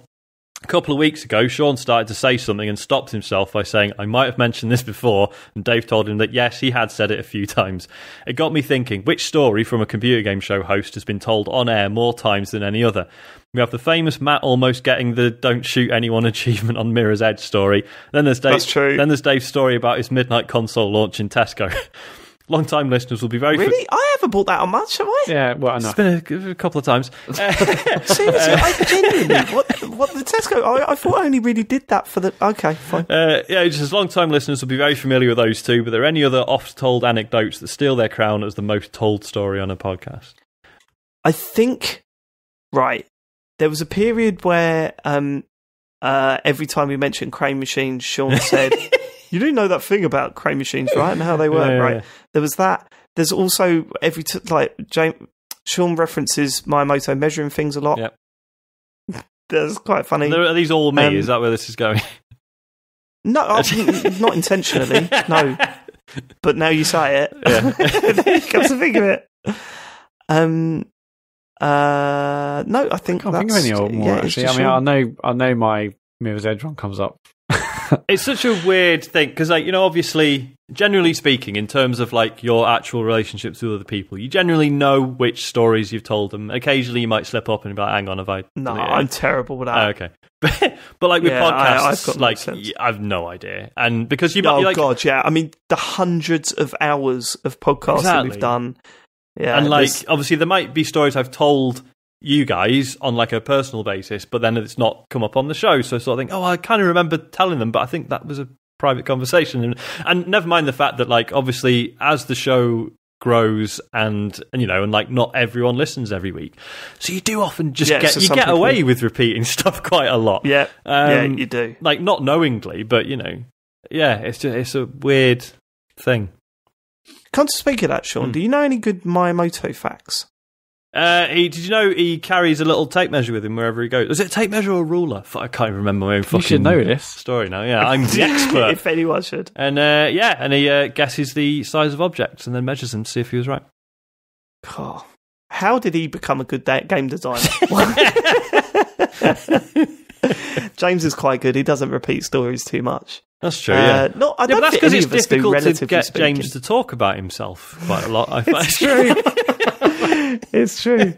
A couple of weeks ago, Sean started to say something and stopped himself by saying, I might have mentioned this before. And Dave told him that yes, he had said it a few times. It got me thinking which story from a computer game show host has been told on air more times than any other? We have the famous Matt almost getting the don't shoot anyone achievement on Mirror's Edge story. Then there's Dave, That's true. Then there's Dave's story about his midnight console launch in Tesco. Long time listeners will be very fa- Really? I haven't bought that on much, have I? Yeah, well, It's enough. been a, a couple of times. Seriously, I genuinely. What, what the Tesco? I, I thought I only really did that for the. Okay, fine. Uh, yeah, just as long time listeners will be very familiar with those two, but are there are any other oft told anecdotes that steal their crown as the most told story on a podcast? I think right. There was a period where um, uh, every time we mentioned crane machines, Sean said, "You do know that thing about crane machines, right? And how they work, Yeah, yeah, right?" There was that. There's also every t- like James, Sean references Miyamoto measuring things a lot. Yep. That's quite funny. Are these all me? Um, is that where this is going? No, I- not intentionally. No, but now you say it, Yeah. comes to think of it. Um, uh, no, I think I can't think of any more. yeah, actually, I mean, I know, I know my Mirror's Edge one comes up. it's such a weird thing because, like, you know, obviously, generally speaking, in terms of like your actual relationships with other people, you generally know which stories you've told them. Occasionally, you might slip up and be like, "Hang on, have I?" no? I'm terrible with Oh, that. okay, but but like with Yeah, I- podcasts, no like sense. I've no idea, and because you might oh be like, god, yeah. I mean, the hundreds of hours of podcasting Exactly. we've done. Yeah, and like obviously there might be stories I've told you guys on like a personal basis, but then it's not come up on the show. So I sort of think, oh, I kind of remember telling them, but I think that was a private conversation. And, and never mind the fact that like obviously as the show grows and, and you know and like not everyone listens every week so you do often just Yeah, get so you get people- away with repeating stuff quite a lot yeah, yeah, Um, you do. like not knowingly but you know yeah it's just it's a weird thing to speak of that, Sean. Hmm. Do you know any good Miyamoto facts? Uh, he, did you know he carries a little tape measure with him wherever he goes? Was it a tape measure or a ruler? I can't even remember my own fucking You should know this. story now. Yeah, I'm the expert. if anyone should. and uh, yeah, and he uh, guesses the size of objects and then measures them to see if he was right. Oh, how did he become a good da- game designer? James is quite good. He doesn't repeat stories too much. That's true. Uh, yeah. no, I yeah, don't that's because it's us do, difficult to get speaking. James to talk about himself quite a lot. I find. It's true. it's true.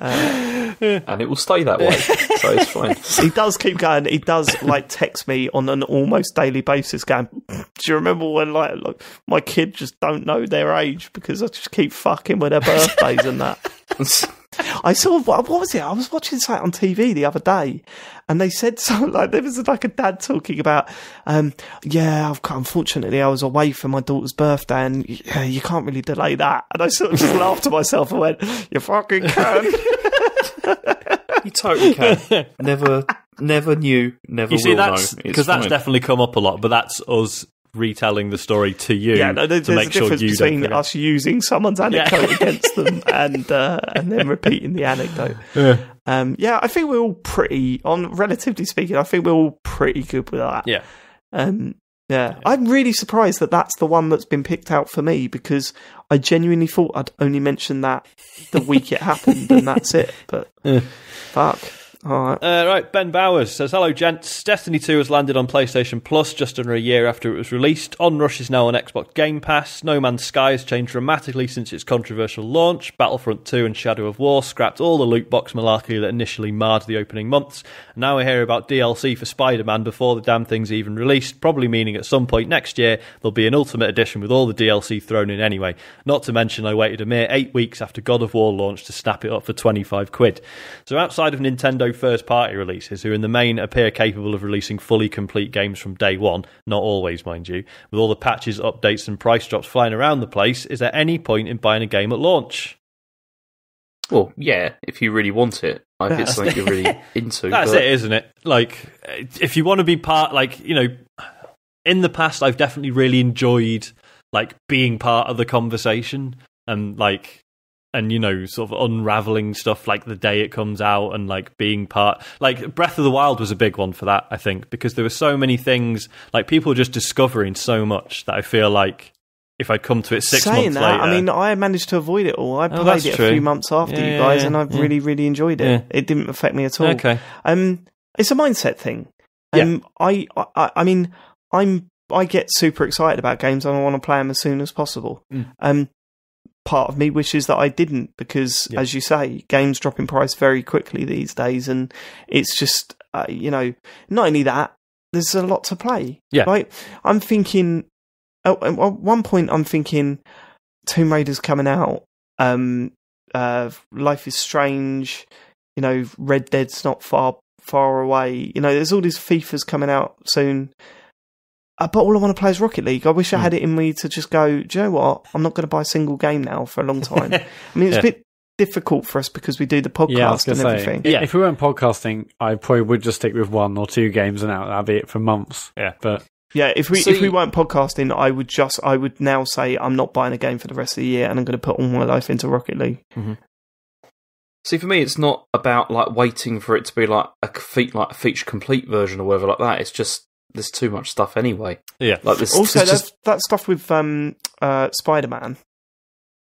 Uh, and it will stay that way, so it's fine. he does keep going. He does like text me on an almost daily basis, going, "Do you remember when like, like my kid just don't know their age because I just keep fucking with their birthdays and that." I saw what, what was it? I was watching something on TV the other day, and they said something like there was like a dad talking about, um, yeah, I've, unfortunately I was away for my daughter's birthday, and yeah, you can't really delay that. And I sort of just laughed to myself and went, "You fucking can." you totally can. Never, never knew, never You see, will that's because that's definitely come up a lot, but that's us retelling the story to you yeah, no, there- to make a sure difference you don't between us using someone's anecdote against them and uh, and then repeating the anecdote. Yeah. Um, yeah, I think we're all pretty, on relatively speaking, I think we're all pretty good with that. Yeah. Um, yeah. I'm really surprised that that's the one that's been picked out for me because I genuinely thought I'd only mention that the week it happened and that's it. But Yeah. fuck. All right. Uh, right, Ben Bowers says, Hello, gents. Destiny 2 has landed on PlayStation Plus just under a year after it was released. Onrush is now on Xbox Game Pass. No Man's Sky has changed dramatically since its controversial launch. Battlefront 2 and Shadow of War scrapped all the loot box malarkey that initially marred the opening months. And now we hear about DLC for Spider Man before the damn thing's even released, probably meaning at some point next year there'll be an Ultimate Edition with all the DLC thrown in anyway. Not to mention, I waited a mere eight weeks after God of War launched to snap it up for 25 quid. So outside of Nintendo first party releases, who in the main appear capable of releasing fully complete games from day one, not always, mind you, with all the patches, updates, and price drops flying around the place, is there any point in buying a game at launch? Well, yeah, if you really want it, like it's something you're really into. That's but it, isn't it? Like, if you want to be part, like, you know, in the past, I've definitely really enjoyed, like, being part of the conversation and, like, and, you know, sort of unraveling stuff like the day it comes out and, like, being part. Like, Breath of the Wild was a big one for that, I think, because there were so many things, like, people just discovering so much that I feel like if I'd come to it six Saying months that, later. I mean, I managed to avoid it all. I Oh, played it true. a few months after Yeah, you guys, yeah, and I've yeah. really, really enjoyed it. Yeah. It didn't affect me at all. okay. Um, it's a mindset thing. Um, I, I, I mean, I'm, I get super excited about games and I want to play them as soon as possible. Mm. Um, part of me wishes that I didn't because, Yeah. as you say, games drop in price very quickly these days, and it's just, uh, you know, not only that, there's a lot to play. Yeah. Like, I'm thinking, at, at one point, I'm thinking Tomb Raider's coming out. Um, uh, Life is Strange. You know, Red Dead's not far far away. You know, there's all these FIFA's coming out soon. But all I want to play is Rocket League. I wish I Hmm. had it in me to just go. Do you know what? I'm not going to buy a single game now for a long time. I mean, it's Yeah. a bit difficult for us because we do the podcast Yeah, and going say, everything. Yeah. if we weren't podcasting, I probably would just stick with one or two games and. That'd be it for months. Yeah. But Yeah, if we if we weren't podcasting, I would just I would now say I'm not buying a game for the rest of the year, and I'm going to put all my life into Rocket League. See, for me, it's not about like waiting for it to be like a fe- like a feature complete version or whatever like that. It's just there's too much stuff anyway. Yeah. Like this. Also, there's just that stuff with um, uh, Spider Man.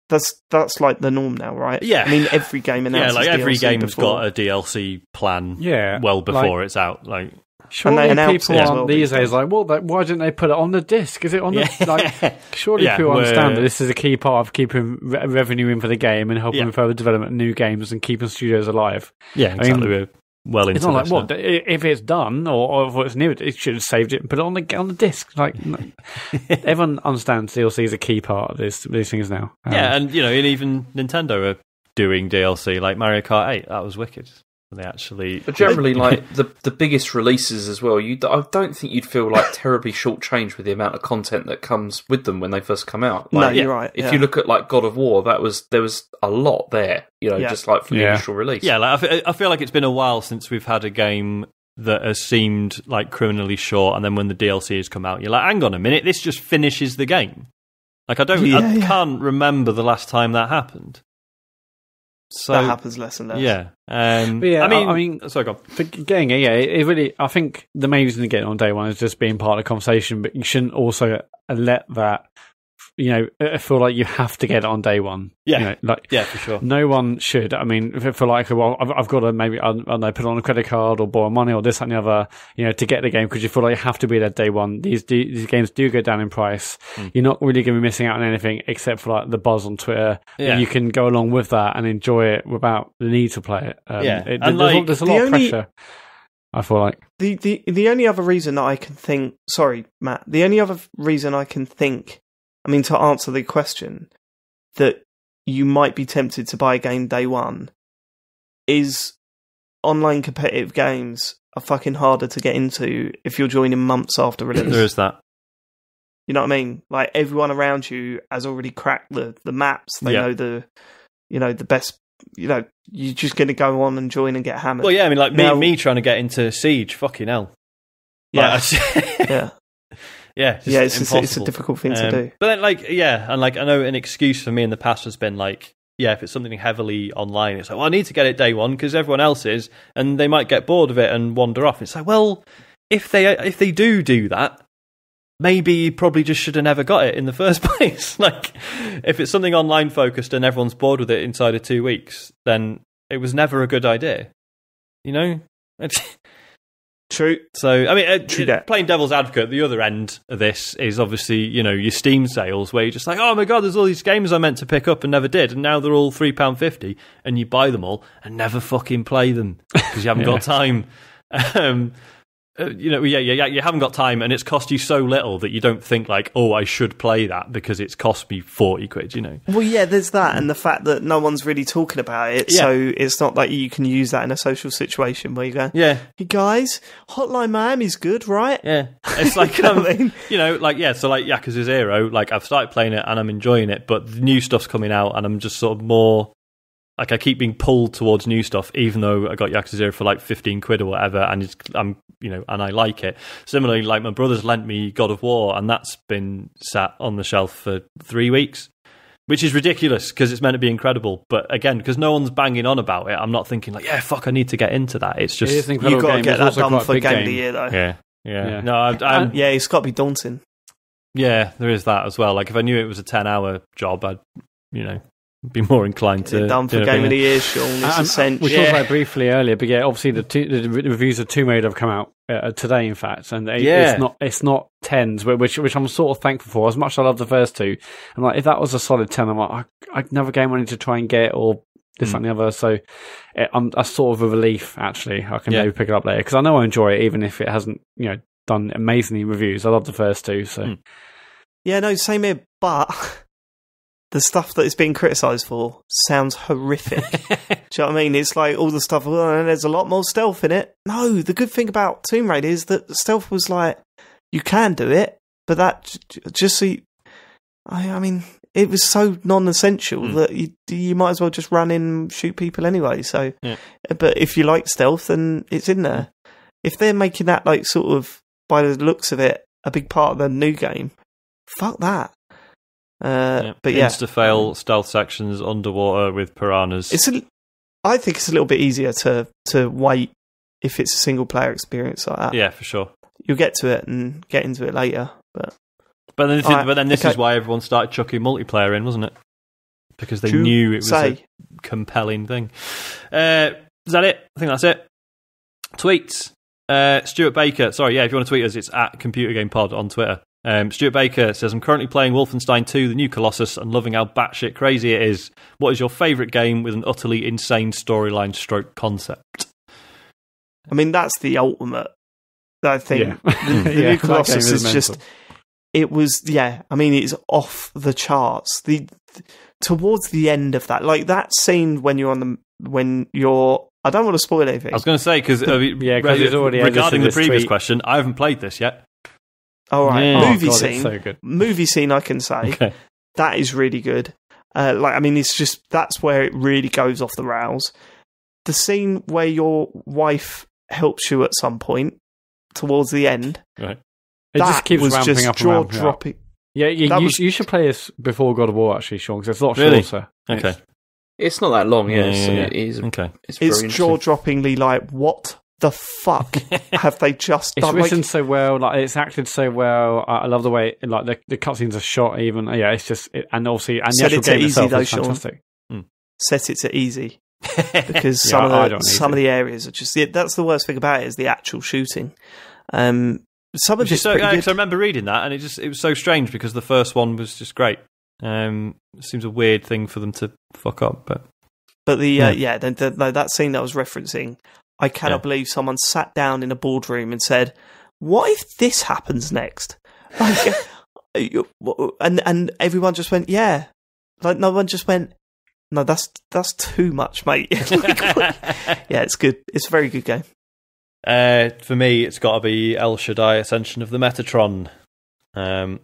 That's that's like the norm now, right? Yeah. I mean, every game yeah, announces like every DLC game's before. got a DLC plan Yeah, well like- before it's out. Like Surely announce people it aren't well these these days days. like, well, that, why didn't they put it on the disc? Is it on the Yeah. like? Surely Yeah, people understand that this is a key part of keeping re- revenue in for the game and helping Yeah. further development of new games and keeping studios alive. yeah, exactly. mean, We're well into It's not like this what now. if it's done or, or if it's new, it should have saved it and put it on the on the disc. Like everyone understands DLC is a key part of this these things now. Um, Yeah, and you know, and even Nintendo are doing DLC like Mario Kart 8. That was wicked. They actually But generally, like the the biggest releases as well, you I don't think you'd feel like terribly shortchanged with the amount of content that comes with them when they first come out. No, you're right. If yeah. you look at like God of War, that was there was a lot there, you know, Yeah. just like for the initial release. Yeah, like I I feel like it's been a while since we've had a game that has seemed like criminally short, and then when the DLC has come out, you're like, hang on a minute, this just finishes the game. Like I don't, Yeah, I yeah. can't remember the last time that happened. So that happens less and less. yeah, um, But yeah, I mean, I- I mean- sorry, go on. for getting it, yeah, it, it really. I think the main reason to get it on day one is just being part of the conversation, but you shouldn't also let that, you know, uh, feel like you have to get it on day one. Yeah. you know, like Yeah, for sure. no one should. I mean, for like, well, I've, I've got to maybe I don't know, put it on a credit card or borrow money or this that, and the other, you know, to get the game because you feel like you have to be there day one. These do, these games do go down in price. Mm. You're not really going to be missing out on anything except for like the buzz on Twitter. Yeah. You can go along with that and enjoy it without the need to play it. Um, Yeah. it- And, there's, a- like, there's a lot only- of pressure. I feel like. The the the only other reason that I can think, sorry, Matt. The only other reason I can think, I mean, to answer the question, that you might be tempted to buy a game day one, is online competitive games are fucking harder to get into if you're joining months after release. There is that. You know what I mean? Like everyone around you has already cracked the the maps. They Yeah. know the, you know, the best. You know, you're just going to go on and join and get hammered. Well, yeah, I mean, like Now- me, me trying to get into Siege, fucking hell. Like, yeah, yeah, just yeah. It's, it's, it's a difficult thing to Um, do. But then, like, yeah, and like I know an excuse for me in the past has been like, yeah, if it's something heavily online, it's like, well, I need to get it day one because everyone else is, and they might get bored of it and wander off. It's like, well, if they if they do do that, maybe you probably just should have never got it in the first place. like, if it's something online focused and everyone's bored with it inside of two weeks, then it was never a good idea. You know. It's- True. so, I mean, uh, True that. playing devil's advocate, the other end of this is obviously, you know, your Steam sales where you're just like, oh my god, there's all these games I meant to pick up and never did, and now they're all £3.50, and you buy them all and never fucking play them because you haven't Yeah. got time. Um, uh, you know, yeah, yeah, yeah, you haven't got time, and it's cost you so little that you don't think like, oh, I should play that because it's cost me forty quid. You know, Well, yeah, there's that, and the fact that no one's really talking about it, Yeah. so it's not like you can use that in a social situation where you go, yeah, "Hey guys, Hotline Miami's good, right?" yeah. It's like, You know um, I mean? you know, like yeah, so like Yakuza Zero, like I've started playing it and I'm enjoying it, but the new stuff's coming out and I'm just sort of more like I keep being pulled towards new stuff, even though I got Yakuza Zero for like fifteen quid or whatever, and it's, I'm you know, and I like it. Similarly, like my brother's lent me God of War, and that's been sat on the shelf for three weeks. Which is ridiculous because it's meant to be incredible, but again, because no one's banging on about it, I'm not thinking like, yeah, fuck, I need to get into that. It's just, it is an You've got to get that done for big game, of the year, though. yeah, yeah. Yeah. No, I'm, I'm, Yeah, it's got to be daunting. Yeah, there is that as well. Like if I knew it was a ten-hour job, I'd you know be more inclined to it done for do it, game of the year, Sean. It's And- essential. We talked about it briefly earlier, but yeah, obviously the, two, the reviews of Tomb Raider have come out uh, today, in fact, and it- Yeah. it's not it's not tens, which which I'm sort of thankful for. As much as I love the first two, and like if that was a solid ten, I'm like, I, I, another game I need to try and get or this Mm. and the other. So it, I'm a sort of a relief actually. I can Yeah. maybe pick it up later because I know I enjoy it, even if it hasn't you know done amazingly reviews. I love the first two, so Mm. Yeah, no, same here. But the stuff that it's being criticised for sounds horrific. Do you know what I mean? It's like all the stuff. Oh, there's a lot more stealth in it. No, the good thing about Tomb Raider is that stealth was like you can do it, but that just so you, I, I mean, it was so non-essential Mm. that you you might as well just run in and shoot people anyway. So, Yeah. but if you like stealth, then it's in there. If they're making that like sort of by the looks of it a big part of the new game, fuck that. Uh, Yeah. But yeah, Insta fail stealth sections underwater with piranhas. it's a, I think it's a little bit easier to to wait if it's a single player experience like that. Yeah, for sure. You'll get to it and get into it later. But But then, this is- but then this okay. is why everyone started chucking multiplayer in, wasn't it? Because they True knew it was say, a compelling thing. Uh, is that it? I think that's it. Tweets. Uh, Stuart Baker. Sorry, yeah, if you want to tweet us, it's at Computer Game Pod on Twitter. Um, Stuart Baker says, I'm currently playing Wolfenstein 2, the new Colossus, and loving how batshit crazy it is. What is your favourite game with an utterly insane storyline stroke concept? I mean, that's the ultimate. I think Yeah. the, the Yeah, new Colossus is is just, it was, yeah. I mean, it's off the charts. The towards the end of that, like that scene when you're on the when you're. I don't want to spoil anything. I was going to say, because uh, Yeah, 'cause it's already regarding the previous tweet. question, I haven't played this yet. All right, Yeah. Oh, movie God, scene. So good. movie scene, I can say Okay. that is really good. Uh, like, I mean, it's just that's where it really goes off the rails. The scene where your wife helps you at some point towards the end. Right. It that just keeps was ramping just up jaw ramping up. dropping. Yeah, you, you, was- you should play this before God of War, actually, Sean, because it's a lot Really? shorter. Okay. It's- It's not that long, yeah. Yeah, it's, yeah, yeah. It is, Okay. it's It's jaw droppingly like, what the fuck have they just It's written Like, so well, like it's acted so well. I, I love the way, like the, the cutscenes are shot. Even yeah, it's just it, and obviously and the Set actual it game easy itself though, is Sean. fantastic. set it to easy because Yeah, some I of the don't some of the areas are just yeah, that's the worst thing about it is the actual shooting. Um, some of Which is it's so, pretty yeah, I remember reading that, and it just it was so strange because the first one was just great. Um, it seems a weird thing for them to fuck up, but But the Yeah. uh, yeah, the, the, no, that scene that I was referencing, I cannot Yeah. believe someone sat down in a boardroom and said, "What if this happens next?" Like, and and everyone just went, "Yeah," like no one just went, "No, that's that's too much, mate." Yeah, it's good. It's a very good game. Uh, for me, it's got to be El Shaddai Ascension of the Metatron, um,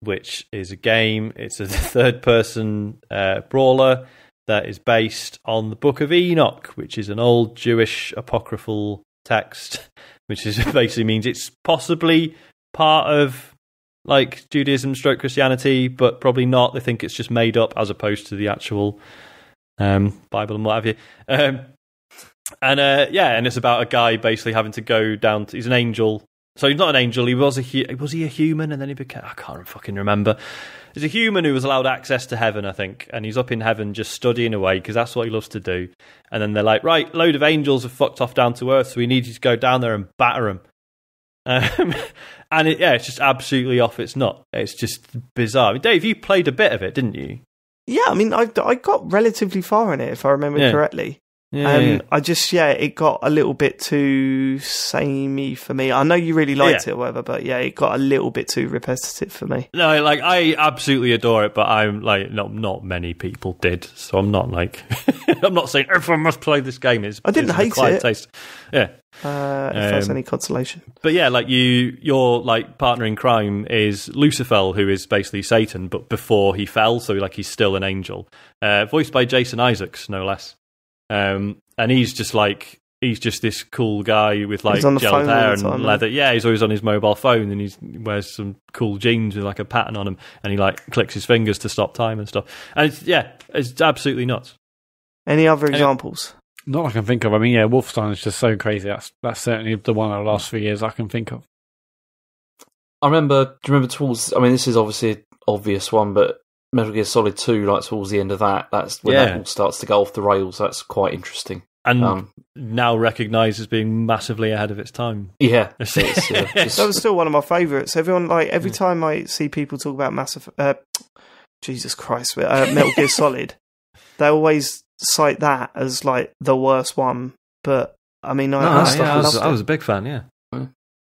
which is a game. It's a third-person uh, brawler that is based on the Book of Enoch, which is an old Jewish apocryphal text, which is basically means it's possibly part of like Judaism, stroke Christianity, but probably not. They think it's just made up as opposed to the actual um, Bible and what have you. Um, and uh, yeah, and it's about a guy basically having to go down. To, he's an angel, so he's not an angel. He was a hu- was he a human, and then he became. I can't fucking remember. He's a human who was allowed access to heaven, I think, and he's up in heaven just studying away because that's what he loves to do. And then they're like, right, load of angels have fucked off down to earth, so we need you to go down there and batter them. Um, and it, yeah, it's just absolutely off its nut. It's just bizarre. I mean, Dave, you played a bit of it, didn't you? Yeah, I mean, I I got relatively far in it if I remember Yeah. correctly. Yeah, um, yeah. I just yeah, it got a little bit too samey for me. I know you really liked Yeah. it, or whatever, but yeah, it got a little bit too repetitive for me. No, like I absolutely adore it, but I'm like not not many people did, so I'm not like I'm not saying everyone must play this game. It's I didn't it's hate it. Taste. Yeah, Uh, if that's Um, any consolation. but yeah, like you, your like partner in crime is Lucifer, who is basically Satan, but before he fell, so like he's still an angel, uh, voiced by Jason Isaacs, no less. Um, and he's just like he's just this cool guy with like He's on the gelled hair and time, leather. Yeah, he's always on his mobile phone, and he's, he wears some cool jeans with like a pattern on him, and he like clicks his fingers to stop time and stuff. And it's, yeah, it's absolutely nuts. Any other examples? Not that I can think of. I mean, yeah, Wolfenstein is just so crazy. That's that's certainly the one of the last few years I can think of. I remember. Do you remember towards? I mean, this is obviously an obvious one, but Metal Gear Solid Two, like towards the end of that, that's when Yeah. that all starts to go off the rails. That's quite interesting. And Um, now recognised as being massively ahead of its time. yeah, it's, uh, just- That was still one of my favourites. Everyone like every time I see people talk about massive, uh, Jesus Christ, uh, Metal Gear Solid, they always cite that as like the worst one. But I mean, I, No, I, yeah, I, was, I was a big fan. Yeah.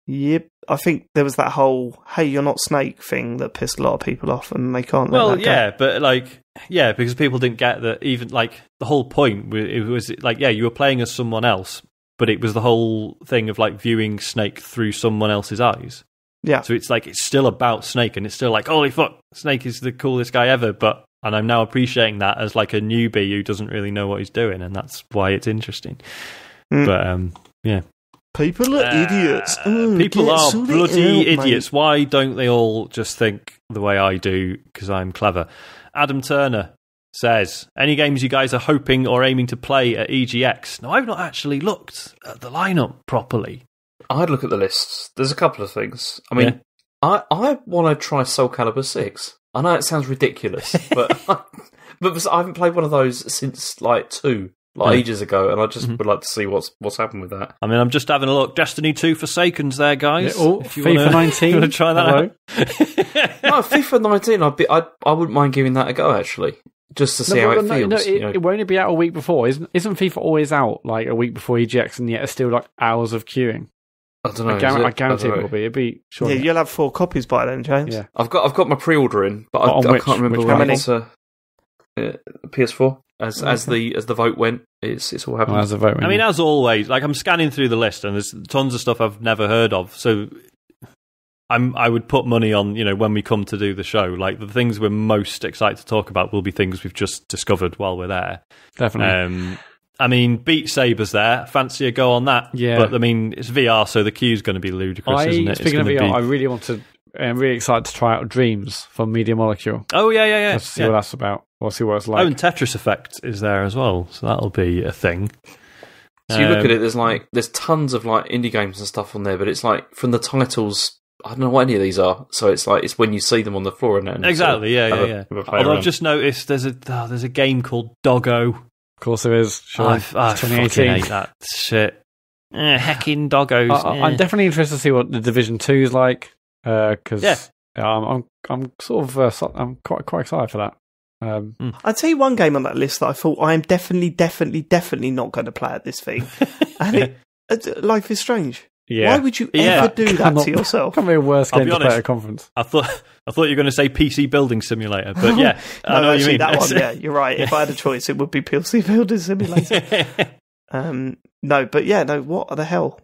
Yep, I think there was that whole "Hey, you're not Snake" thing that pissed a lot of people off, and they can't. Well, that go. yeah, but like, yeah, because people didn't get that. Even like the whole point it was like, yeah, you were playing as someone else, but it was the whole thing of like viewing Snake through someone else's eyes. yeah. So it's like it's still about Snake, and it's still like, holy fuck, Snake is the coolest guy ever. But and I'm now appreciating that as like a newbie who doesn't really know what he's doing, and that's why it's interesting. Mm. But um, yeah, People are idiots. Uh, Mm, people are sorted bloody out, mate. idiots. Why don't they all just think the way I do? Because I'm clever. Adam Turner says, "Any games you guys are hoping or aiming to play at EGX?" Now, I've not actually looked at the lineup properly. I'd look at the lists. There's a couple of things. I mean, Yeah. I I want to try Soul Calibur Six. I know it sounds ridiculous, but but I haven't played one of those since like two, like Yeah. ages ago, and I just Mhm. would like to see what's what's happened with that. I mean, I'm just having a look. Destiny 2 Forsakens there, guys. Oh, If you FIFA wanna- 19. you want to try that Hello? out? no, FIFA 19. I'd be, I I wouldn't mind giving that a go actually, just to see how it no, feels. no, you it, know. it won't it be out a week before? Isn't isn't FIFA always out like a week before EGX, and yet it's still like hours of queuing? I don't know. I, is guarantee, it? I guarantee don't it will be. It'd be sure. Yeah, you'll have four copies by then, James. Yeah. I've got I've got my pre-order in, but I, On I which- can't remember which when one? it's uh, uh, PS4. As as the as the vote went, it's it's all happened. Well, as a vote. went. I mean, as always, like I'm scanning through the list, and there's tons of stuff I've never heard of. So, I'm I would put money on you know when we come to do the show. Like the things we're most excited to talk about will be things we've just discovered while we're there. definitely. Um, I mean, Beat Saber's there. Fancy a go on that? Yeah. but I mean, it's VR, so the queue's going to be ludicrous, I isn't it? It's speaking of VR, be- I really want to. I'm really excited to try out Dreams from Media Molecule. oh yeah, yeah, yeah. Just to see yeah. what that's about. Or see what it's oh, like. and Tetris Effect is there as well, so that'll be a thing. So you look Um, at it, there's like there's tons of like indie games and stuff on there, but it's like from the titles, I don't know what any of these are. So it's like it's when you see them on the floor and then Exactly, yeah, yeah, a- yeah. have a play Although around. I've just noticed there's a oh, there's a game called Doggo. of course, there is. Sure. I, I fucking 2018. hate that shit. Eh, hecking doggos. I, I- I'm eh. definitely interested to see what the Division Two is like because Yeah. I'm, I'm I'm sort of uh, I'm quite quite excited for that. Um, I'd tell you one game on that list that I thought I am definitely, definitely, definitely not going to play at this thing. and it, uh, Life is Strange. yeah, Why would you Yeah. ever do that Cannot- to yourself? Can't be a worse game to play at a conference. I thought I thought you were going to say PC Building Simulator, but yeah, I no, know what you mean. that one, yeah, you're right. If I had a choice, it would be PC Building Simulator. Um, no, but yeah, no. What the hell?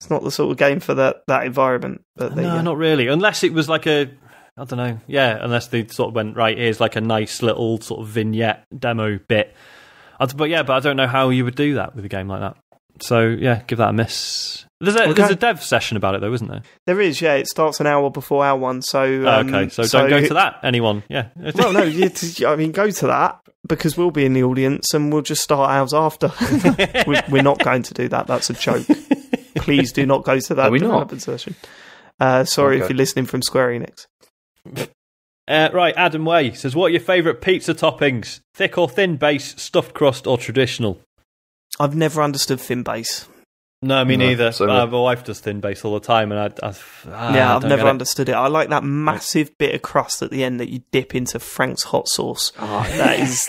It's not the sort of game for that that environment. But there no, not really. Unless it was like a, I don't know. Yeah, unless they sort of went right. Here's like a nice little sort of vignette demo bit. But yeah, but I don't know how you would do that with a game like that. So yeah, give that a miss. There's a there's a dev session about it though, isn't there? There is, yeah. It starts an hour before our one, so um, okay, so, don't go to that. Anyone? Yeah. well, no, you, I mean, go to that because we'll be in the audience and we'll just start ours after. we, we're not going to do that. That's a joke. Please do not go to that Are we not? session. Uh, sorry if you're listening from Square Enix. Uh, right, Adam Way says, "What are your favourite pizza toppings? Thick or thin base, stuffed crust or traditional?" I've never understood thin base. No, me No, neither. so Uh, my wife does thin base all the time, and I, I, ah, yeah, I I've never get it. understood it. I like that massive bit of crust at the end that you dip into Frank's hot sauce. Ah, That is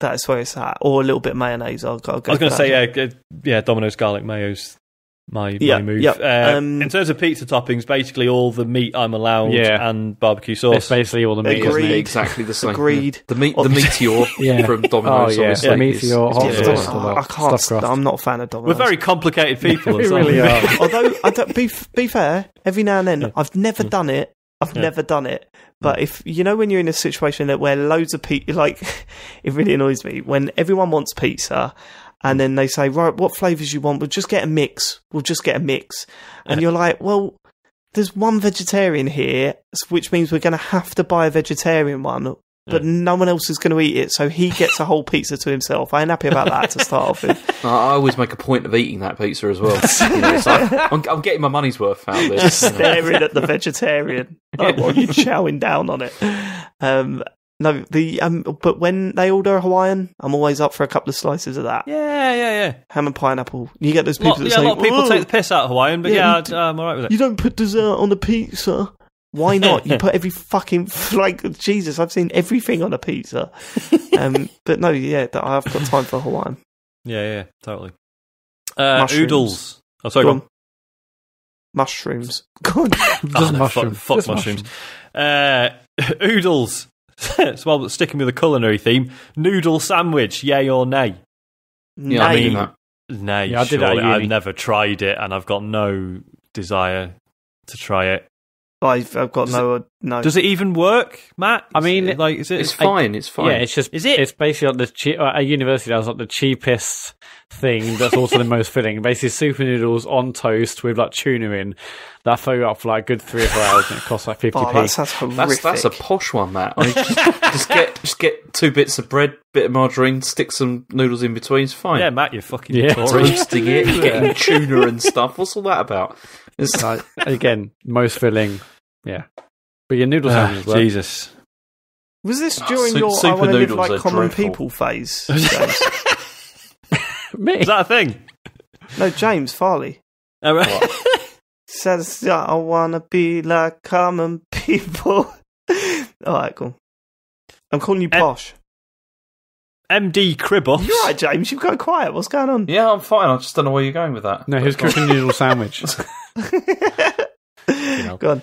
that is where it's at, or a little bit of mayonnaise. I'll, I'll go I was going to say, yeah, yeah, Domino's garlic mayo's my, Yeah, my move. yeah, Uh, um, in terms of pizza toppings, basically all the meat I'm allowed Yeah. and barbecue It's sauce. basically all the meat. Agreed. isn't it? exactly the same. Agreed. The meat, Oh, the Meateor Yeah. from Domino's. Oh, yeah. obviously, The Meateor is hot Yeah, Yeah. sauce. different. to the I can't. stuffed. I'm not a fan of Domino's. We're very complicated people. We really are. Although, I don't, be be fair, every now and then I've never Mm. done it. I've Yeah. never done it. But if you know when you're in a situation that where loads of people like, it really annoys me when everyone wants pizza, and then they say, right, what flavors you want? We'll just get a mix. We'll just get a mix, and you're like, well, there's one vegetarian here, which means we're going to have to buy a vegetarian one. But no one else is going to eat it, so he gets a whole pizza to himself. I ain't happy about that to start off with. I always make a point of eating that pizza as well. You know, like, I'm, I'm getting my money's worth out of this. just staring at the vegetarian like, while you're chowing down on it. Um, no, the um, but when they order a Hawaiian, I'm always up for a couple of slices of that Yeah, yeah, yeah. ham and pineapple. You get those people Lot, that yeah, say, a lot of people "Oh, take the piss out of Hawaiian, but Yeah, yeah, I'd- d- I'm all right with it. You don't put dessert on a pizza. Why not? You put every fucking like Jesus. I've seen everything on a pizza. Um, but no, yeah, I've got time for Hawaiian. Yeah, yeah, totally. Uh, Mushrooms. oodles. Oh, sorry, Go go on. Mushrooms. Go on. Just Oh, no, mushroom. Fuck, fuck Just mushrooms. Uh, oodles. so, well, sticking with the culinary theme, noodle sandwich, yay or nay? Yeah, I mean that. Nay, Yeah, I did surely. I've never tried it, and I've got no desire to try it. I've, I've got Does no no. Does it even work, Matt? I mean, it, like, is it? It's fine. It's fine. Yeah, it's just Is it? It's basically like the che- uh, a university that was like the cheapest thing that's also the most filling. Basically, super noodles on toast with like tuna in. That fill you up for like a good three or four hours, and it costs like fifty oh, p. that sounds horrific. That's that's a posh one, Matt. I mean, just, just get just get two bits of bread, bit of margarine, stick some noodles in between. It's fine. yeah, Matt, you're fucking Yeah. Tory. Roasting it, getting tuna and stuff. What's all that about? It's, Like, again, most filling. Yeah, but your noodle Ah, sandwich as well. Jesus. Was this Oh, during su- your I super want to live like common dreadful. people phase? Me? Is that a thing? no, James Farley All right. says I want to be like common people. All right, cool. I'm calling you posh. MD Cribboff. You're right, James. You've gone quiet. What's going on? yeah, I'm fine. I just don't know where you're going with that. No, he was cooking noodle sandwich. Go on.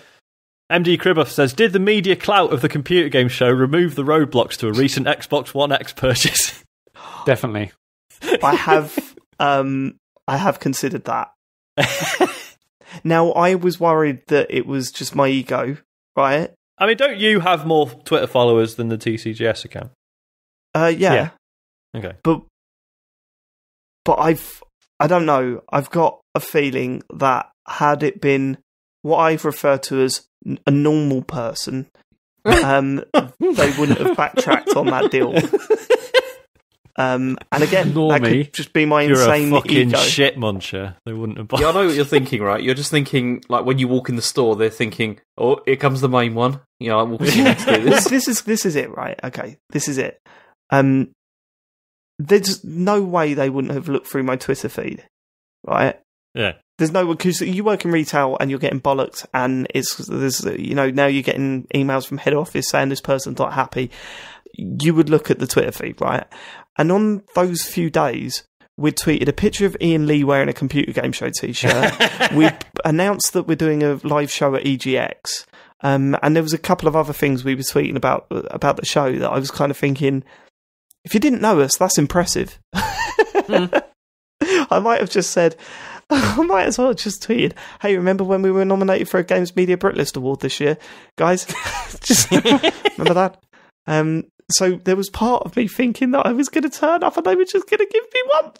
MD Cribboff says, Did the media clout of the computer game show remove the roadblocks to a recent Xbox One X purchase? Definitely. I have, um, I have considered that. Now, I was worried that it was just my ego, right? I mean, don't you have more Twitter followers than the TCGS account? Uh, yeah. Yeah. Okay. but but I've I don't know. I've got a feeling that had it been what I've referred to as n- a normal person, um, they wouldn't have backtracked on that deal. Um, and again, that Normie. could just be my You're insane a fucking ego. shit muncher. They wouldn't have bought Yeah, I know what you're thinking, right? You're just thinking like when you walk in the store, they're thinking, "Oh, here comes the main one." You know, I'm walking in to this, this. this is this is it, right? Okay, this is it. Um, there's no way they wouldn't have looked through my Twitter feed, right? Yeah. There's no because you work in retail and you're getting bollocked, and it's there's you know now you're getting emails from head office saying this person's not happy. You would look at the Twitter feed, right? And on those few days, we tweeted a picture of Ian Lee wearing a computer game show T-shirt. we announced that we're doing a live show at EGX, um, and there was a couple of other things we were tweeting about about the show that I was kind of thinking, if you didn't know us, that's impressive. I might have just said, I might as well just tweeted, hey, remember when we were nominated for a Games Media Brit List Award this year, guys? just remember that. Um, so there was part of me thinking that I was going to turn up and they were just going to give me one.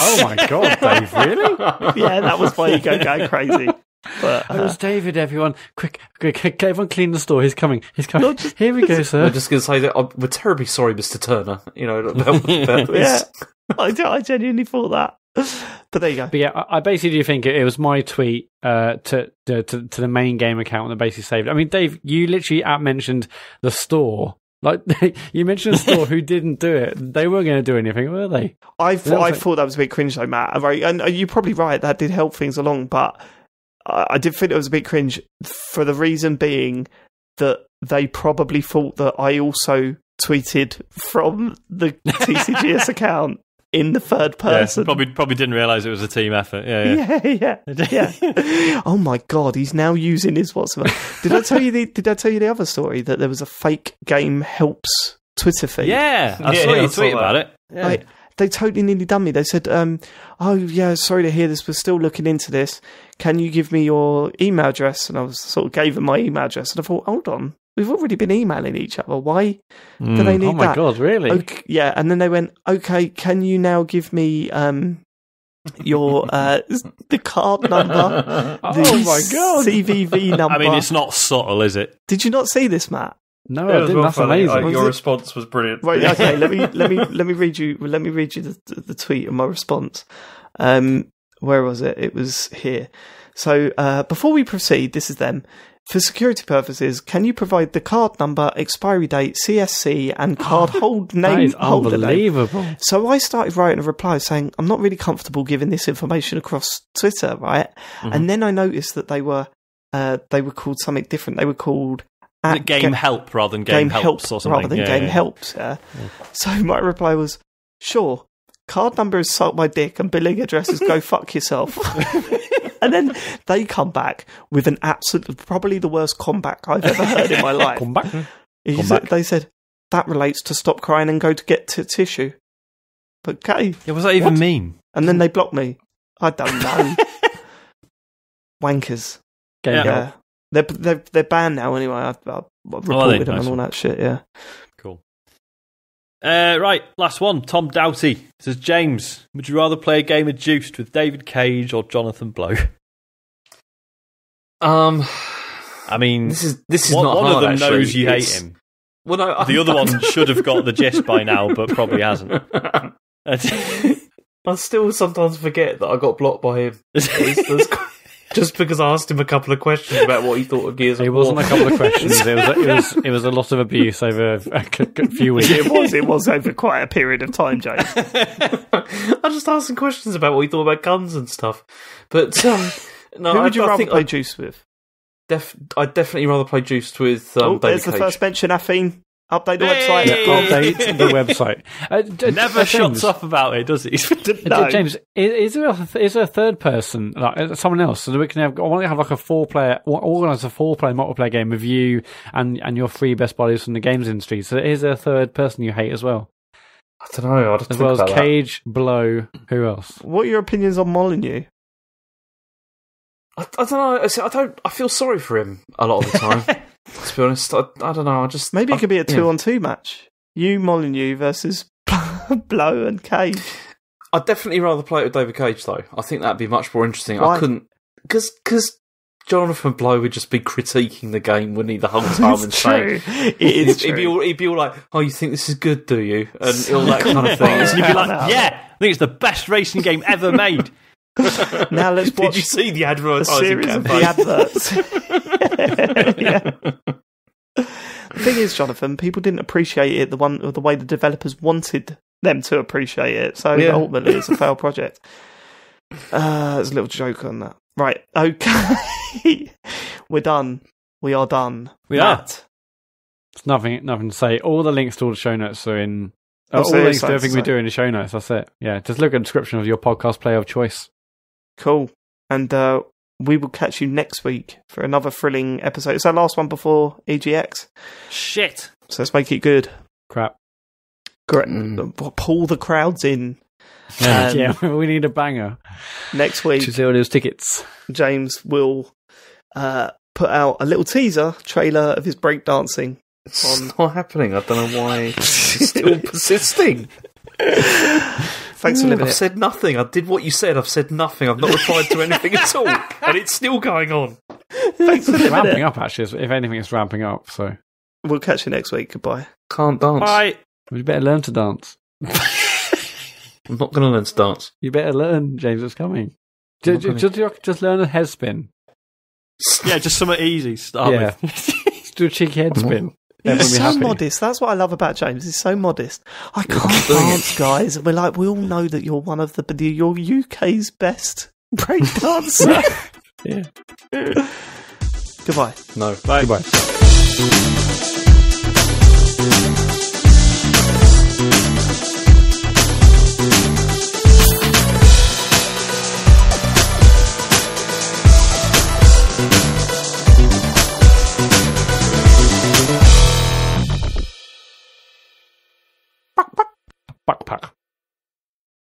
Oh my god, Dave! Really? Yeah, that was my ego going crazy. But It uh, was David. Everyone, quick, quick, quick, everyone, clean the store. He's coming. He's coming. Just- Here we go, sir. I'm just going to say that I'm, we're terribly sorry, Mr. Turner. You know, about, about yeah. I, I genuinely thought that. But there you go. But yeah, I I basically do think it, it was my tweet uh, to, to to to the main game account that basically saved. it. I mean, Dave, you literally at mentioned the store. Like you mentioned a store who didn't do it. They weren't going to do anything, were they? I thought, I like- thought that was a bit cringe though, Matt. Right, and uh, you're probably right. That did help things along, but I, I did think it was a bit cringe for the reason being that they probably thought that I also tweeted from the TCGS account in the third Yeah, person. probably probably didn't realise it was a team effort. Yeah, yeah. yeah, yeah, yeah. oh my god, he's now using his WhatsApp. Did I tell you the? Did I tell you the other story that there was a fake game helps Twitter feed? Yeah, I Yeah, saw yeah, you I saw tweet that. about it. Yeah. Like, they totally nearly done me. They said, um, "Oh yeah, sorry to hear this. We're still looking into this. Can you give me your email address?" And I was sort of gave them my email address, and I thought, "Hold on, we've already been emailing each other. Why do they need that? oh my that?" god, really? Okay, yeah, and then they went, "Okay, can you now give me um your uh the card number, Oh the my god! CVV number?" I mean, it's not subtle, is it? Did you not see this, Matt? No, It I was didn't. That's funny. amazing. Like, your it- response was brilliant. Right. Okay. let me let me let me read you let me read you the the tweet and my response. Um, where was it? It was here. So uh, before we proceed, this is them. For security purposes, can you provide the card number, expiry date, CSC, and card hold name is holder name? unbelievable. So I started writing a reply saying I'm not really comfortable giving this information across Twitter, right? Mhm. And then I noticed that they were uh, they were called something different. They were called Is at game Ga- help rather than game, game helps help or something? rather than Yeah, game yeah. helps. Yeah. So my reply was, "Sure, card number is suck my dick and billing address is go fuck yourself." and then they come back with an absolute, probably the worst comeback I've ever heard in my life. Come back. Come hmm? said- back. They said that relates to stop crying and go to get t- tissue. Okay, Yeah, was that even What? mean? and then they blocked me. I don't know. Wankers. Game Yeah. Yeah. They're they're, they're banned now anyway. I've, I've Oh, reported them Nice and all one. that shit. Yeah. Uh, right, last one. Tom Doughty says, James, would you rather play a game of Juiced with David Cage or Jonathan Blow? Um, I mean, this is this is one, not one hard, of them actually. knows you It's- hate him. Well, no, The other one should have got the gist by now, but probably hasn't. I still sometimes forget that I got blocked by him. It's- it's- just because I asked him a couple of questions about what he thought of Gears It of wasn't War. a couple of questions. It was, it was it was a lot of abuse over a few weeks. it was. It was over quite a period of time, James. I just asked him questions about what he thought about guns and stuff. But um, no, Who I, would you I rather think play I'd, Juice with? def- I'd definitely rather play Juiced with um, oh, David there's the first mention. Affine, update the Hey! website. Update the website. Uh, d- Never uh, shuts James, up about it, does he? uh, No. James, is, is there a, is there a third person, like uh, someone else, so that we can have? I want to have like a four player, organize a four player multiplayer game with you and and your three best buddies from the games industry. So is there a third person you hate as well, I don't know. I'd have as well as about that. Cage, Blow, who else? What are your opinions on Molyneux? I, I don't know. I don't. I feel sorry for him a lot of the time. to be honest, I, I don't know. I just Maybe it could be a two on two match. You Molyneux versus Blow and Cage. I'd definitely rather play it with David Cage though. I think that'd be much more interesting. Why? I couldn't because because Jonathan Blow would just be critiquing the game, wouldn't he, the whole time and It's saying. true. It is He'd be, all, he'd be all like, "Oh, you think this is good, do you?" And all that kind of thing. And you'd be like, yeah, I think it's the best racing game ever made. Now let's Did you see the a advertising series of the adverts. yeah. The thing is, Jonathan, people didn't appreciate it the one the way the developers wanted them to appreciate it. So Yeah. ultimately, it's a failed project. Uh, there's a little joke on that. Right. Okay. We're done. We are done. We are. It's nothing, nothing to say. All the links to all the show notes are in. Oh, all the links to everything we do in the show notes. That's it. Yeah, just look at the description of your podcast player of choice. Cool. And uh, we will catch you next week for another thrilling episode. It's our last one before EGX. Shit. So let's make it good. Crap. Correct. Mm. Pull the crowds in Yeah, Um, yeah, we need a banger. next week. To sell those tickets. James will uh, put out a little teaser trailer of his breakdancing. It's not happening. I don't know why he's still persisting. Thanks for living I've it. said nothing. I did what you said. I've said nothing. I've not replied to anything at all, and it's still going on. Thanks for It's living ramping it. up, actually. If anything, it's ramping up. So We'll catch you next week. Goodbye. Can't dance. Bye. you better learn to dance. I'm not going to learn to dance. You better learn, James. It's coming. I'm Just, just, just learn a head spin. Yeah, just something easy. Start Yeah. with. Do a cheeky head spin. Then He's so happy. modest. That's what I love about James. He's so modest. I can't dance, guys. And we're like, we all know that you're one of the, you're UK's best break dancer. Yeah. Goodbye. No. Bye. Goodbye. Backpack. Backpack.